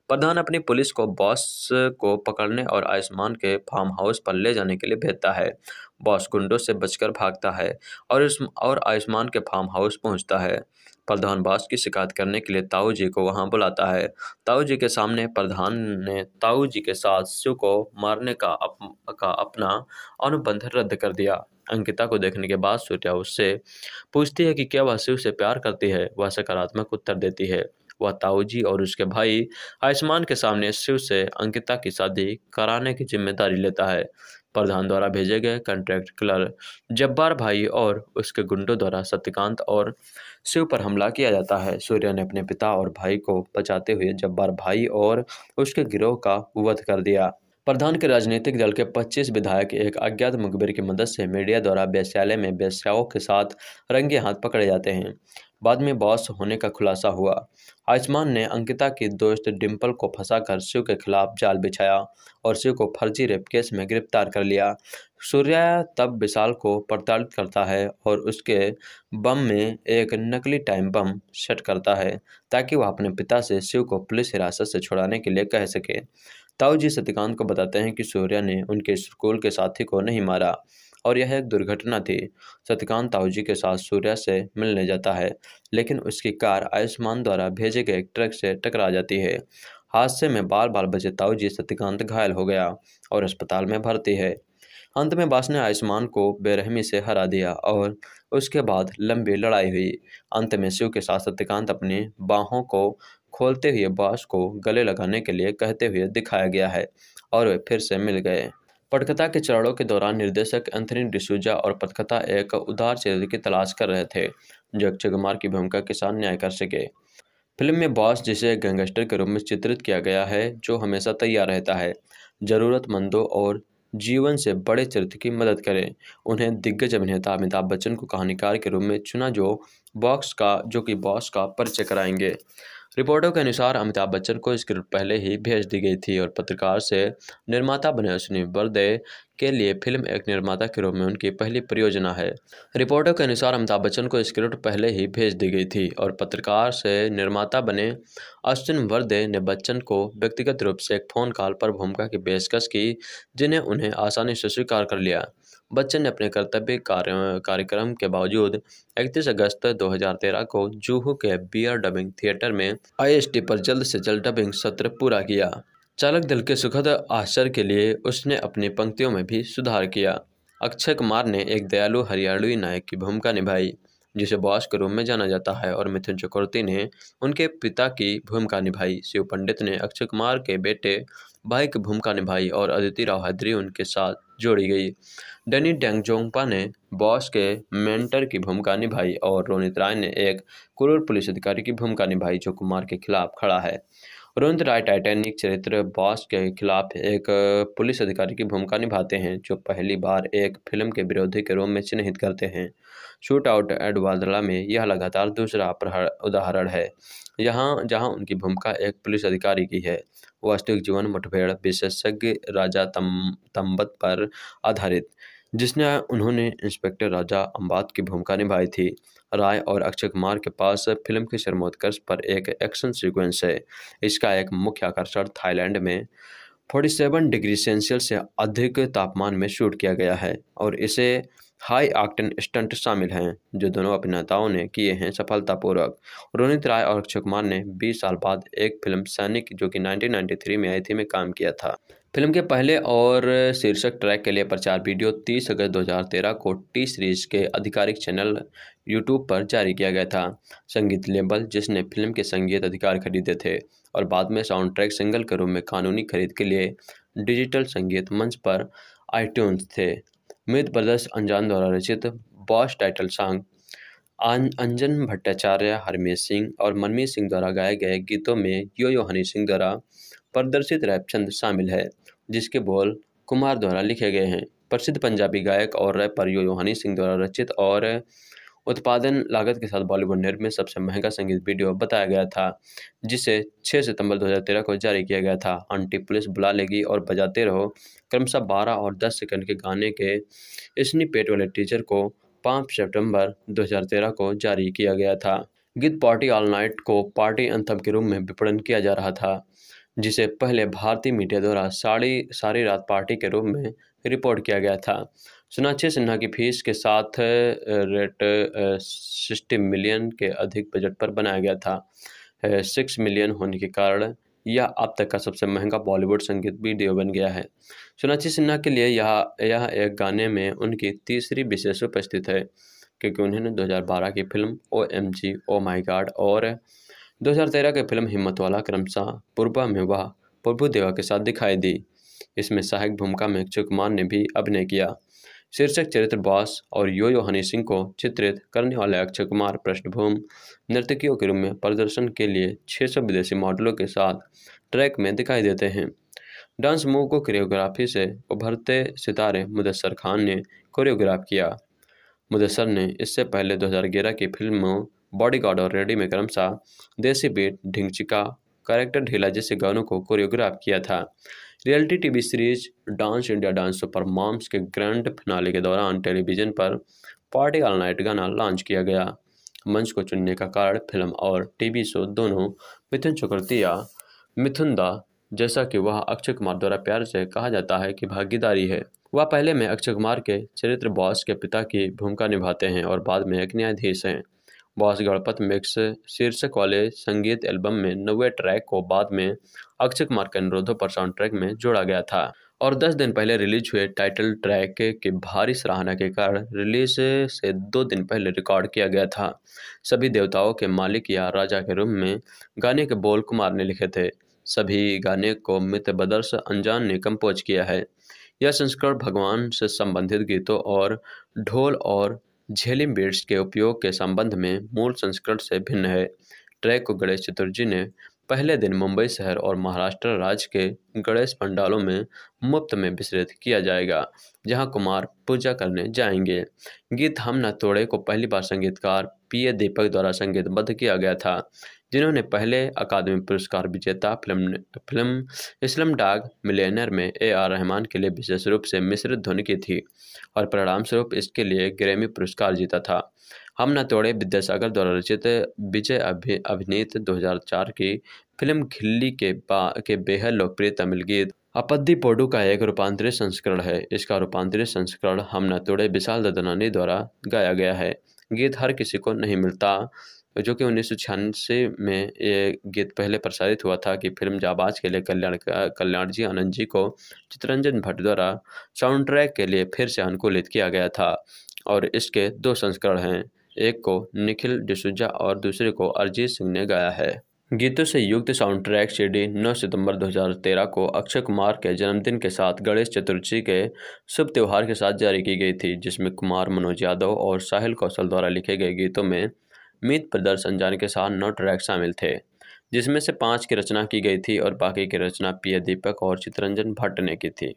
प्रधान अपनी पुलिस को बॉस को पकड़ने और आयुष्मान के फार्म हाउस पर ले जाने के लिए भेजता है। बॉस गुंडों से बचकर भागता है और इस और आयुष्मान के फार्म हाउस पहुँचता है। प्रधान बॉस की शिकायत करने के लिए ताऊ जी को वहाँ बुलाता है। ताऊ जी के सामने प्रधान ने ताऊ जी के साथ शिव को मारने का, अप, का अपना अनुबंध रद्द कर दिया। अंकिता को देखने के बाद सूर्या उससे पूछती है कि क्या वह शिव से प्यार करती है? वह सकारात्मक उत्तर देती है। वह ताऊजी और उसके भाई आयुष्मान के सामने शिव से अंकिता की शादी कराने की ज़िम्मेदारी लेता है। प्रधान द्वारा भेजे गए कॉन्ट्रैक्ट क्लर जब्बार भाई और उसके गुंडों द्वारा सत्यकांत और शिव पर हमला किया जाता है। सूर्य ने अपने पिता और भाई को बचाते हुए जब्बार भाई और उसके गिरोह का वध कर दिया। प्रधान के राजनीतिक दल के 25 विधायक एक अज्ञात मुखबिर की मदद से मीडिया द्वारा वेश्यालय में वेश्याओं के साथ रंगे हाथ पकड़े जाते हैं। बाद में बॉस होने का खुलासा हुआ। आयुष्मान ने अंकिता की दोस्त डिम्पल को फंसाकर शिव के खिलाफ जाल बिछाया और शिव को फर्जी रेप केस में गिरफ़्तार कर लिया। सूर्या तब विशाल को प्रताड़ित करता है और उसके बम में एक नकली टाइम बम सेट करता है ताकि वह अपने पिता से शिव को पुलिस हिरासत से छुड़ाने के लिए कह सके। ताऊ जी सत्यकांत को बताते हैं कि सूर्या ने उनके स्कूल के साथी को नहीं मारा और यह एक दुर्घटना थी। सत्यकांत ताऊजी के साथ सूर्या से मिलने जाता है, लेकिन उसकी कार आयुष्मान द्वारा भेजे गए ट्रक से टकरा जाती है। हादसे में बार बार बचे ताऊजी सत्यकांत घायल हो गया और अस्पताल में भर्ती है। अंत में बास ने आयुष्मान को बेरहमी से हरा दिया और उसके बाद लंबी लड़ाई हुई। अंत में शिव के साथ सत्यकांत अपनी बाहों को खोलते हुए बास को गले लगाने के लिए कहते हुए दिखाया गया है और वे फिर से मिल गए। पटकथा के चरणों के दौरान निर्देशक एंथनी डिसूजा और पटकथा एक उदार चरित्र की तलाश कर रहे थे, जो अक्षय कुमार की भूमिका के साथ न्याय कर सके। फ़िल्म में बॉस जिसे गैंगस्टर के रूप में चित्रित किया गया है, जो हमेशा तैयार रहता है, ज़रूरतमंदों और जीवन से बड़े चरित्र की मदद करें। उन्हें दिग्गज अभिनेता अमिताभ बच्चन को कहानीकार के रूप में चुना जो बॉक्स का, जो कि बॉस का परिचय कराएँगे। रिपोर्टों के अनुसार अमिताभ बच्चन को स्क्रिप्ट पहले ही भेज दी गई थी और पत्रकार से निर्माता बने अश्विनी बर्दे के लिए फ़िल्म एक निर्माता के रूप में उनकी पहली परियोजना है। रिपोर्टों के अनुसार अमिताभ बच्चन को स्क्रिप्ट पहले ही भेज दी गई थी और पत्रकार से निर्माता बने अश्विन वर्दे ने बच्चन को व्यक्तिगत रूप से एक फ़ोन कॉल पर भूमिका की पेशकश की, जिन्हें उन्हें आसानी से स्वीकार कर लिया। बच्चन ने अपने कर्तव्य कार्य, कार्यक्रम के बावजूद 31 अगस्त 2013 को जूहू के बियर डबिंग थिएटर में आईएसटी पर जल्द से जल्द डबिंग सत्र पूरा किया। चालक दल के सुखद आश्चर्य के लिए उसने अपनी पंक्तियों में भी सुधार किया। अक्षय कुमार ने एक दयालु हरियाणवी नायक की भूमिका निभाई, जिसे बॉस के रूप में जाना जाता है, और मिथुन चक्रवर्ती ने उनके पिता की भूमिका निभाई। शिव पंडित ने अक्षय कुमार के बेटे भाई की भूमिका निभाई, और अदिति राव हैदरी उनके साथ जोड़ी गई। डैनी डेंगजोंगपा ने बॉस के मेंटर की भूमिका निभाई और रोनित राय ने एक क्रूर पुलिस अधिकारी की भूमिका निभाई जो कुमार के खिलाफ खड़ा है। रोनित राय टाइटैनिक चरित्र बॉस के खिलाफ एक पुलिस अधिकारी की भूमिका निभाते हैं, जो पहली बार एक फ़िल्म के विरोधी के रूप में चिन्हित करते हैं। शूट आउट एडवादला में यह लगातार दूसरा उदाहरण है। यहाँ, जहाँ उनकी भूमिका एक पुलिस अधिकारी की है, वास्तविक जीवन मुठभेड़ विशेषज्ञ राजा तम तम्बत पर आधारित। जिसने उन्होंने इंस्पेक्टर राजा अम्बात की भूमिका निभाई थी। राय और अक्षय कुमार के पास फ़िल्म के शर्मोत्कर्ष पर एक एक्शन सीक्वेंस है। इसका एक मुख्य आकर्षण थाईलैंड में 47 डिग्री सेल्सियस से अधिक तापमान में शूट किया गया है और इसे हाई आक्टन स्टंट शामिल हैं, जो दोनों अभिनेताओं ने किए हैं सफलतापूर्वक। रोनित राय और अक्षय कुमार ने 20 साल बाद एक फ़िल्म सैनिक, जो कि 1993 में आई थी, में काम किया था। फ़िल्म के पहले और शीर्षक ट्रैक के लिए प्रचार वीडियो 30 अगस्त 2013 को टी सीरीज़ के आधिकारिक चैनल यूट्यूब पर जारी किया गया था। संगीत लेबल, जिसने फ़िल्म के संगीत अधिकार खरीदे थे और बाद में साउंड ट्रैक सिंगल के रूप में कानूनी खरीद के लिए डिजिटल संगीत मंच पर आईट्यून्स थे। मित ब्रदर्स अनजान द्वारा रचित Boss title song Anjan Bhattacharya Harmesh Singh और मनमीत सिंह द्वारा गाए गए गीतों में यो यो हनी सिंह द्वारा प्रदर्शित रैप छंद शामिल है। जिसके बोल कुमार द्वारा लिखे गए हैं। प्रसिद्ध पंजाबी गायक और रैपर यो योहानी सिंह द्वारा रचित और उत्पादन लागत के साथ बॉलीवुड निर्मित सबसे महँगा संगीत वीडियो बताया गया था, जिसे 6 सितंबर 2013 को जारी किया गया था। आंटी पुलिस बुला लेगी और बजाते रहो। क्रमशः 12 और 10 सेकंड के गाने के स्नीपेट वाले टीचर को 5 सितंबर 2013 को जारी किया गया था। गीत पार्टी ऑल नाइट को पार्टी अंथम के रूप में विपणन किया जा रहा था। जिसे पहले भारतीय मीडिया द्वारा साड़ी सारी रात पार्टी के रूप में रिपोर्ट किया गया था। सोनाक्षी सिन्हा की फ़ीस के साथ रेट सिक्सटी मिलियन के अधिक बजट पर बनाया गया था। सिक्स मिलियन होने के कारण यह अब तक का सबसे महँगा बॉलीवुड संगीत वीडियो बन गया है। सोनाक्षी सिन्हा के लिए यह यह एक गाने में उनकी तीसरी विशेष उपस्थित है, क्योंकि उन्होंने 2012 की फ़िल्म ओ एम जी, ओ माई गाड और 2013 की फ़िल्म हिम्मत वाला क्रमशः पूर्वा में वह प्रभु देवा के साथ दिखाई दी। इसमें सहायक भूमिका में अक्षय कुमार ने भी अभिनय किया। शीर्षक चरित्र बॉस और यो यो हनी सिंह को चित्रित करने वाले अक्षय कुमार पृष्ठभूमि नर्तकियों के रूप में प्रदर्शन के लिए 600 विदेशी मॉडलों के साथ ट्रैक में दिखाई देते हैं। डांस मूव को कोरियोग्राफी से उभरते सितारे मुदस्सर खान ने कोरियोग्राफ किया। मुदस्सर ने इससे पहले 2011 की फ़िल्मों बॉडीगार्ड और रेडी में क्रमशः देसी बीट ढिंगचिका कैरेक्टर ढीला जैसे गानों को कोरियोग्राफ किया था। Reality TV series dance India dance super moms के ग्रैंड फिनाले के दौरान टेलीविज़न पर पार्टी ऑल नाइट गाना लॉन्च किया गया। मंच को चुनने का कारण फ़िल्म और टीवी शो दोनों मिथुन चक्रवर्ती या मिथुन दा, जैसा कि वह अक्षय कुमार द्वारा प्यार से कहा जाता है कि भागीदारी है। वह पहले में अक्षय कुमार के चरित्र बॉस के पिता की भूमिका निभाते हैं और बाद में एक न्यायाधीश हैं। बॉस गणपत मिक्स शीर्षक वाले संगीत एल्बम में नवे ट्रैक को बाद में अक्षय कुमार के अनुरोधों पर साउंड ट्रैक में जोड़ा गया था। और 10 दिन पहले रिलीज़ हुए टाइटल ट्रैक की भारी सराहना के कारण रिलीज़ से दो दिन पहले रिकॉर्ड किया गया था। सभी देवताओं के मालिक या राजा के रूप में गाने के बोल कुमार ने लिखे थे। सभी गाने को मित्र बदर्श अनजान ने कंपोज किया है। यह संस्करण भगवान से संबंधित गीतों और ढोल और झेलिम बीड्स के उपयोग के संबंध में मूल संस्करण से भिन्न है। ट्रैक को गणेश चतुर्थी ने पहले दिन मुंबई शहर और महाराष्ट्र राज्य के गणेश पंडालों में मुफ़्त में विसर्जित किया जाएगा, जहाँ कुमार पूजा करने जाएँगे। गीत हम न तोड़े को पहली बार संगीतकार पी ए दीपक द्वारा संगीतबद्ध किया गया था। जिन्होंने पहले अकादमी पुरस्कार विजेता film film Slumdog Millionaire में ए आर रहमान के लिए विशेष रूप से मिश्रित ध्वनि की थी और परिणामस्वरूप इसके लिए ग्रैमी पुरस्कार जीता था। हम न तोड़े विद्यासागर द्वारा रचित विजय अभि, अभिनीत 2004 की फ़िल्म खिल्ली के बा, के बेहद लोकप्रिय तमिल गीत अपद्दी पोडू का एक रूपांतरित संस्करण है। इसका रूपांतरित संस्करण हम न तोड़े विशाल ददनानी द्वारा गाया गया है। गीत हर किसी को नहीं मिलता। जो कि उन्नीस सौ छियानवे में ये गीत पहले प्रसारित हुआ था कि फ़िल्म जाबाज के लिए कल्याण कल्याण जी आनंद जी को चित्रंजन भट्ट द्वारा साउंड ट्रैक के लिए फिर से अनुकूलित किया गया था। और इसके दो संस्करण हैं, एक को निखिल डिसूजा और दूसरे को अरिजीत सिंह ने गाया है। गीतों से युक्त साउंड ट्रैक सी डी 9 सितंबर 2013 को अक्षय कुमार के जन्मदिन के साथ गणेश चतुर्थी के शुभ त्यौहार के साथ जारी की गई थी, जिसमें कुमार मनोज यादव और साहिल कौशल द्वारा लिखे गए गीतों में मीत प्रदर्शन जाने के साथ नौ ट्रैक शामिल थे, जिसमें से पाँच की रचना की गई थी और बाकी की रचना पीए दीपक और चित्रंजन भट्ट ने की थी।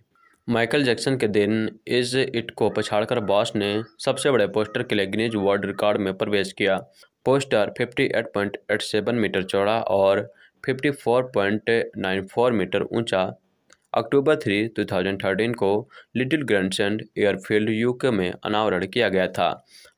माइकल जैक्सन के दिन इस इट को पछाड़कर बॉस ने सबसे बड़े पोस्टर के लिए गिनीज वर्ल्ड रिकॉर्ड में प्रवेश किया। पोस्टर 58.87 मीटर चौड़ा और 54.94 मीटर ऊँचा। अक्टूबर थ्री 2013 को लिटिल ग्रैंडसेंड एयरफील्ड यूके में अनावरण किया गया था।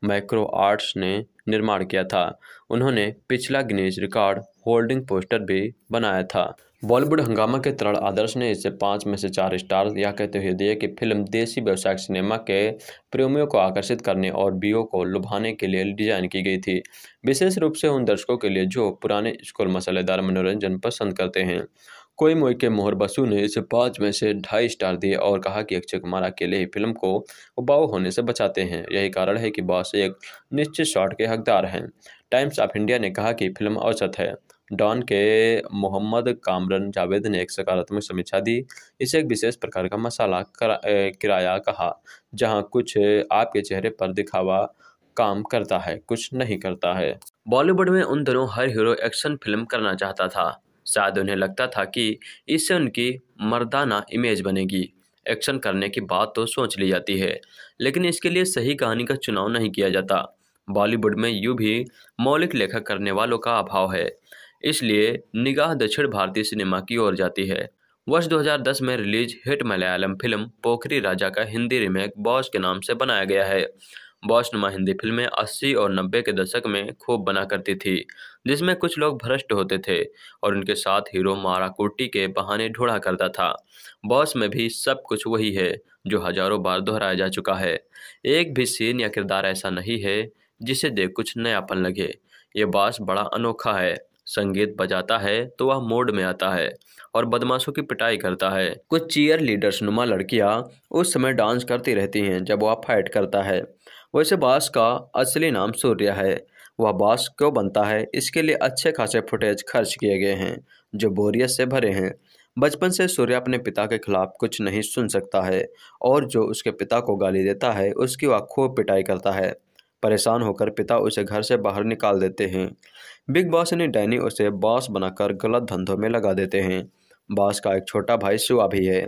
माइक्रो आर्ट्स ने निर्माण किया था। उन्होंने पिछला गिनीज रिकॉर्ड होल्डिंग पोस्टर भी बनाया था। बॉलीवुड हंगामा के तरण आदर्श ने इसे पाँच में से चार स्टार यह कहते हुए दिए कि फ़िल्म देसी व्यवसायिक सिनेमा के प्रेमियों को आकर्षित करने और बीओ को लुभाने के लिए डिज़ाइन की गई थी। विशेष रूप से उन दर्शकों के लिए जो पुराने स्कूल मसालेदार मनोरंजन पसंद करते हैं। कोई के मोहर बसु ने इसे पाँच में से ढाई स्टार दिए और कहा कि अक्षय कुमार अकेले ही फ़िल्म को उबाऊ होने से बचाते हैं। यही कारण है कि बॉस एक निश्चित शॉट के हकदार हैं। टाइम्स ऑफ़ इंडिया ने कहा कि फ़िल्म औसत है। डॉन के मोहम्मद कामरन जावेद ने एक सकारात्मक समीक्षा दी। इसे एक विशेष प्रकार का मसाला किराया कहा, जहाँ कुछ आपके चेहरे पर दिखावा काम करता है, कुछ नहीं करता है। बॉलीवुड में उन दिनों हर हीरो एक्शन फ़िल्म करना चाहता था। शायद उन्हें लगता था कि इससे उनकी मर्दाना इमेज बनेगी। एक्शन करने की बात तो सोच ली जाती है, लेकिन इसके लिए सही कहानी का चुनाव नहीं किया जाता। बॉलीवुड में यूँ भी मौलिक लेखक करने वालों का अभाव है, इसलिए निगाह दक्षिण भारतीय सिनेमा की ओर जाती है। वर्ष 2010 में release hit Malayalam film Pokkiri Raja का हिंदी रीमेक बॉस के नाम से बनाया गया है। बॉस नुमा हिंदी फ़िल्में 80 और 90 के दशक में खूब बना करती थी, जिसमें कुछ लोग भ्रष्ट होते थे और उनके साथ हीरो मारा कुर्टी के बहाने ढूंढा करता था। बॉस में भी सब कुछ वही है जो हज़ारों बार दोहराया जा चुका है। एक भी सीन या किरदार ऐसा नहीं है जिसे देख कुछ नयापन लगे। ये बॉस बड़ा अनोखा है। संगीत बजाता है तो वह मोड में आता है और बदमाशों की पिटाई करता है। कुछ चीयर लीडर्स नुमा लड़कियाँ उस समय डांस करती रहती हैं जब वह फाइट करता है। वैसे बास का असली नाम सूर्य है। वह बास क्यों बनता है? इसके लिए अच्छे खासे फुटेज खर्च किए गए हैं, जो बोरियत से भरे हैं। बचपन से सूर्य अपने पिता के खिलाफ कुछ नहीं सुन सकता है, और जो उसके पिता को गाली देता है, उसकी वह खूब पिटाई करता है। परेशान होकर पिता उसे घर से बाहर निकाल देते हैं। बिग बॉस यानी डैनी उसे बॉस बनाकर गलत धंधों में लगा देते हैं। बॉस का एक छोटा भाई शिवा भी है,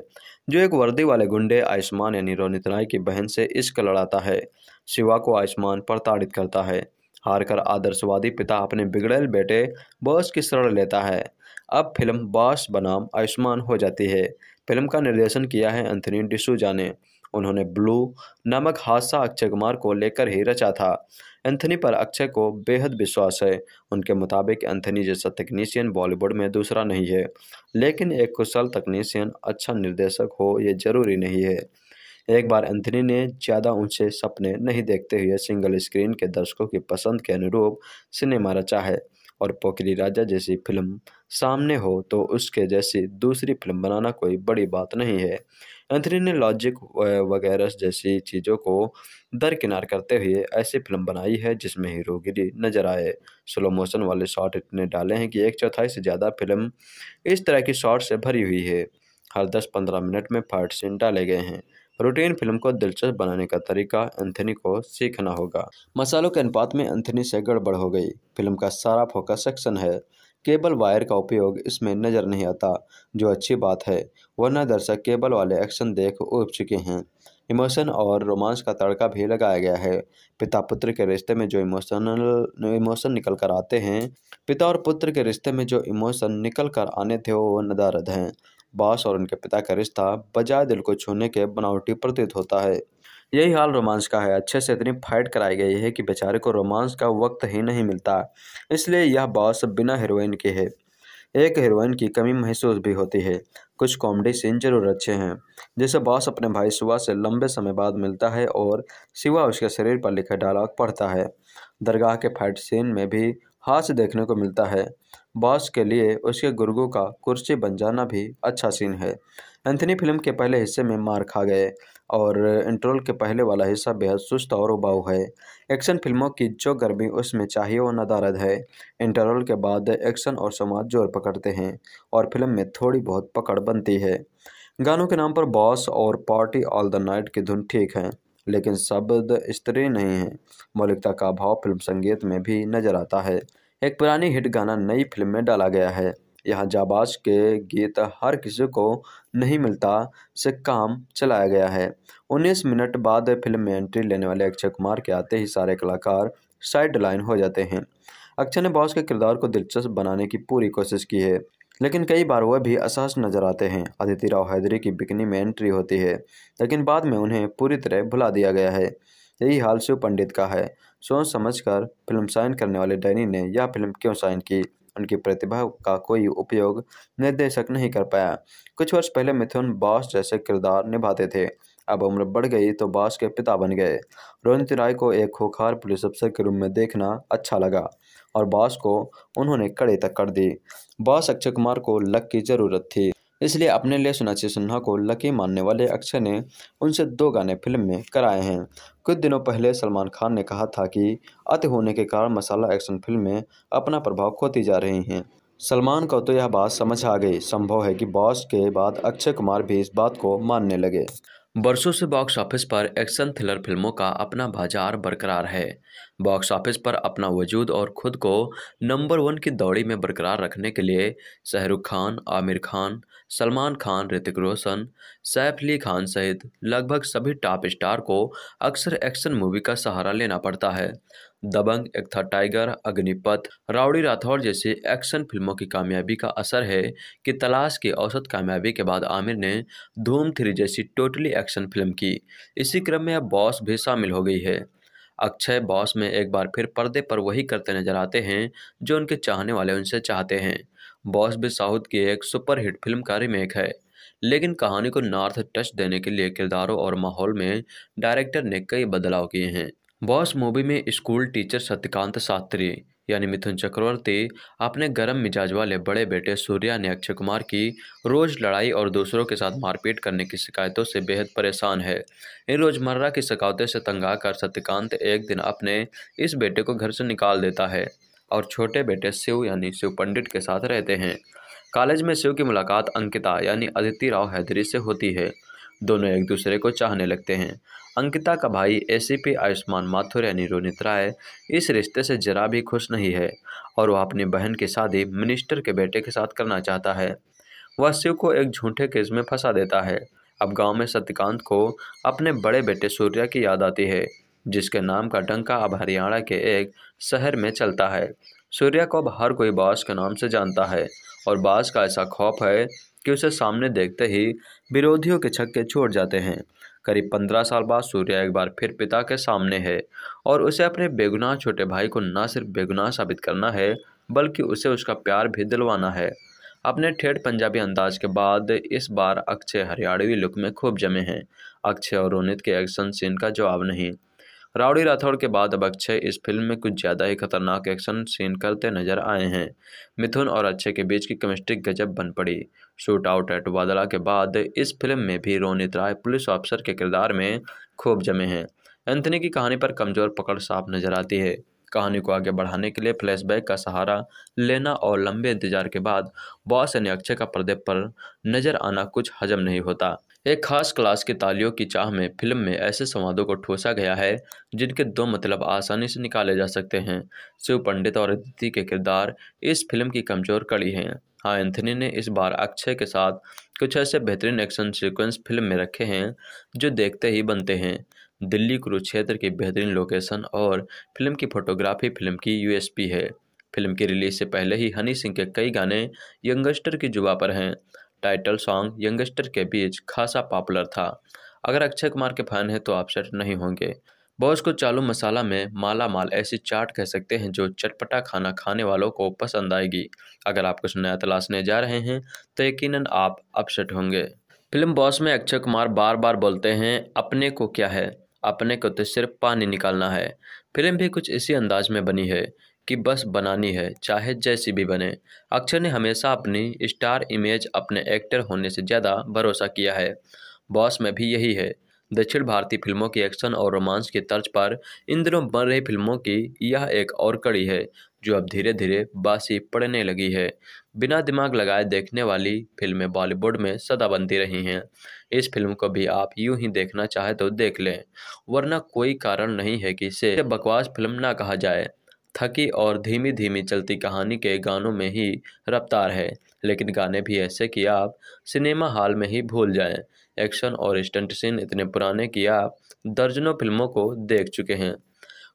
जो एक वर्दी वाले गुंडे आयुष्मान यानी रोनित राय की बहन से इश्क लड़ाता है। शिवा को आयुष्मान प्रताड़ित करता है। हारकर आदर्शवादी पिता अपने बिगड़ेल बेटे बॉस की शरण लेता है। अब फ़िल्म बॉस बनाम आयुष्मान हो जाती है। फ़िल्म का निर्देशन किया है एंथनी डिसूजा ने उन्होंने ब्लू नामक हादसा अक्षय कुमार को लेकर ही रचा था। एंथनी पर अक्षय को बेहद विश्वास है। उनके मुताबिक एंथनी जैसा तकनीशियन बॉलीवुड में दूसरा नहीं है। लेकिन एक कुशल तकनीशियन अच्छा निर्देशक हो, ये ज़रूरी नहीं है। एक बार एंथनी ने ज़्यादा ऊँचे सपने नहीं देखते हुए सिंगल स्क्रीन के दर्शकों की पसंद के अनुरूप सिनेमा रचा है। और पोखरी राजा जैसी फ़िल्म सामने हो तो उसके जैसी दूसरी फ़िल्म बनाना कोई बड़ी बात नहीं है। एंथनी ने लॉजिक वगैरह जैसी चीज़ों को दरकिनार करते हुए ऐसी फ़िल्म बनाई है जिसमें हीरोगिरी नज़र आए। स्लो मोशन वाले शॉट इतने डाले हैं कि एक चौथाई से ज़्यादा फ़िल्म इस तरह की शॉट से भरी हुई है। हर दस पंद्रह मिनट में फाइट सीन डाले गए हैं। रूटीन फ़िल्म को दिलचस्प बनाने का तरीका एंथनी को सीखना होगा। मसालों के अनुपात में एंथनी से गड़बड़ हो गई। फ़िल्म का सारा फोकस सेक्शन है। केबल वायर का उपयोग इसमें नज़र नहीं आता, जो अच्छी बात है। वरना दर्शक केबल वाले एक्शन देख उब चुके हैं। इमोशन और रोमांस का तड़का भी लगाया गया है। पिता पुत्र के रिश्ते में जो इमोशनल, इमोशन निकल कर आते हैं, पिता और पुत्र के रिश्ते में जो इमोशन निकल कर आने थे, वो नदारद हैं। बॉस और उनके पिता का रिश्ता बजाय दिल को छूने के बनावटी प्रतीत होता है। यही हाल रोमांस का है। अच्छे से इतनी फाइट कराई गई है कि बेचारे को रोमांस का वक्त ही नहीं मिलता। इसलिए यह बॉस बिना हीरोइन के है। एक हीरोइन की कमी महसूस भी होती है। कुछ कॉमेडी सीन ज़रूर अच्छे हैं, जैसे बॉस अपने भाई शिवा से लंबे समय बाद मिलता है और शिवा उसके शरीर पर लिखे डायलॉग पढ़ता है। दरगाह के फाइट सीन में भी हास्य देखने को मिलता है। बॉस के लिए उसके गुर्गों का कुर्सी बन जाना भी अच्छा सीन है। एंथनी फ़िल्म के पहले हिस्से में मार खा गए और इंट्रोल के पहले वाला हिस्सा बेहद सुस्त और उबाऊ है। एक्शन फ़िल्मों की जो गर्मी उसमें चाहिए वो नदारद है। इंटरवल के बाद एक्शन और समाज ज़ोर पकड़ते हैं और फ़िल्म में थोड़ी बहुत पकड़ बनती है। गानों के नाम पर बॉस और पार्टी ऑल द नाइट की धुन ठीक है, लेकिन शब्द स्त्री नहीं है। मौलिकता का अभाव फ़िल्म संगीत में भी नज़र आता है। एक पुरानी हिट गाना नई फ़िल्म में डाला गया है। यहाँ जाबाज के गीत हर किसी को नहीं मिलता से काम चलाया गया है। 19 मिनट बाद फ़िल्म में एंट्री लेने वाले अक्षय कुमार के आते ही सारे कलाकार साइड लाइन हो जाते हैं। अक्षय ने बॉस के किरदार को दिलचस्प बनाने की पूरी कोशिश की है, लेकिन कई बार वह भी असहज नज़र आते हैं। अदिति राव हैदरी की बिकनी में एंट्री होती है, लेकिन बाद में उन्हें पूरी तरह भुला दिया गया है। यही हाल शिव पंडित का है। सोच समझकर फ़िल्म साइन करने वाले डैनी ने यह फ़िल्म क्यों साइन की? उनकी प्रतिभा का कोई उपयोग निर्देशक नहीं कर पाया। कुछ वर्ष पहले मिथुन बॉस जैसे किरदार निभाते थे। अब उम्र बढ़ गई तो बॉस के पिता बन गए। रोनित राय को एक खोखार पुलिस अफसर के रूप में देखना अच्छा लगा और बॉस को उन्होंने कड़े तक कर दी। बॉस अक्षय कुमार को लक की ज़रूरत थी। इसलिए अपने लिए सुनाची सिन्हा को लकी मानने वाले अक्षय ने उनसे दो गाने फ़िल्म में कराए हैं। कुछ दिनों पहले सलमान खान ने कहा था कि अति होने के कारण मसाला एक्शन फ़िल्में अपना प्रभाव खोती जा रही हैं। सलमान को तो यह बात समझ आ गई। संभव है कि बॉस के बाद अक्षय कुमार भी इस बात को मानने लगे। बरसों से बॉक्स ऑफ़िस पर एक्शन थ्रिलर फ़िल्मों का अपना बाज़ार बरकरार है। बॉक्स ऑफ़िस पर अपना वजूद और खुद को नंबर वन की दौड़ी में बरकरार रखने के लिए शाहरुख खान, आमिर खान सलमान खान, ऋतिक रोशन, सैफ अली खान सहित लगभग सभी टॉप स्टार को अक्सर एक्शन मूवी का सहारा लेना पड़ता है। दबंग, एक था टाइगर अग्निपथ, राउडी राठौर जैसी एक्शन फ़िल्मों की कामयाबी का असर है कि तलाश की औसत कामयाबी के बाद आमिर ने धूम थ्री जैसी टोटली एक्शन फ़िल्म की। इसी क्रम में अब बॉस भी शामिल हो गई है। अक्षय बॉस में एक बार फिर पर्दे पर वही करते नज़र आते हैं जो उनके चाहने वाले उनसे चाहते हैं। बॉस भी साउथ की एक सुपरहिट फ़िल्म का रिमेक है। लेकिन कहानी को नॉर्थ टच देने के लिए किरदारों और माहौल में डायरेक्टर ने कई बदलाव किए हैं। बॉस मूवी में स्कूल टीचर सत्यकांत शास्त्री यानी मिथुन चक्रवर्ती, अपने गर्म मिजाज वाले बड़े बेटे सूर्या ने अक्षय कुमार की रोज लड़ाई और दूसरों के साथ मारपीट करने की शिकायतों से बेहद परेशान है। इन रोज़मर्रा की शिकायतों से तंग आकर सत्यकांत एक दिन अपने इस बेटे को घर से निकाल देता है। और छोटे बेटे शिव यानी शिव पंडित के साथ रहते हैं। कॉलेज में शिव की मुलाकात अंकिता यानी अदिति राव हैदरी से होती है। दोनों एक दूसरे को चाहने लगते हैं। अंकिता का भाई एसीपी आयुष्मान माथुर यानी रोनित राय इस रिश्ते से जरा भी खुश नहीं है और वह अपनी बहन की शादी मिनिस्टर के बेटे के साथ करना चाहता है। वह शिव को एक झूठे केस में फंसा देता है। अब गाँव में सत्यकांत को अपने बड़े बेटे सूर्या की याद आती है। जिसके नाम का डंका अब हरियाणा के एक शहर में चलता है। सूर्या को अब हर कोई बास के नाम से जानता है और बास का ऐसा खौफ है कि उसे सामने देखते ही विरोधियों के छक्के छोड़ जाते हैं। करीब पंद्रह साल बाद सूर्या एक बार फिर पिता के सामने है और उसे अपने बेगुनाह छोटे भाई को न सिर्फ़ बेगुनाह साबित करना है, बल्कि उसे उसका प्यार भी दिलवाना है। अपने ठेठ पंजाबी अंदाज के बाद इस बार अक्षय हरियाणवी लुक में खूब जमे हैं। अक्षय और रोनित के एक्शन सीन का जवाब नहीं। राउडी राठौड़ के बाद अब अक्षय इस फ़िल्म में कुछ ज़्यादा ही खतरनाक एक्शन सीन करते नज़र आए हैं। मिथुन और अक्षय के बीच की केमिस्ट्री गजब बन पड़ी। शूट आउट एट वादला के बाद इस फ़िल्म में भी रोनित राय पुलिस ऑफिसर के किरदार में खूब जमे हैं। एंथनी की कहानी पर कमज़ोर पकड़ साफ़ नज़र आती है। कहानी को आगे बढ़ाने के लिए फ्लैशबैक का सहारा लेना और लंबे इंतज़ार के बाद बॉस यानी अक्षय का पर्दे पर नज़र आना कुछ हजम नहीं होता। एक खास क्लास की तालियों की चाह में फ़िल्म में ऐसे संवादों को ठोसा गया है, जिनके दो मतलब आसानी से निकाले जा सकते हैं। शिव पंडित और अदिति के किरदार इस फ़िल्म की कमज़ोर कड़ी हैं। हाँ एंथनी ने इस बार अक्षय के साथ कुछ ऐसे बेहतरीन एक्शन सीक्वेंस फ़िल्म में रखे हैं, जो देखते ही बनते हैं। दिल्ली कुरुक्षेत्र की बेहतरीन लोकेशन और फ़िल्म की फोटोग्राफी फ़िल्म की यूएसपी है। फ़िल्म की रिलीज़ से पहले ही हनी सिंह के कई गाने यंगस्टर की जुबा पर हैं। टाइटल सॉन्ग यंगस्टर के बीच खासा पॉपुलर था। अगर अक्षय कुमार के फ़ैन हैं तो आप सेट नहीं होंगे। बॉस को चालू मसाला में माला माल ऐसी चाट कह सकते हैं जो चटपटा खाना खाने वालों को पसंद आएगी। अगर आप कुछ नया तलाशने जा रहे हैं तो यकीनन आप अपसेट होंगे। फ़िल्म बॉस में अक्षय कुमार बार बार बोलते हैं, अपने को क्या है? अपने को तो सिर्फ़ पानी निकालना है। फ़िल्म भी कुछ इसी अंदाज में बनी है। कि बस बनानी है, चाहे जैसी भी बने। अक्षय ने हमेशा अपनी स्टार इमेज अपने एक्टर होने से ज़्यादा भरोसा किया है। बॉस में भी यही है। दक्षिण भारतीय फ़िल्मों की एक्शन और रोमांस की तर्ज पर इन दिनों बन रही फ़िल्मों की यह एक और कड़ी है, जो अब धीरे धीरे बासी पड़ने लगी है। बिना दिमाग लगाए देखने वाली फ़िल्में बॉलीवुड में सदा बनती रही हैं। इस फ़िल्म को भी आप यूँ ही देखना चाहे तो देख लें, वरना कोई कारण नहीं है कि इसे बकवास फ़िल्म ना कहा जाए। थकी और धीमी धीमी चलती कहानी के गानों में ही रफ्तार है, लेकिन गाने भी ऐसे कि आप सिनेमा हॉल में ही भूल जाएँ। एक्शन और स्टंट सीन इतने पुराने कि आप दर्जनों फ़िल्मों को देख चुके हैं।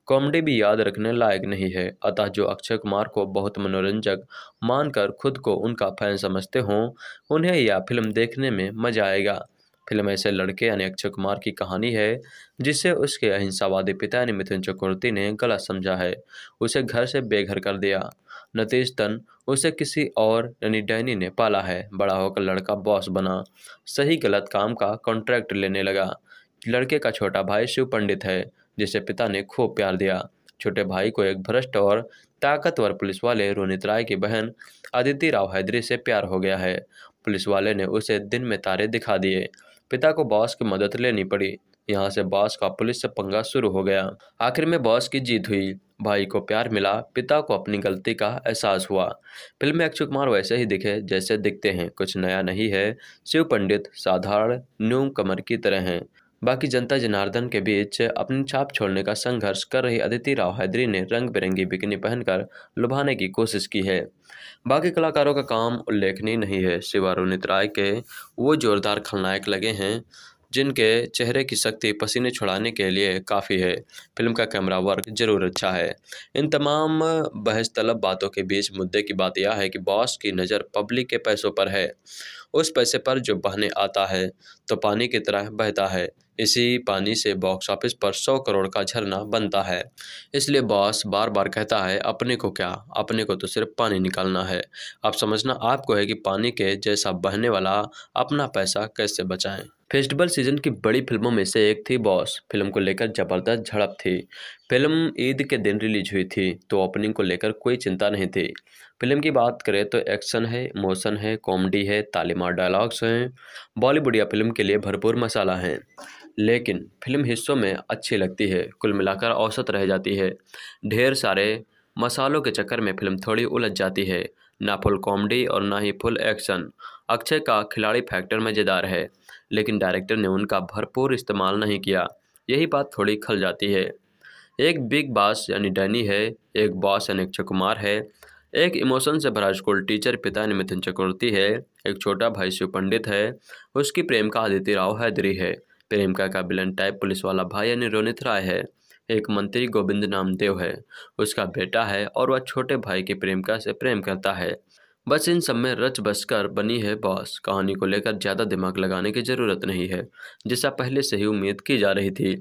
कॉमेडी भी याद रखने लायक नहीं है, अतः जो अक्षय कुमार को बहुत मनोरंजक मानकर खुद को उनका फ़ैन समझते हों, उन्हें यह फ़िल्म देखने में मज़ा आएगा। फ़िल्म ऐसे लड़के यानी अक्षय कुमार की कहानी है जिसे उसके अहिंसावादी पिता यानी मिथुन चक्रवर्ती ने गलत समझा है। उसे घर से बेघर कर दिया। नतीजतन उसे किसी और यानी डैनी ने पाला है। बड़ा होकर लड़का बॉस बना। सही गलत काम का कॉन्ट्रैक्ट लेने लगा। लड़के का छोटा भाई शिव पंडित है, जिसे पिता ने खूब प्यार दिया। छोटे भाई को एक भ्रष्ट और ताकतवर पुलिस वाले रोनित राय की बहन अदिति राव हैदरी से प्यार हो गया है। पुलिस वाले ने उसे दिन में तारे दिखा दिए। पिता को बॉस की मदद लेनी पड़ी। यहाँ से बॉस का पुलिस से पंगा शुरू हो गया। आखिर में बॉस की जीत हुई। भाई को प्यार मिला, पिता को अपनी गलती का एहसास हुआ। फ़िल्म में अक्षय कुमार वैसे ही दिखे, जैसे दिखते हैं। कुछ नया नहीं है। शिव पंडित, साधारण न्यूम कमर की तरह हैं। बाकी जनता जनार्दन के बीच अपनी छाप छोड़ने का संघर्ष कर रही अदिति राव हैदरी ने रंग बिरंगी बिकनी पहनकर लुभाने की कोशिश की है। बाकी कलाकारों का काम उल्लेखनीय नहीं है। शिवा रोनित राय के वो जोरदार खलनायक लगे हैं, जिनके चेहरे की शक्ति पसीने छुड़ाने के लिए काफ़ी है। फ़िल्म का कैमरा वर्क ज़रूर अच्छा है। इन तमाम बहस तलब बातों के बीच मुद्दे की बात यह है कि बॉस की नज़र पब्लिक के पैसों पर है। उस पैसे पर जो बहने आता है तो पानी की तरह बहता है। इसी पानी से बॉक्स ऑफ़िस पर सौ करोड़ का झरना बनता है। इसलिए बॉस बार बार कहता है, अपने को क्या? अपने को तो सिर्फ़ पानी निकालना है। अब समझना आपको है कि पानी के जैसा बहने वाला अपना पैसा कैसे बचाएँ? फेस्टिवल सीज़न की बड़ी फ़िल्मों में से एक थी बॉस फ़िल्म को लेकर ज़बरदस्त झड़प थी। फ़िल्म ईद के दिन रिलीज़ हुई थी तो ओपनिंग को लेकर कोई चिंता नहीं थी। फ़िल्म की बात करें तो एक्शन है इमोशन है, कॉमेडी है, तालीमार डायलॉग्स हैं, बॉलीवुड या फ़िल्म के लिए भरपूर मसाला है। लेकिन फ़िल्म हिस्सों में अच्छी लगती है, कुल मिलाकर औसत रह जाती है। ढेर सारे मसालों के चक्कर में फ़िल्म थोड़ी उलझ जाती है, ना फुल कॉमेडी और ना ही फुल एक्शन। अक्षय का खिलाड़ी फैक्टर मज़ेदार है, लेकिन डायरेक्टर ने उनका भरपूर इस्तेमाल नहीं किया, यही बात थोड़ी खल जाती है। एक बिग बॉस यानी डैनी है, एक बॉस यानी अक्षय कुमार है एक इमोशन से भरा स्कूल टीचर पिता मिथुन चक्रवर्ती है, एक छोटा भाई शिव पंडित है, उसकी प्रेम का आदित्य राव हैदरी है। प्रेमिका का विलन टाइप पुलिस वाला भाई यानी रोनित राय है। एक मंत्री गोविंद नामदेव है। उसका बेटा है और वह छोटे भाई की प्रेमिका से प्रेम करता है। बस इन सब में रच बस कर बनी है बॉस। कहानी को लेकर ज़्यादा दिमाग लगाने की ज़रूरत नहीं है, जिसका पहले से ही उम्मीद की जा रही थी।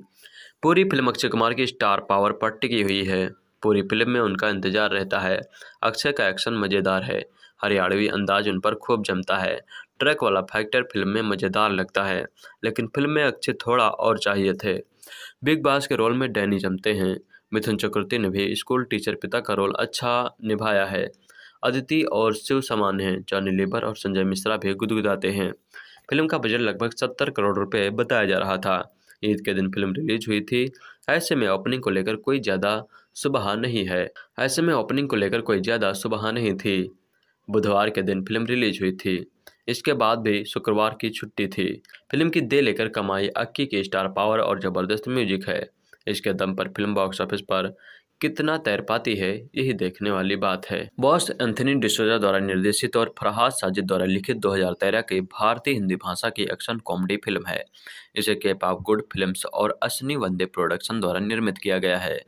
पूरी फ़िल्म अक्षय कुमार की स्टार पावर पर टिकी हुई है। पूरी फ़िल्म में उनका इंतज़ार रहता है। अक्षय का एक्शन मज़ेदार है। हरियाणवी अंदाज उन पर खूब जमता है। ट्रक वाला फैक्टर फ़िल्म में मज़ेदार लगता है, लेकिन फ़िल्म में अक्षय थोड़ा और चाहिए थे। बिग बास के रोल में डैनी जमते हैं। मिथुन चक्रवर्ती ने भी स्कूल टीचर पिता का रोल अच्छा निभाया है। अदिति और शिव समान हैं। जॉनी लेबर और संजय मिश्रा भी गुदगुदाते हैं। फ़िल्म का बजट लगभग सत्तर करोड़ रुपए बताया जा रहा था। ईद के दिन फ़िल्म रिलीज़ हुई थी। ऐसे में ओपनिंग को लेकर कोई ज़्यादा सुबह नहीं है। ऐसे में ओपनिंग को लेकर कोई ज़्यादा सुबह नहीं थी। बुधवार के दिन फ़िल्म रिलीज़ हुई थी। इसके बाद भी शुक्रवार की छुट्टी थी। फ़िल्म की दे लेकर कमाई अक्की की स्टार पावर और ज़बरदस्त म्यूज़िक है। इसके दम पर फ़िल्म बॉक्स ऑफ़िस पर कितना तैर पाती है, यही देखने वाली बात है। बॉस एंथनी डिसोजा द्वारा निर्देशित और फरहाद साजिद द्वारा लिखित 2013 की भारतीय हिंदी भाषा की एक्शन कॉमेडी फ़िल्म है। इसे केप ऑफ़ गुड फिल्म्स और अश्नी वंदे प्रोडक्शन द्वारा निर्मित किया गया है।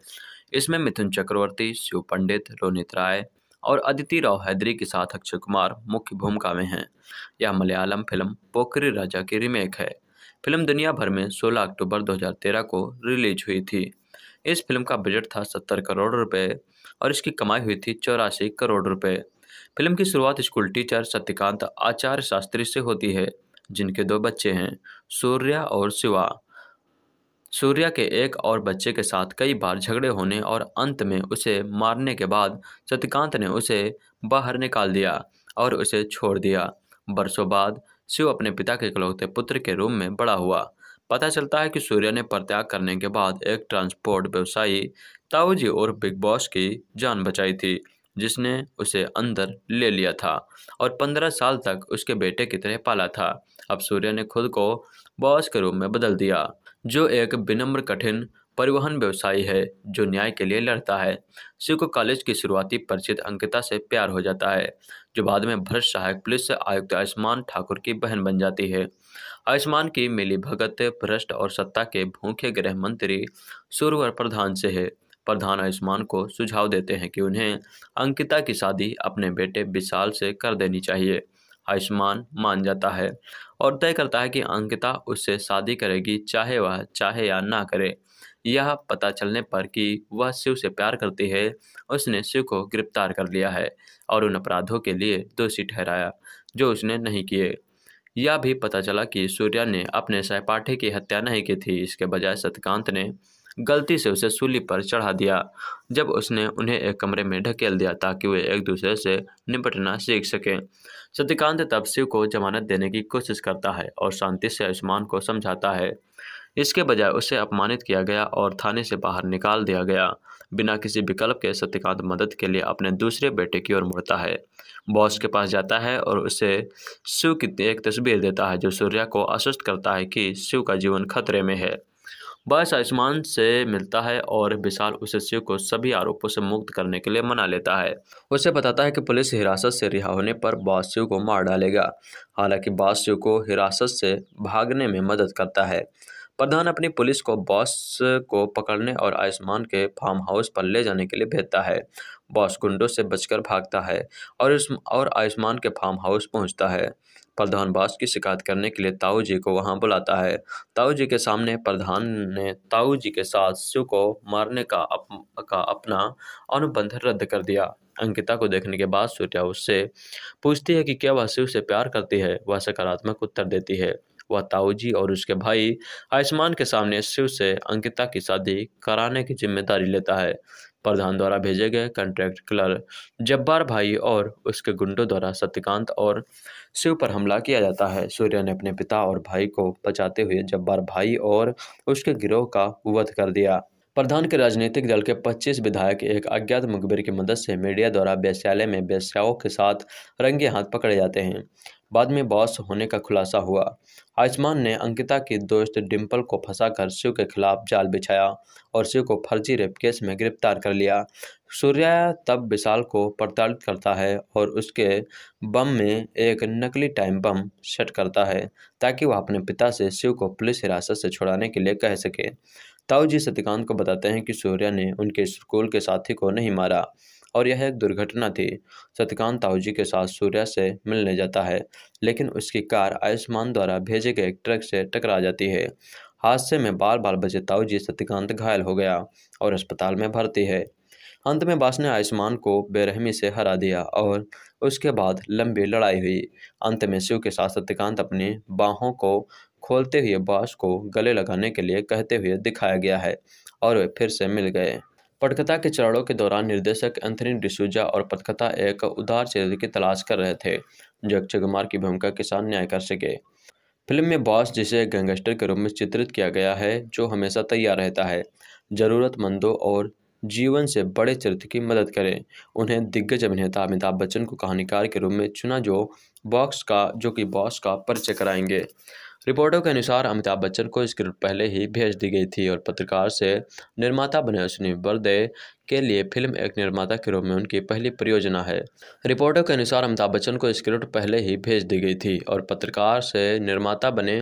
इसमें मिथुन चक्रवर्ती, शिव पंडित, रोनित राय और अदिति राव हैदरी के साथ अक्षय कुमार मुख्य भूमिका में हैं। यह मलयालम फ़िल्म पोखरी राजा की रीमेक है। फ़िल्म दुनिया भर में 16 अक्टूबर 2013 को रिलीज़ हुई थी। इस फ़िल्म का बजट था सत्तर करोड़ रुपए और इसकी कमाई हुई थी चौरासी करोड़ रुपए। फ़िल्म की शुरुआत स्कूल टीचर सत्यकांत आचार्य शास्त्री से होती है, जिनके दो बच्चे हैं, सूर्या और शिवा। सूर्या के एक और बच्चे के साथ कई बार झगड़े होने और अंत में उसे मारने के बाद सत्यकांत ने उसे बाहर निकाल दिया और उसे छोड़ दिया। बरसों बाद शिव अपने पिता के इकलौते पुत्र के रूम में बड़ा हुआ। पता चलता है कि सूर्या ने परित्याग करने के बाद एक ट्रांसपोर्ट व्यवसायी ताऊजी और बिग बॉस की जान बचाई थी, जिसने उसे अंदर ले लिया था और पंद्रह साल तक उसके बेटे की तरह पाला था। अब सूर्या ने खुद को बॉस के रूप में बदल दिया, जो एक विनम्र, कठिन परिवहन व्यवसायी है, जो न्याय के लिए लड़ता है। शिव कॉलेज की शुरुआती परिचित अंकिता से प्यार हो जाता है, जो बाद में भ्रष्ट सहायक पुलिस आयुक्त आयुष्मान ठाकुर की बहन बन जाती है। आयुष्मान की मिली भगत, भ्रष्ट और सत्ता के भूखे गृह मंत्री सुरवर प्रधान से है। प्रधान आयुष्मान को सुझाव देते हैं कि उन्हें अंकिता की शादी अपने बेटे विशाल से कर देनी चाहिए। आयुष्मान मान जाता है और तय करता है कि अंकिता उससे शादी करेगी, चाहे वह, चाहे या ना करे। यह पता चलने पर कि वह शिव से प्यार करती है। उसने शिव को गिरफ़्तार कर लिया है और उन अपराधों के लिए दोषी ठहराया, जो उसने नहीं किए। यह भी पता चला कि सूर्या ने अपने सहपाठी की हत्या नहीं की थी। इसके बजाय सत्यकांत ने गलती से उसे सूली पर चढ़ा दिया, जब उसने उन्हें एक कमरे में ढकेल दिया ताकि वे एक दूसरे से निपटना सीख सकें। सत्यकांत तब शिव को जमानत देने की कोशिश करता है और शांति से आयुष्मान को समझाता है। इसके बजाय उसे अपमानित किया गया और थाने से बाहर निकाल दिया गया। बिना किसी विकल्प के सत्यकांत मदद के लिए अपने दूसरे बेटे की ओर मुड़ता है। बॉस के पास जाता है और उसे शिव की एक तस्वीर देता है जो सूर्या को आश्वस्त करता है कि शिव का जीवन खतरे में है। बॉस आयुष्मान से मिलता है और विशाल उसे शिव को सभी आरोपों से मुक्त करने के लिए मना लेता है। उसे बताता है कि पुलिस हिरासत से रिहा होने पर बॉस शिव को मार डालेगा। हालाँकि बॉस शिव को हिरासत से भागने में मदद करता है। प्रधान अपनी पुलिस को बॉस को पकड़ने और आयुष्मान के फार्म हाउस पर ले जाने के लिए भेजता है। बॉस गुंडों से बचकर भागता है और इस और आयुष्मान के फार्म हाउस पहुँचता है। प्रधान बॉस की शिकायत करने के लिए ताऊ जी को वहाँ बुलाता है। ताऊ जी के सामने प्रधान ने ताऊ जी के साथ शिव को मारने का, अप, का अपना अनुबंध रद्द कर दिया। अंकिता को देखने के बाद सूर्या उससे पूछती है कि क्या वह शिव से प्यार करती है। वह सकारात्मक उत्तर देती है। वह ताऊजी और उसके भाई आयुष्मान के सामने शिव से अंकिता की शादी कराने की ज़िम्मेदारी लेता है। प्रधान द्वारा भेजे गए कॉन्ट्रैक्ट किलर जब्बार भाई और उसके गुंडों द्वारा सत्यकांत और शिव पर हमला किया जाता है। सूर्य ने अपने पिता और भाई को बचाते हुए जब्बार भाई और उसके गिरोह का वध कर दिया। प्रधान के राजनीतिक दल के 25 विधायक एक अज्ञात मुखबिर की मदद से मीडिया द्वारा वेश्यालय में वेश्याओं के साथ रंगे हाथ पकड़े जाते हैं। बाद में बॉस होने का खुलासा हुआ। आयुष्मान ने अंकिता की दोस्त डिम्पल को फंसाकर शिव के खिलाफ जाल बिछाया और शिव को फर्जी रेप केस में गिरफ़्तार कर लिया। सूर्या तब विशाल को प्रताड़ित करता है और उसके बम में एक नकली टाइम बम सेट करता है ताकि वह अपने पिता से शिव को पुलिस हिरासत से छुड़ाने के लिए कह सके। ताऊ जी सत्यकांत को बताते हैं कि सूर्या ने उनके स्कूल के साथी को नहीं मारा। और यह एक दुर्घटना थी। सत्यकांत ताऊजी के साथ सूर्या से मिलने जाता है, लेकिन उसकी कार आयुष्मान द्वारा भेजे गए ट्रक से टकरा जाती है। हादसे में बाल बाल बचे ताऊजी सत्यकांत घायल हो गया और अस्पताल में भर्ती है। अंत में बास ने आयुष्मान को बेरहमी से हरा दिया और उसके बाद लंबी लड़ाई हुई। अंत में शिव के साथ सत्यकांत अपनी बाहों को खोलते हुए बास को गले लगाने के लिए कहते हुए दिखाया गया है और वे फिर से मिल गए। पटकथा के चरणों के दौरान निर्देशक एंथनी डिसूजा और पटकथा एक उदार चरित्र की तलाश कर रहे थे, जो अक्षय कुमार की भूमिका के साथ न्याय कर सके। फ़िल्म में बॉस, जिसे गैंगस्टर के रूप में चित्रित किया गया है, जो हमेशा तैयार रहता है, ज़रूरतमंदों और जीवन से बड़े चरित्र की मदद करें। उन्हें दिग्गज अभिनेता अमिताभ बच्चन को कहानीकार के रूप में चुना जो बॉक्स का, जो कि बॉस का परिचय कराएँगे। रिपोर्टों के अनुसार अमिताभ बच्चन को स्क्रिप्ट पहले ही भेज दी गई थी और पत्रकार से निर्माता बने अश्विनी बर्दे के लिए फ़िल्म एक निर्माता के रूप में उनकी पहली परियोजना है। रिपोर्टों के अनुसार अमिताभ बच्चन को स्क्रिप्ट पहले ही भेज दी गई थी और पत्रकार से निर्माता बने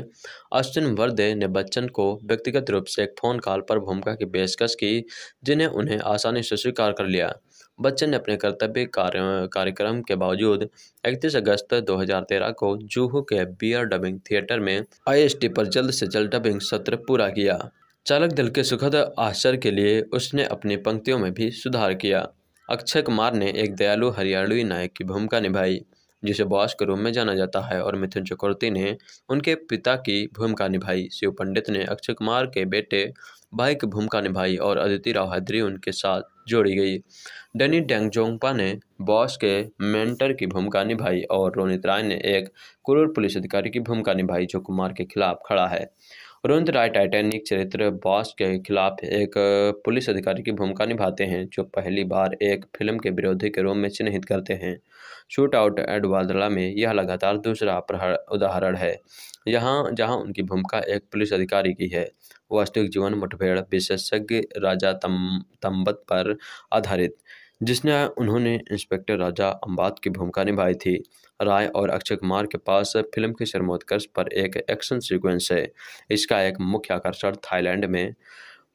अश्विन वर्दे ने बच्चन को व्यक्तिगत रूप से एक फ़ोन कॉल पर भूमिका की पेशकश की, जिन्हें उन्हें आसानी से स्वीकार कर लिया। बच्चन ने अपने कर्तव्य कार्य, कार्यक्रम के बावजूद 31 अगस्त 2013 को जूहू के बियर डबिंग थिएटर में आईएसटी पर जल्द से जल्द डबिंग सत्र पूरा किया। चालक दल के सुखद आश्चर्य के लिए उसने अपनी पंक्तियों में भी सुधार किया। अक्षय कुमार ने एक दयालु हरियाणवी नायक की भूमिका निभाई, जिसे बॉस के रूप में जाना जाता है, और मिथुन चक्रवर्ती ने उनके पिता की भूमिका निभाई। शिव पंडित ने अक्षय कुमार के बेटे भाई की भूमिका निभाई, और अदिति राव हैदरी उनके साथ जोड़ी गई। डेनी डेंगजोंगपा ने बॉस के मेंटर की भूमिका निभाई और रोनित राय ने एक क्रूर पुलिस अधिकारी की भूमिका निभाई जो कुमार के खिलाफ खड़ा है। रोनित राय टाइटैनिक चरित्र बॉस के खिलाफ एक पुलिस अधिकारी की भूमिका निभाते हैं, जो पहली बार एक फ़िल्म के विरोधी के रूप में चिन्हित करते हैं। शूट आउट एडवादला में यह लगातार दूसरा उदाहरण है। यहाँ, जहाँ उनकी भूमिका एक पुलिस अधिकारी की है, वास्तविक जीवन मुठभेड़ विशेषज्ञ राजा तम तम्बत पर आधारित। जिसने उन्होंने इंस्पेक्टर राजा अम्बात की भूमिका निभाई थी। राय और अक्षय कुमार के पास फ़िल्म के शर्मोत्कर्ष पर एक एक्शन सीक्वेंस है। इसका एक मुख्य आकर्षण थाईलैंड में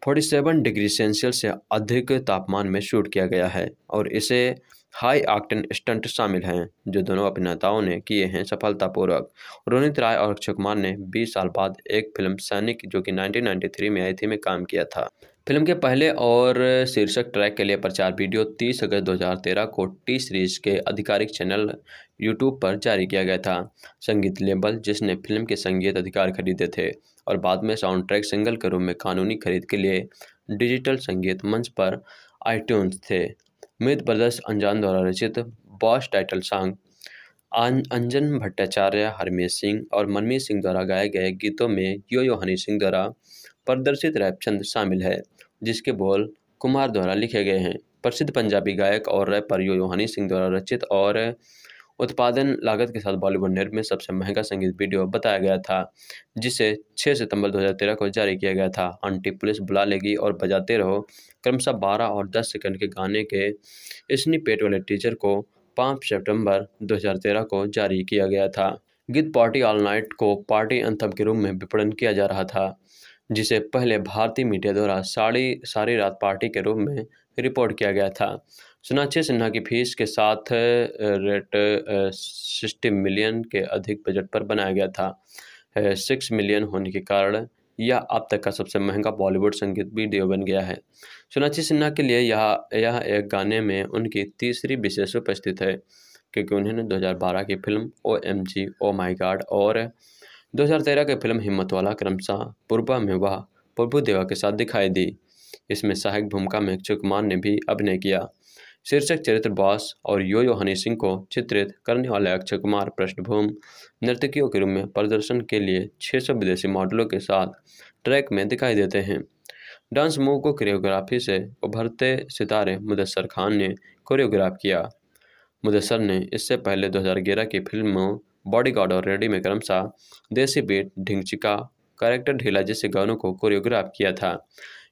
47 डिग्री सेल्सियस से अधिक तापमान में शूट किया गया है और इसे हाई आक्टन स्टंट शामिल हैं, जो दोनों अभिनेताओं ने किए हैं सफलतापूर्वक। रोनित राय और अक्षय कुमार ने 20 साल बाद एक फ़िल्म सैनिक, जो कि 1993 में आई थी, में काम किया था। फ़िल्म के पहले और शीर्षक ट्रैक के लिए प्रचार वीडियो 30 अगस्त 2013 को टी सीरीज़ के आधिकारिक चैनल यूट्यूब पर जारी किया गया था। संगीत लेबल, जिसने फ़िल्म के संगीत अधिकार खरीदे थे और बाद में साउंड ट्रैक सिंगल के रूप में कानूनी खरीद के लिए डिजिटल संगीत मंच पर आईट्यून्स थे। मित ब्रदर्स अनजान द्वारा रचित Boss title song Anjan Bhattacharya Harmesh Singh और मनमीत सिंह द्वारा गाए गए गीतों में यो यो हनी सिंह द्वारा प्रदर्शित रैप छंद शामिल है। जिसके बोल कुमार द्वारा लिखे गए हैं। प्रसिद्ध पंजाबी गायक और रैपर यो हनी सिंह द्वारा रचित और उत्पादन लागत के साथ बॉलीवुड निर्मित सबसे महँगा संगीत वीडियो बताया गया था, जिसे 6 सितंबर 2013 को जारी किया गया था। आंटी पुलिस बुला लेगी और बजाते रहो। क्रमशः 12 और 10 सेकंड के गाने के इसनी पेट वाले टीचर को 5 सितंबर 2013 को जारी किया गया था। गीत पार्टी ऑल नाइट को पार्टी अंतम के रूप में विपणन किया जा रहा था। जिसे पहले भारतीय मीडिया द्वारा साड़ी सारी रात पार्टी के रूप में रिपोर्ट किया गया था। सोनाक्षी सिन्हा की फ़ीस के साथ रेट सिक्सटी मिलियन के अधिक बजट पर बनाया गया था। सिक्स मिलियन होने के कारण यह अब तक का सबसे महँगा बॉलीवुड संगीत वीडियो बन गया है। सोनाक्षी सिन्हा के लिए यह यह एक गाने में उनकी तीसरी विशेष उपस्थित है, क्योंकि उन्होंने 2012 की फ़िल्म ओ एम जी, ओ माई गाड और 2013 की फ़िल्म हिम्मत वाला क्रमशः पूर्वा में वह, प्रभु देवा के साथ दिखाई दी। इसमें सहायक भूमिका में अक्षय कुमार ने भी अभिनय किया। शीर्षक चरित्र बॉस और यो यो हनी सिंह को चित्रित करने वाले अक्षय कुमार पृष्ठभूमि, नर्तकियों के रूप में प्रदर्शन के लिए 600 विदेशी मॉडलों के साथ ट्रैक में दिखाई देते हैं। डांस मूव को कोरियोग्राफी से उभरते सितारे मुदस्सर खान ने कोरियोग्राफ किया। मुदस्सर ने इससे पहले 2011 की फ़िल्मों बॉडीगार्ड और रेडी में क्रमशः देसी बीट ढिंगचिका कैरेक्टर ढीला जैसे गानों को कोरियोग्राफ किया था।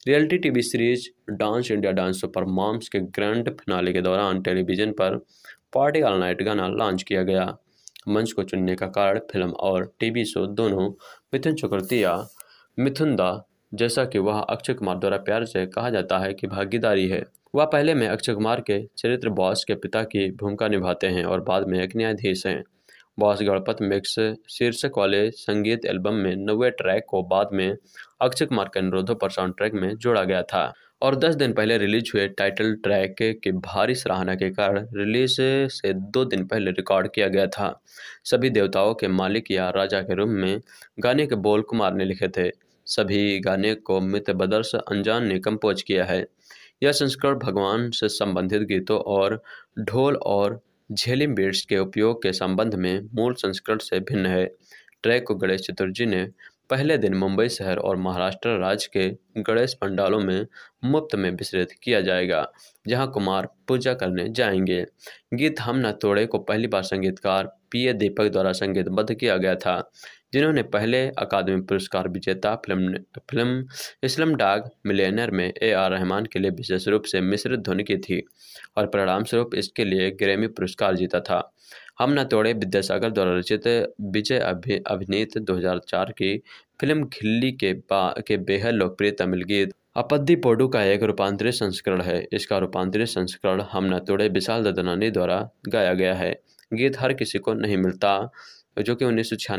Reality TV series dance India dance super moms के ग्रैंड फिनाले के दौरान टेलीविज़न पर पार्टी ऑल नाइट गाना लॉन्च किया गया। मंच को चुनने का कारण फ़िल्म और टीवी शो दोनों मिथुन चक्रवर्ती या मिथुन दा जैसा कि वह अक्षय कुमार द्वारा प्यार से कहा जाता है कि भागीदारी है। वह पहले में अक्षय कुमार के चरित्र बॉस के पिता की भूमिका निभाते हैं और बाद में एक न्यायाधीश हैं। बॉस गणपत मिक्स, शीर्षक वाले संगीत एल्बम में नवे ट्रैक को बाद में अक्षय कुमार के अनुरोधों पर साउंड ट्रैक में जोड़ा गया था। और 10 दिन पहले रिलीज़ हुए टाइटल ट्रैक के भारी सराहना के कारण रिलीज़ से दो दिन पहले रिकॉर्ड किया गया था। सभी देवताओं के मालिक या राजा के रूप में गाने के बोल कुमार ने लिखे थे। सभी गाने को मित्र बदर्श अनजान ने कंपोज किया है। यह संस्करण भगवान से संबंधित गीतों और ढोल और झेलिम बीट्स के उपयोग के संबंध में मूल संस्करण से भिन्न है। ट्रैक को गणेश चतुर्थी ने पहले दिन मुंबई शहर और महाराष्ट्र राज्य के गणेश पंडालों में मुफ़्त में विस्तृत किया जाएगा, जहाँ कुमार पूजा करने जाएँगे। गीत हम न तोड़े को पहली बार संगीतकार पी ए दीपक द्वारा संगीतबद्ध किया गया था। जिन्होंने पहले अकादमी पुरस्कार विजेता film film Slumdog Millionaire में ए आर रहमान के लिए विशेष रूप से मिश्रित ध्वनि की थी और परिणाम स्वरूप इसके लिए ग्रैमी पुरस्कार जीता था। हम न तोड़े विद्यासागर द्वारा रचित विजय अभि अभिनीत 2004 की फ़िल्म खिल्ली के बा के बेहद लोकप्रिय तमिल गीत। अपद्दी पोडू का एक रूपांतरित संस्करण है। इसका रूपांतरित संस्करण हम न तोड़े विशाल ददनानी द्वारा गाया गया है। गीत हर किसी को नहीं मिलता। जो कि उन्नीस सौ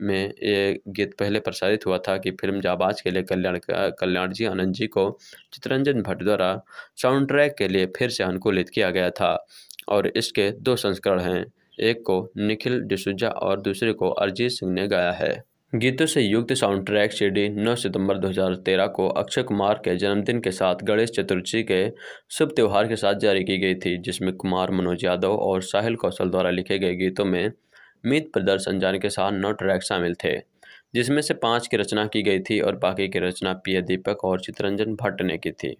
में ये गीत पहले प्रसारित हुआ था कि फ़िल्म जाबाज के लिए कल्याण कल्याण जी आनंद जी को चित्रंजन भट्ट द्वारा साउंड ट्रैक के लिए फिर से अनुकूलित किया गया था। और इसके दो संस्करण हैं, एक को निखिल डिसूजा और दूसरे को अरिजीत सिंह ने गाया है। गीतों से युक्त साउंड ट्रैक सी डी 9 सितंबर 2013 को अक्षय कुमार के जन्मदिन के साथ गणेश चतुर्थी के शुभ त्यौहार के साथ जारी की गई थी, जिसमें कुमार मनोज यादव और साहिल कौशल द्वारा लिखे गए गीतों में मीत प्रदर्शन जाने के साथ नौ ट्रैक शामिल थे, जिसमें से पाँच की रचना की गई थी और बाकी की रचना पीए दीपक और चित्रंजन भट्ट ने की थी।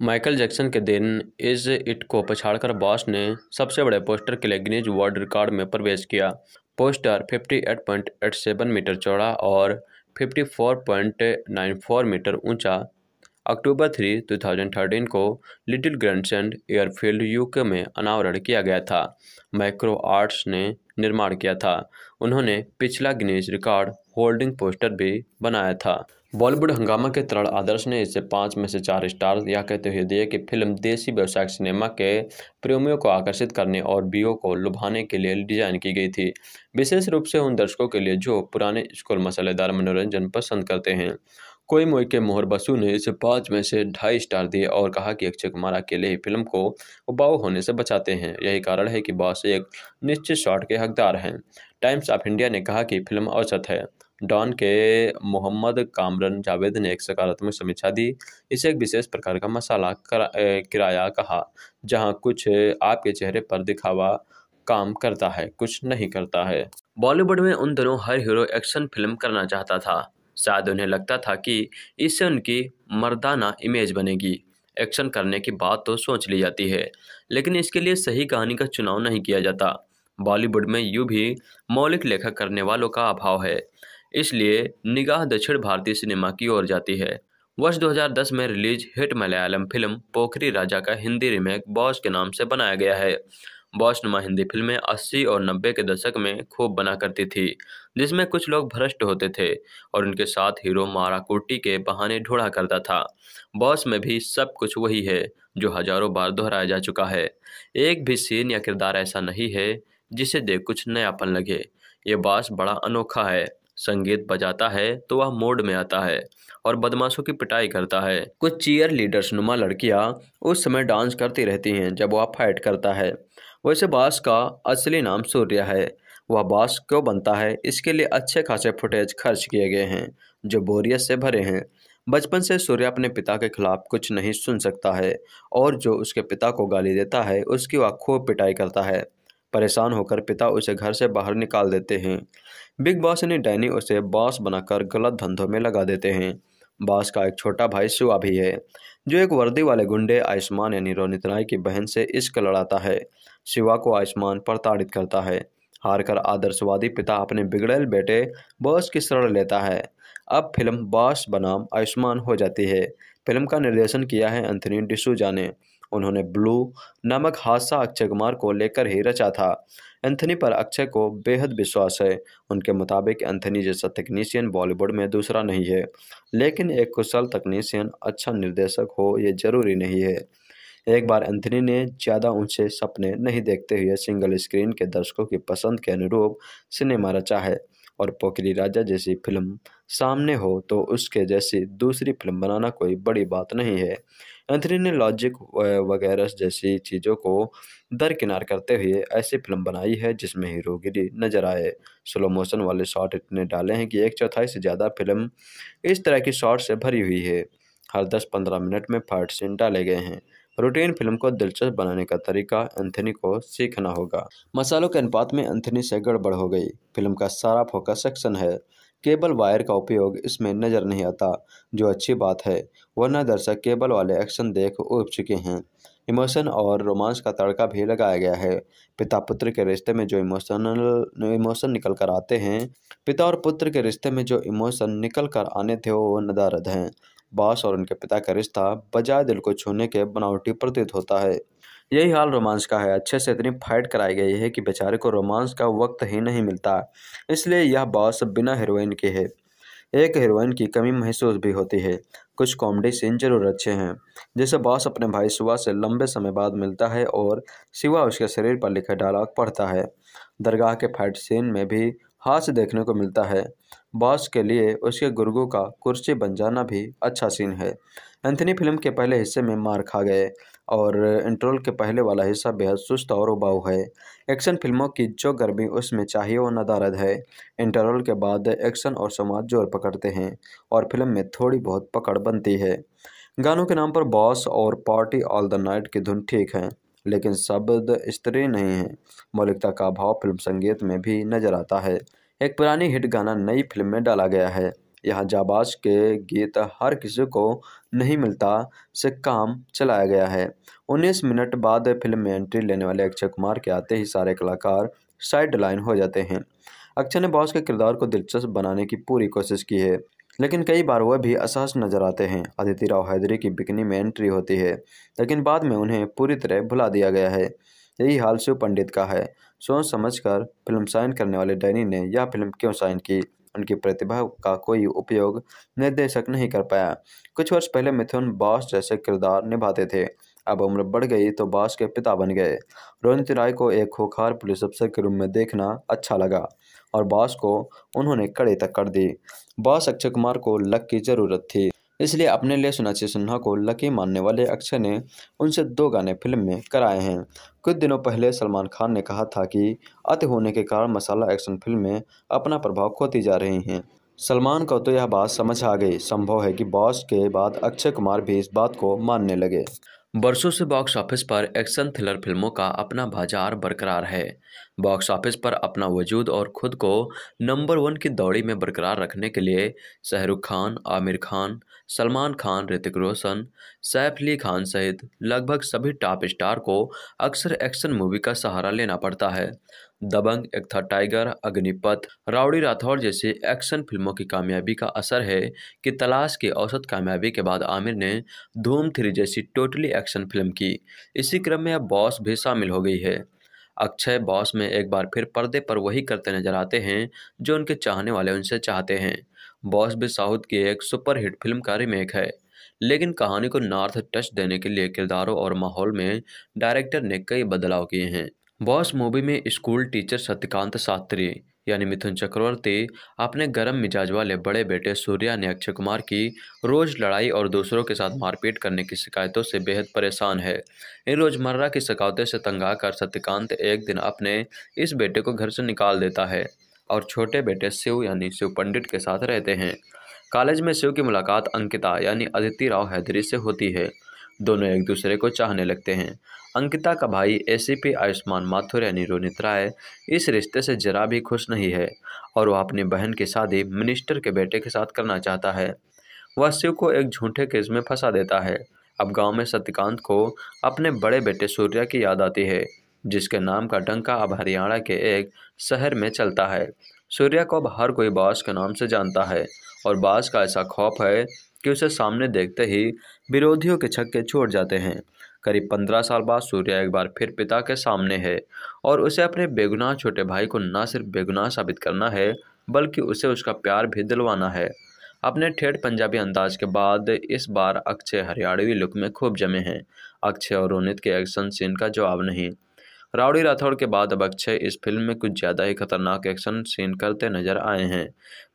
माइकल जैक्सन के दिन इस इट को पछाड़कर बॉस ने सबसे बड़े पोस्टर के लिए गिनीज वर्ल्ड रिकॉर्ड में प्रवेश किया। पोस्टर 58.87 मीटर चौड़ा और 54.94 मीटर ऊँचा। अक्टूबर थ्री 2013 को लिटिल ग्रैंडसेंड एयरफील्ड यूके में अनावरण किया गया था। माइक्रो आर्ट्स ने निर्माण किया था। उन्होंने पिछला गिनीज रिकॉर्ड होल्डिंग पोस्टर भी बनाया था। बॉलीवुड हंगामा के तरण आदर्श ने इसे पाँच में से चार स्टार यह कहते हुए दिए कि फ़िल्म देसी व्यवसायिक सिनेमा के प्रेमियों को आकर्षित करने और बीओ को लुभाने के लिए डिज़ाइन की गई थी। विशेष रूप से उन दर्शकों के लिए जो पुराने स्कूल मसालेदार मनोरंजन पसंद करते हैं। कोई मोई के मोहर बसु ने इसे पाँच में से ढाई स्टार दिए और कहा कि अक्षय कुमार अकेले ही फ़िल्म को उबाऊ होने से बचाते हैं। यही कारण है कि बॉस एक निश्चित शॉट के हकदार हैं। टाइम्स ऑफ़ इंडिया ने कहा कि फ़िल्म औसत है। डॉन के मोहम्मद कामरन जावेद ने एक सकारात्मक समीक्षा दी। इसे एक विशेष प्रकार का मसाला किराया कहा, जहाँ कुछ आपके चेहरे पर दिखावा काम करता है, कुछ नहीं करता है। बॉलीवुड में उन दोनों हर हीरो एक्शन फ़िल्म करना चाहता था। शायद उन्हें लगता था कि इससे उनकी मर्दाना इमेज बनेगी। एक्शन करने की बात तो सोच ली जाती है, लेकिन इसके लिए सही कहानी का चुनाव नहीं किया जाता। बॉलीवुड में यूँ भी मौलिक लेखक करने वालों का अभाव है, इसलिए निगाह दक्षिण भारतीय सिनेमा की ओर जाती है। वर्ष 2010 में release hit Malayalam film Pokkiri Raja का हिंदी रीमेक बॉस के नाम से बनाया गया है। बॉस नुमा हिंदी फ़िल्में 80 और 90 के दशक में खूब बना करती थी, जिसमें कुछ लोग भ्रष्ट होते थे और उनके साथ हीरो मारा कुर्टी के बहाने ढूंढा करता था। बॉस में भी सब कुछ वही है जो हज़ारों बार दोहराया जा चुका है। एक भी सीन या किरदार ऐसा नहीं है जिसे देख कुछ नयापन लगे। ये बॉस बड़ा अनोखा है, संगीत बजाता है तो वह मोड में आता है और बदमाशों की पिटाई करता है। कुछ चीयर लीडर्स नुमा लड़कियाँ उस समय डांस करती रहती हैं जब वह फाइट करता है। वैसे बास का असली नाम सूर्य है। वह बास क्यों बनता है? इसके लिए अच्छे खासे फुटेज खर्च किए गए हैं, जो बोरियत से भरे हैं। बचपन से सूर्य अपने पिता के खिलाफ कुछ नहीं सुन सकता है, और जो उसके पिता को गाली देता है, उसकी वह खूब पिटाई करता है। परेशान होकर पिता उसे घर से बाहर निकाल देते हैं। बिग बॉस यानी डैनी उसे बॉस बनाकर गलत धंधों में लगा देते हैं। बॉस का एक छोटा भाई शिवा भी है, जो एक वर्दी वाले गुंडे, आयुष्मान यानी रोनित राय की बहन से इश्क लड़ाता है। शिवा को आयुष्मान प्रताड़ित करता है। हारकर आदर्शवादी पिता अपने बिगड़ेल बेटे बॉस की शरण लेता है। अब फ़िल्म बॉस बनाम आयुष्मान हो जाती है। फ़िल्म का निर्देशन किया है एंथनी डिसूजा ने। उन्होंने ब्लू नामक हादसा अक्षय कुमार को लेकर ही रचा था। एंथनी पर अक्षय को बेहद विश्वास है। उनके मुताबिक एंथनी जैसा तकनीशियन बॉलीवुड में दूसरा नहीं है। लेकिन एक कुशल तकनीशियन अच्छा निर्देशक हो, ये ज़रूरी नहीं है। एक बार एंथनी ने ज़्यादा ऊँचे सपने नहीं देखते हुए सिंगल स्क्रीन के दर्शकों की पसंद के अनुरूप सिनेमा रचा है। और पोखरी राजा जैसी फ़िल्म सामने हो तो उसके जैसी दूसरी फ़िल्म बनाना कोई बड़ी बात नहीं है। एंथनी ने लॉजिक वगैरह जैसी चीज़ों को दरकिनार करते हुए ऐसी फ़िल्म बनाई है जिसमें हीरोगिरी नज़र आए। स्लो मोशन वाले शॉट इतने डाले हैं कि एक चौथाई से ज़्यादा फ़िल्म इस तरह की शॉट से भरी हुई है। हर दस पंद्रह मिनट में फाइट सीन डाले गए हैं। रूटीन फ़िल्म को दिलचस्प बनाने का तरीका एंथनी को सीखना होगा। मसालों के अनुपात में एंथनी से गड़बड़ हो गई। फ़िल्म का सारा फोकस सेक्शन है। केबल वायर का उपयोग इसमें नज़र नहीं आता, जो अच्छी बात है, वरना दर्शक केबल वाले एक्शन देख उब चुके हैं। इमोशन और रोमांस का तड़का भी लगाया गया है। पिता पुत्र के रिश्ते में जो इमोशनल, इमोशन निकल कर आते हैं, पिता और पुत्र के रिश्ते में जो इमोशन निकल कर आने थे, वो नदारद हैं। बॉस और उनके पिता का रिश्ता बजाय दिल को छूने के बनावटी प्रतीत होता है। यही हाल रोमांस का है। अच्छे से इतनी फाइट कराई गई है कि बेचारे को रोमांस का वक्त ही नहीं मिलता। इसलिए यह बॉस बिना हीरोइन के है। एक हीरोइन की कमी महसूस भी होती है। कुछ कॉमेडी सीन ज़रूर अच्छे हैं, जैसे बॉस अपने भाई शिवा से लंबे समय बाद मिलता है और शिवा उसके शरीर पर लिखे डायलॉग पढ़ता है। दरगाह के फाइट सीन में भी हास्य देखने को मिलता है। बॉस के लिए उसके गुर्गो का कुर्सी बन जाना भी अच्छा सीन है। एंथनी फ़िल्म के पहले हिस्से में मार खा गए और इंट्रोल के पहले वाला हिस्सा बेहद सुस्त और उबाऊ है। एक्शन फ़िल्मों की जो गर्मी उसमें चाहिए वो नदारद है। इंटरवल के बाद एक्शन और समाज ज़ोर पकड़ते हैं और फ़िल्म में थोड़ी बहुत पकड़ बनती है। गानों के नाम पर बॉस और पार्टी ऑल द नाइट की धुन ठीक है। लेकिन शब्द स्त्री नहीं है। मौलिकता का भाव फ़िल्म संगीत में भी नज़र आता है। एक पुरानी हिट गाना नई फ़िल्म में डाला गया है। यहाँ जाबाज के गीत हर किसी को नहीं मिलता से काम चलाया गया है। 19 मिनट बाद फ़िल्म में एंट्री लेने वाले अक्षय कुमार के आते ही सारे कलाकार साइड लाइन हो जाते हैं। अक्षय ने बॉस के किरदार को दिलचस्प बनाने की पूरी कोशिश की है। लेकिन कई बार वह भी असहज नज़र आते हैं। अदिति राव हैदरी की बिकनी में एंट्री होती है, लेकिन बाद में उन्हें पूरी तरह भुला दिया गया है। यही हाल शिव पंडित का है। सोच समझकर फ़िल्म साइन करने वाले डैनी ने यह फ़िल्म क्यों साइन की? उनकी प्रतिभा का कोई उपयोग निर्देशक नहीं कर पाया। कुछ वर्ष पहले मिथुन बॉस जैसे किरदार निभाते थे। अब उम्र बढ़ गई तो बॉस के पिता बन गए। रोनित राय को एक खोखार पुलिस अफसर के रूप में देखना अच्छा लगा। और बॉस को उन्होंने कड़े तक कर दी। बॉस अक्षय कुमार को लक की ज़रूरत थी। इसलिए अपने लिए सुनाची सिन्हा को लकी मानने वाले अक्षय ने उनसे दो गाने फ़िल्म में कराए हैं। कुछ दिनों पहले सलमान खान ने कहा था कि अति होने के कारण मसाला एक्शन फ़िल्म में अपना प्रभाव खोती जा रही हैं। सलमान को तो यह बात समझ आ गई। संभव है कि बॉस के बाद अक्षय कुमार भी इस बात को मानने लगे। बरसों से बॉक्स ऑफ़िस पर एक्शन थ्रिलर फ़िल्मों का अपना बाज़ार बरकरार है। बॉक्स ऑफ़िस पर अपना वजूद और खुद को नंबर वन की दौड़ी में बरकरार रखने के लिए शाहरुख खान, आमिर खान सलमान खान, ऋतिक रोशन, सैफ अली खान सहित लगभग सभी टॉप स्टार को अक्सर एक्शन मूवी का सहारा लेना पड़ता है। दबंग, एक था टाइगर अग्निपथ, राउडी राठौर जैसी एक्शन फ़िल्मों की कामयाबी का असर है कि तलाश की औसत कामयाबी के बाद आमिर ने धूम थ्री जैसी टोटली एक्शन फ़िल्म की। इसी क्रम में अब बॉस भी शामिल हो गई है। अक्षय बॉस में एक बार फिर पर्दे पर वही करते नज़र आते हैं जो उनके चाहने वाले उनसे चाहते हैं। बॉस भी साउथ की एक सुपरहिट फ़िल्म का रिमेक है। लेकिन कहानी को नॉर्थ टच देने के लिए किरदारों और माहौल में डायरेक्टर ने कई बदलाव किए हैं। बॉस मूवी में स्कूल टीचर सत्यकांत शास्त्री यानी मिथुन चक्रवर्ती, अपने गर्म मिजाज वाले बड़े बेटे सूर्या ने अक्षय कुमार की रोज़ लड़ाई और दूसरों के साथ मारपीट करने की शिकायतों से बेहद परेशान है। इन रोज़मर्रा की शिकायतों से तंग आकर सत्यकांत एक दिन अपने इस बेटे को घर से निकाल देता है। और छोटे बेटे शिव यानी शिव पंडित के साथ रहते हैं। कॉलेज में शिव की मुलाकात अंकिता यानी अदिति राव हैदरी से होती है। दोनों एक दूसरे को चाहने लगते हैं। अंकिता का भाई एसीपी आयुष्मान माथुर यानी रोनित राय इस रिश्ते से जरा भी खुश नहीं है और वह अपनी बहन की शादी मिनिस्टर के बेटे के साथ करना चाहता है। वह शिव को एक झूठे केस में फंसा देता है। अब गाँव में सत्यकांत को अपने बड़े बेटे सूर्या की याद आती है। जिसके नाम का डंका अब हरियाणा के एक शहर में चलता है। सूर्या को अब हर कोई बास के नाम से जानता है और बास का ऐसा खौफ है कि उसे सामने देखते ही विरोधियों के छक्के छोड़ जाते हैं। करीब पंद्रह साल बाद सूर्या एक बार फिर पिता के सामने है और उसे अपने बेगुनाह छोटे भाई को न सिर्फ़ बेगुनाह साबित करना है, बल्कि उसे उसका प्यार भी दिलवाना है। अपने ठेठ पंजाबी अंदाज के बाद इस बार अक्षय हरियाणवी लुक में खूब जमे हैं। अक्षय और रोनित के एक्शन सीन का जवाब नहीं। राउडी राठौड़ के बाद अब अक्षय इस फ़िल्म में कुछ ज़्यादा ही खतरनाक एक्शन सीन करते नज़र आए हैं।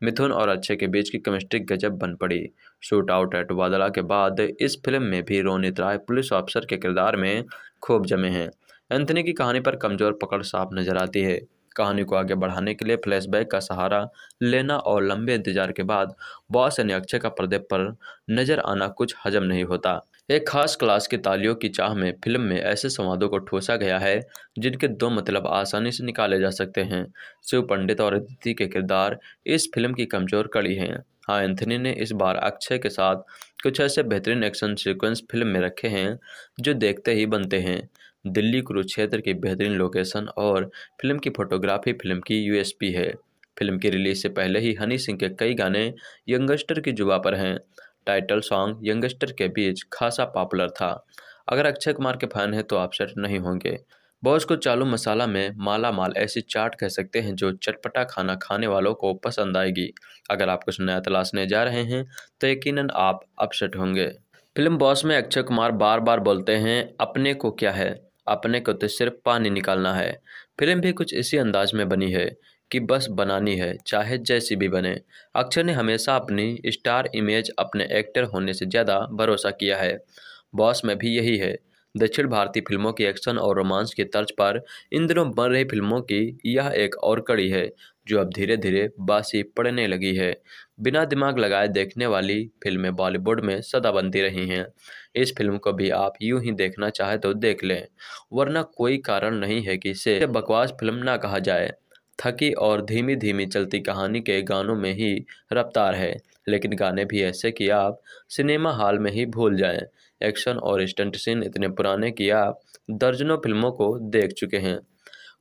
मिथुन और अक्षय के बीच की केमिस्ट्री गजब बन पड़ी। शूट आउट एट वादला के बाद इस फ़िल्म में भी रोनित राय पुलिस ऑफिसर के किरदार में खूब जमे हैं। एंथनी की कहानी पर कमज़ोर पकड़ साफ़ नज़र आती है। कहानी को आगे बढ़ाने के लिए फ्लैशबैक का सहारा लेना और लंबे इंतज़ार के बाद बॉस यानी अक्षय का पर्दे पर नज़र आना कुछ हजम नहीं होता। एक खास क्लास की तालियों की चाह में फ़िल्म में ऐसे संवादों को ठोसा गया है, जिनके दो मतलब आसानी से निकाले जा सकते हैं। शिव पंडित और अदिति के किरदार इस फ़िल्म की कमज़ोर कड़ी हैं। हाँ एंथनी ने इस बार अक्षय के साथ कुछ ऐसे बेहतरीन एक्शन सीक्वेंस फ़िल्म में रखे हैं, जो देखते ही बनते हैं। दिल्ली कुरुक्षेत्र की बेहतरीन लोकेशन और फ़िल्म की फोटोग्राफी फ़िल्म की यूएसपी है। फ़िल्म की रिलीज़ से पहले ही हनी सिंह के कई गाने यंगस्टर की जुबा पर हैं। टाइटल सॉन्ग यंगस्टर के बीच खासा पॉपुलर था। अगर अक्षय कुमार के फ़ैन हैं तो आप सेट नहीं होंगे। बॉस को चालू मसाला में माला माल ऐसी चाट कह सकते हैं जो चटपटा खाना खाने वालों को पसंद आएगी। अगर आप कुछ नया तलाशने जा रहे हैं तो यकीनन आप अपसेट होंगे। फ़िल्म बॉस में अक्षय कुमार बार बार बोलते हैं, अपने को क्या है? अपने को तो सिर्फ़ पानी निकालना है। फ़िल्म भी कुछ इसी अंदाज में बनी है। कि बस बनानी है, चाहे जैसी भी बने। अक्षय ने हमेशा अपनी स्टार इमेज अपने एक्टर होने से ज़्यादा भरोसा किया है। बॉस में भी यही है। दक्षिण भारतीय फ़िल्मों की एक्शन और रोमांस की तर्ज पर इन दिनों बन रही फ़िल्मों की यह एक और कड़ी है, जो अब धीरे धीरे बासी पड़ने लगी है। बिना दिमाग लगाए देखने वाली फ़िल्में बॉलीवुड में सदा बनती रही हैं। इस फ़िल्म को भी आप यूँ ही देखना चाहे तो देख लें, वरना कोई कारण नहीं है कि इसे बकवास फ़िल्म ना कहा जाए। थकी और धीमी धीमी चलती कहानी के गानों में ही रफ्तार है, लेकिन गाने भी ऐसे कि आप सिनेमा हॉल में ही भूल जाएँ। एक्शन और स्टंट सीन इतने पुराने कि आप दर्जनों फ़िल्मों को देख चुके हैं।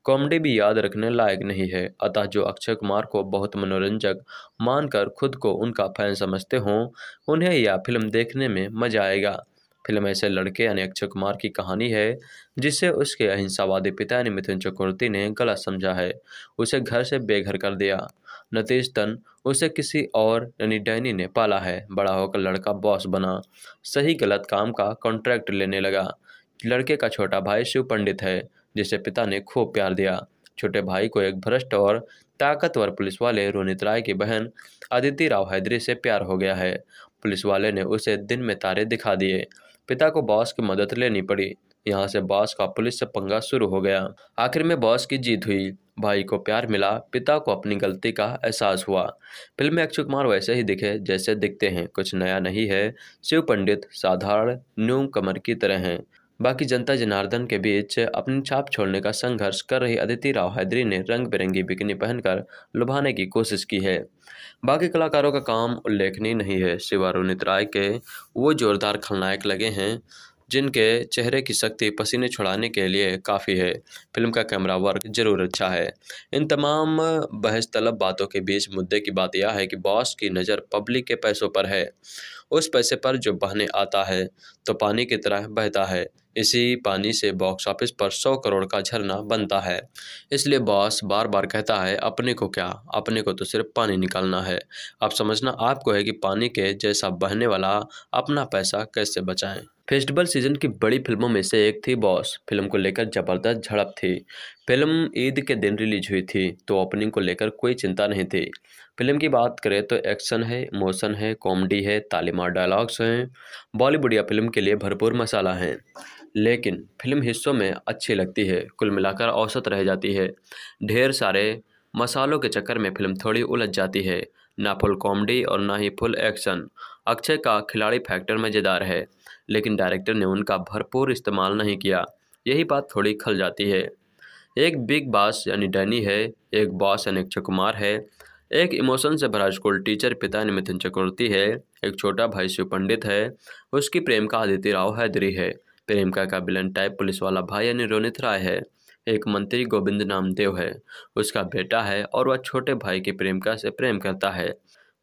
कॉमेडी भी याद रखने लायक नहीं है, अतः जो अक्षय कुमार को बहुत मनोरंजक मानकर खुद को उनका फ़ैन समझते हों, उन्हें यह फ़िल्म देखने में मज़ा आएगा। फ़िल्म ऐसे लड़के यानी अक्षय कुमार की कहानी है जिसे उसके अहिंसावादी पिता यानी मिथुन चक्रवर्ती ने गलत समझा है। उसे घर से बेघर कर दिया। नतीजतन उसे किसी और यानी डैनी ने पाला है। बड़ा होकर लड़का बॉस बना। सही गलत काम का कॉन्ट्रैक्ट लेने लगा। लड़के का छोटा भाई शिव पंडित है, जिसे पिता ने खूब प्यार दिया। छोटे भाई को एक भ्रष्ट और ताकतवर पुलिस वाले रोनित राय की बहन अदिति राव हैदरी से प्यार हो गया है। पुलिस वाले ने उसे दिन में तारे दिखा दिए। पिता को बॉस की मदद लेनी पड़ी। यहाँ से बॉस का पुलिस से पंगा शुरू हो गया। आखिर में बॉस की जीत हुई। भाई को प्यार मिला, पिता को अपनी गलती का एहसास हुआ। फ़िल्म में अक्षय कुमार वैसे ही दिखे, जैसे दिखते हैं। कुछ नया नहीं है। शिव पंडित, साधारण न्यू कमर की तरह हैं। बाकी जनता जनार्दन के बीच अपनी छाप छोड़ने का संघर्ष कर रही अदिति राव हैदरी ने रंग बिरंगी बिकनी पहनकर लुभाने की कोशिश की है। बाकी कलाकारों का काम उल्लेखनीय नहीं है। शिवा रोनित राय के वो जोरदार खलनायक लगे हैं, जिनके चेहरे की शक्ति पसीने छुड़ाने के लिए काफ़ी है। फ़िल्म का कैमरा वर्क ज़रूर अच्छा है। इन तमाम बहस तलब बातों के बीच मुद्दे की बात यह है कि बॉस की नज़र पब्लिक के पैसों पर है। उस पैसे पर जो बहने आता है तो पानी की तरह बहता है। इसी पानी से बॉक्स ऑफ़िस पर सौ करोड़ का झरना बनता है। इसलिए बॉस बार बार कहता है, अपने को क्या? अपने को तो सिर्फ़ पानी निकालना है। अब समझना आपको है कि पानी के जैसा बहने वाला अपना पैसा कैसे बचाएँ? फेस्टिवल सीज़न की बड़ी फ़िल्मों में से एक थी बॉस फ़िल्म को लेकर ज़बरदस्त झड़प थी। फ़िल्म ईद के दिन रिलीज़ हुई थी तो ओपनिंग को लेकर कोई चिंता नहीं थी। फ़िल्म की बात करें तो एक्शन है इमोशन है, कॉमेडी है, तालीमार डायलॉग्स हैं, बॉलीवुड या फ़िल्म के लिए भरपूर मसाला है। लेकिन फ़िल्म हिस्सों में अच्छी लगती है, कुल मिलाकर औसत रह जाती है। ढेर सारे मसालों के चक्कर में फ़िल्म थोड़ी उलझ जाती है, ना फुल कॉमेडी और ना ही फुल एक्शन। अक्षय का खिलाड़ी फैक्टर मज़ेदार है, लेकिन डायरेक्टर ने उनका भरपूर इस्तेमाल नहीं किया, यही बात थोड़ी खल जाती है। एक बिग बॉस यानी डैनी है, एक बॉस यानी अक्षय कुमार है एक इमोशन से भरा स्कूल टीचर पिता यानी मिथुन चक्रवर्ती है। एक छोटा भाई शिव पंडित है। उसकी प्रेम का आदित्य राव हैदरी है। प्रेमिका का विलन टाइप पुलिस वाला भाई यानी रोनित राय है। एक मंत्री गोविंद नामदेव है। उसका बेटा है और वह छोटे भाई की प्रेमिका से प्रेम करता है।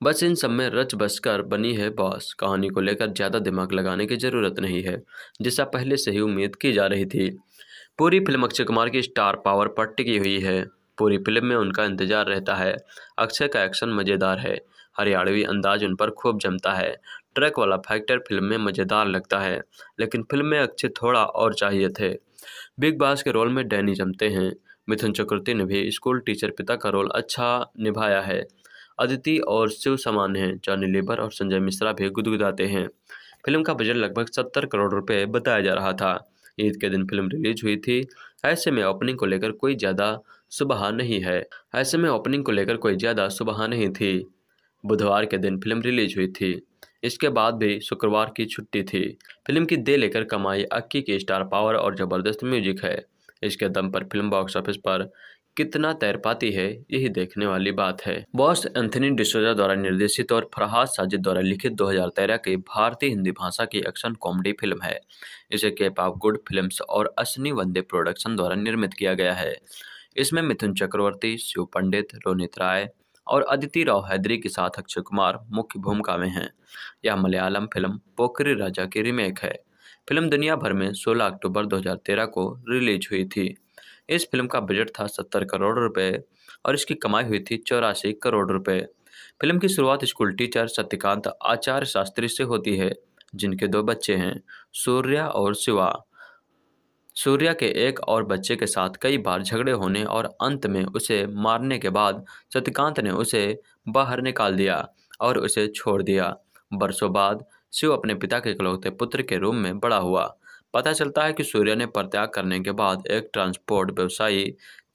बस इन सब में रच बस कर बनी है बॉस। कहानी को लेकर ज़्यादा दिमाग लगाने की ज़रूरत नहीं है जिसका पहले से ही उम्मीद की जा रही थी। पूरी फ़िल्म अक्षय कुमार की स्टार पावर पर टिकी हुई है। पूरी फ़िल्म में उनका इंतज़ार रहता है। अक्षय का एक्शन मज़ेदार है। हरियाणवी अंदाज उन पर खूब जमता है। ट्रैक वाला फैक्टर फ़िल्म में मज़ेदार लगता है, लेकिन फ़िल्म में अक्षय थोड़ा और चाहिए थे। बिग बास के रोल में डैनी जमते हैं। मिथुन चक्रवर्ती ने भी स्कूल टीचर पिता का रोल अच्छा निभाया है। अदिति और शिव समान हैं। जॉनी लेबर और संजय मिश्रा भी गुदगुदाते हैं। फ़िल्म का बजट लगभग सत्तर करोड़ रुपए बताया जा रहा था। ईद के दिन फ़िल्म रिलीज़ हुई थी। ऐसे में ओपनिंग को लेकर कोई ज़्यादा सुबह नहीं है। ऐसे में ओपनिंग को लेकर कोई ज़्यादा सुबह नहीं थी। बुधवार के दिन फ़िल्म रिलीज़ हुई थी। इसके बाद भी शुक्रवार की छुट्टी थी। फ़िल्म की दे लेकर कमाई अक्की की स्टार पावर और ज़बरदस्त म्यूज़िक है। इसके दम पर फ़िल्म बॉक्स ऑफ़िस पर कितना तैर पाती है, यही देखने वाली बात है। बॉस एंथनी डिसोजा द्वारा निर्देशित और फरहाद साजिद द्वारा लिखित 2013 की भारतीय हिंदी भाषा की एक्शन कॉमेडी फ़िल्म है। इसे केप ऑफ़ गुड फिल्म्स और अश्नी वंदे प्रोडक्शन द्वारा निर्मित किया गया है। इसमें मिथुन चक्रवर्ती, शिव पंडित, रोनित राय और अदिति राव हैदरी के साथ अक्षय कुमार मुख्य भूमिका में हैं। यह मलयालम फ़िल्म पोखरी राजा की रीमेक है। फ़िल्म दुनिया भर में 16 अक्टूबर 2013 को रिलीज़ हुई थी। इस फ़िल्म का बजट था सत्तर करोड़ रुपए और इसकी कमाई हुई थी चौरासी करोड़ रुपए। फ़िल्म की शुरुआत स्कूल टीचर सत्यकांत आचार्य शास्त्री से होती है, जिनके दो बच्चे हैं, सूर्या और शिवा। सूर्या के एक और बच्चे के साथ कई बार झगड़े होने और अंत में उसे मारने के बाद सत्यकांत ने उसे बाहर निकाल दिया और उसे छोड़ दिया। बरसों बाद शिव अपने पिता के इकलौते पुत्र के रूम में बड़ा हुआ। पता चलता है कि सूर्य ने परित्याग करने के बाद एक ट्रांसपोर्ट व्यवसायी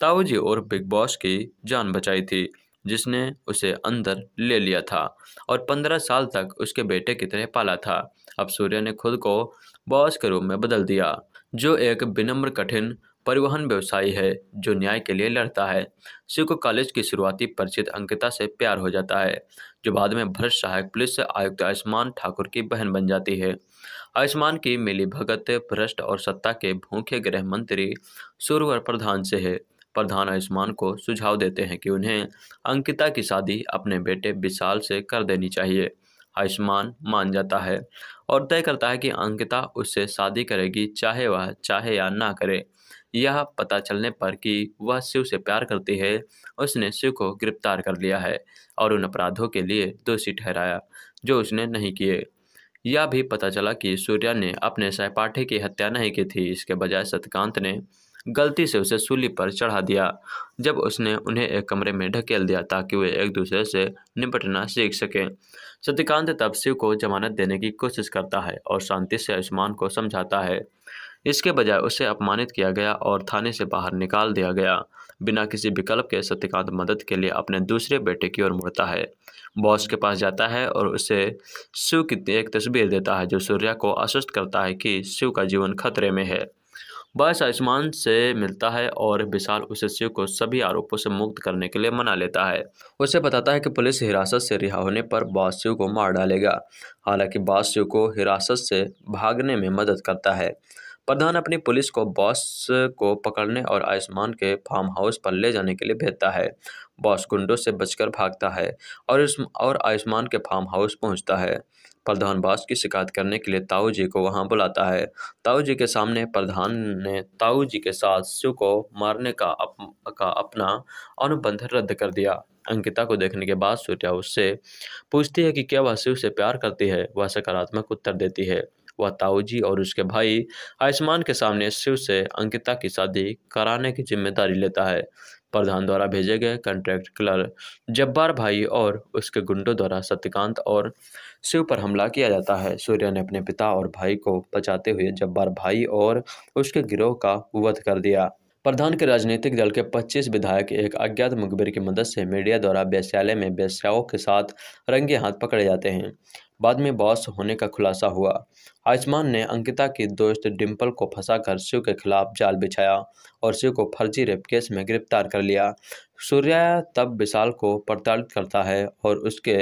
ताऊजी और बिग बॉस की जान बचाई थी, जिसने उसे अंदर ले लिया था और पंद्रह साल तक उसके बेटे की तरह पाला था। अब सूर्य ने खुद को बॉस के रूप में बदल दिया। जो एक विनम्र, कठिन, परिवहन व्यवसायी है, जो न्याय के लिए लड़ता है। शिव को कॉलेज की शुरुआती परिचित अंकिता से प्यार हो जाता है, जो बाद में भ्रष्ट सहायक पुलिस आयुक्त आयुष्मान ठाकुर की बहन बन जाती है। आयुष्मान की मिली भगत भ्रष्ट और सत्ता के भूखे गृह मंत्री सुरवर प्रधान से है। प्रधान आयुष्मान को सुझाव देते हैं कि उन्हें अंकिता की शादी अपने बेटे विशाल से कर देनी चाहिए। आयुष्मान मान जाता है और तय करता है कि अंकिता उससे शादी करेगी, चाहे वह, चाहे या ना करे। यह पता चलने पर कि वह शिव से प्यार करती है, उसने शिव को गिरफ़्तार कर लिया है और उन अपराधों के लिए दोषी ठहराया, जो उसने नहीं किए। यह भी पता चला कि सूर्या ने अपने सहपाठी की हत्या नहीं की थी, इसके बजाय सत्यकांत ने गलती से उसे सूली पर चढ़ा दिया। जब उसने उन्हें एक कमरे में ढकेल दिया ताकि वे एक दूसरे से निपटना सीख सकें। सत्यकांत तब शिव को जमानत देने की कोशिश करता है और शांति से आयुष्मान को समझाता है। इसके बजाय उसे अपमानित किया गया और थाने से बाहर निकाल दिया गया। बिना किसी विकल्प के सत्यकांत मदद के लिए अपने दूसरे बेटे की ओर मुड़ता है। बॉस के पास जाता है और उसे शिव की एक तस्वीर देता है जो सूर्या को आश्वस्त करता है कि शिव का जीवन खतरे में है। बॉस आयुष्मान से मिलता है और विशाल उसे शिव को सभी आरोपों से मुक्त करने के लिए मना लेता है। उसे बताता है कि पुलिस हिरासत से रिहा होने पर बॉस शिव को मार डालेगा। हालाँकि बॉस शिव को हिरासत से भागने में मदद करता है। प्रधान अपनी पुलिस को बॉस को पकड़ने और आयुष्मान के फार्म हाउस पर ले जाने के लिए भेजता है। बॉस गुंडों से बचकर भागता है और और आयुष्मान के फार्म हाउस पहुँचता है। प्रधान बॉस की शिकायत करने के लिए ताऊ जी को वहाँ बुलाता है। ताऊ जी के सामने प्रधान ने ताऊ जी के साथ शिव को मारने का अप, का अपना अनुबंध रद्द कर दिया। अंकिता को देखने के बाद सूर्या उससे पूछती है कि क्या वह शिव से प्यार करती है? वह सकारात्मक उत्तर देती है। वह ताऊजी और उसके भाई आयुष्मान के सामने शिव से अंकिता की शादी कराने की ज़िम्मेदारी लेता है। प्रधान द्वारा भेजे गए कॉन्ट्रैक्ट क्लर जब्बार भाई और उसके गुंडों द्वारा सत्यकांत और शिव पर हमला किया जाता है। सूर्य ने अपने पिता और भाई को बचाते हुए जब्बार भाई और उसके गिरोह का वध कर दिया। प्रधान के राजनीतिक दल के 25 विधायक एक अज्ञात मुखबिर की मदद से मीडिया द्वारा वेश्यालय में वेश्याओं के साथ रंगे हाथ पकड़े जाते हैं। बाद में बॉस होने का खुलासा हुआ। आयुष्मान ने अंकिता की दोस्त डिम्पल को फंसाकर शिव के खिलाफ जाल बिछाया और शिव को फर्जी रेप केस में गिरफ़्तार कर लिया। सूर्या तब विशाल को प्रताड़ित करता है और उसके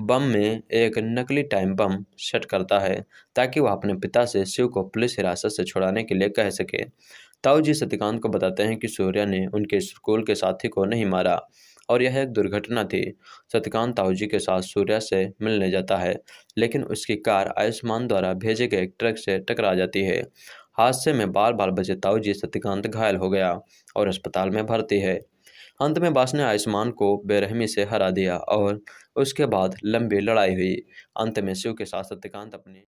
बम में एक नकली टाइम बम सेट करता है ताकि वह अपने पिता से शिव को पुलिस हिरासत से छुड़ाने के लिए कह सके। ताऊ जी सत्यकांत को बताते हैं कि सूर्या ने उनके स्कूल के साथी को नहीं मारा। और यह एक दुर्घटना थी। सत्यकांत ताऊजी के साथ सूर्या से मिलने जाता है, लेकिन उसकी कार आयुष्मान द्वारा भेजे गए ट्रक से टकरा जाती है। हादसे में बाल बाल बचे ताऊजी सत्यकांत घायल हो गया और अस्पताल में भर्ती है। अंत में बास ने आयुष्मान को बेरहमी से हरा दिया और उसके बाद लंबी लड़ाई हुई। अंत में शिव के साथ सत्यकांत अपनी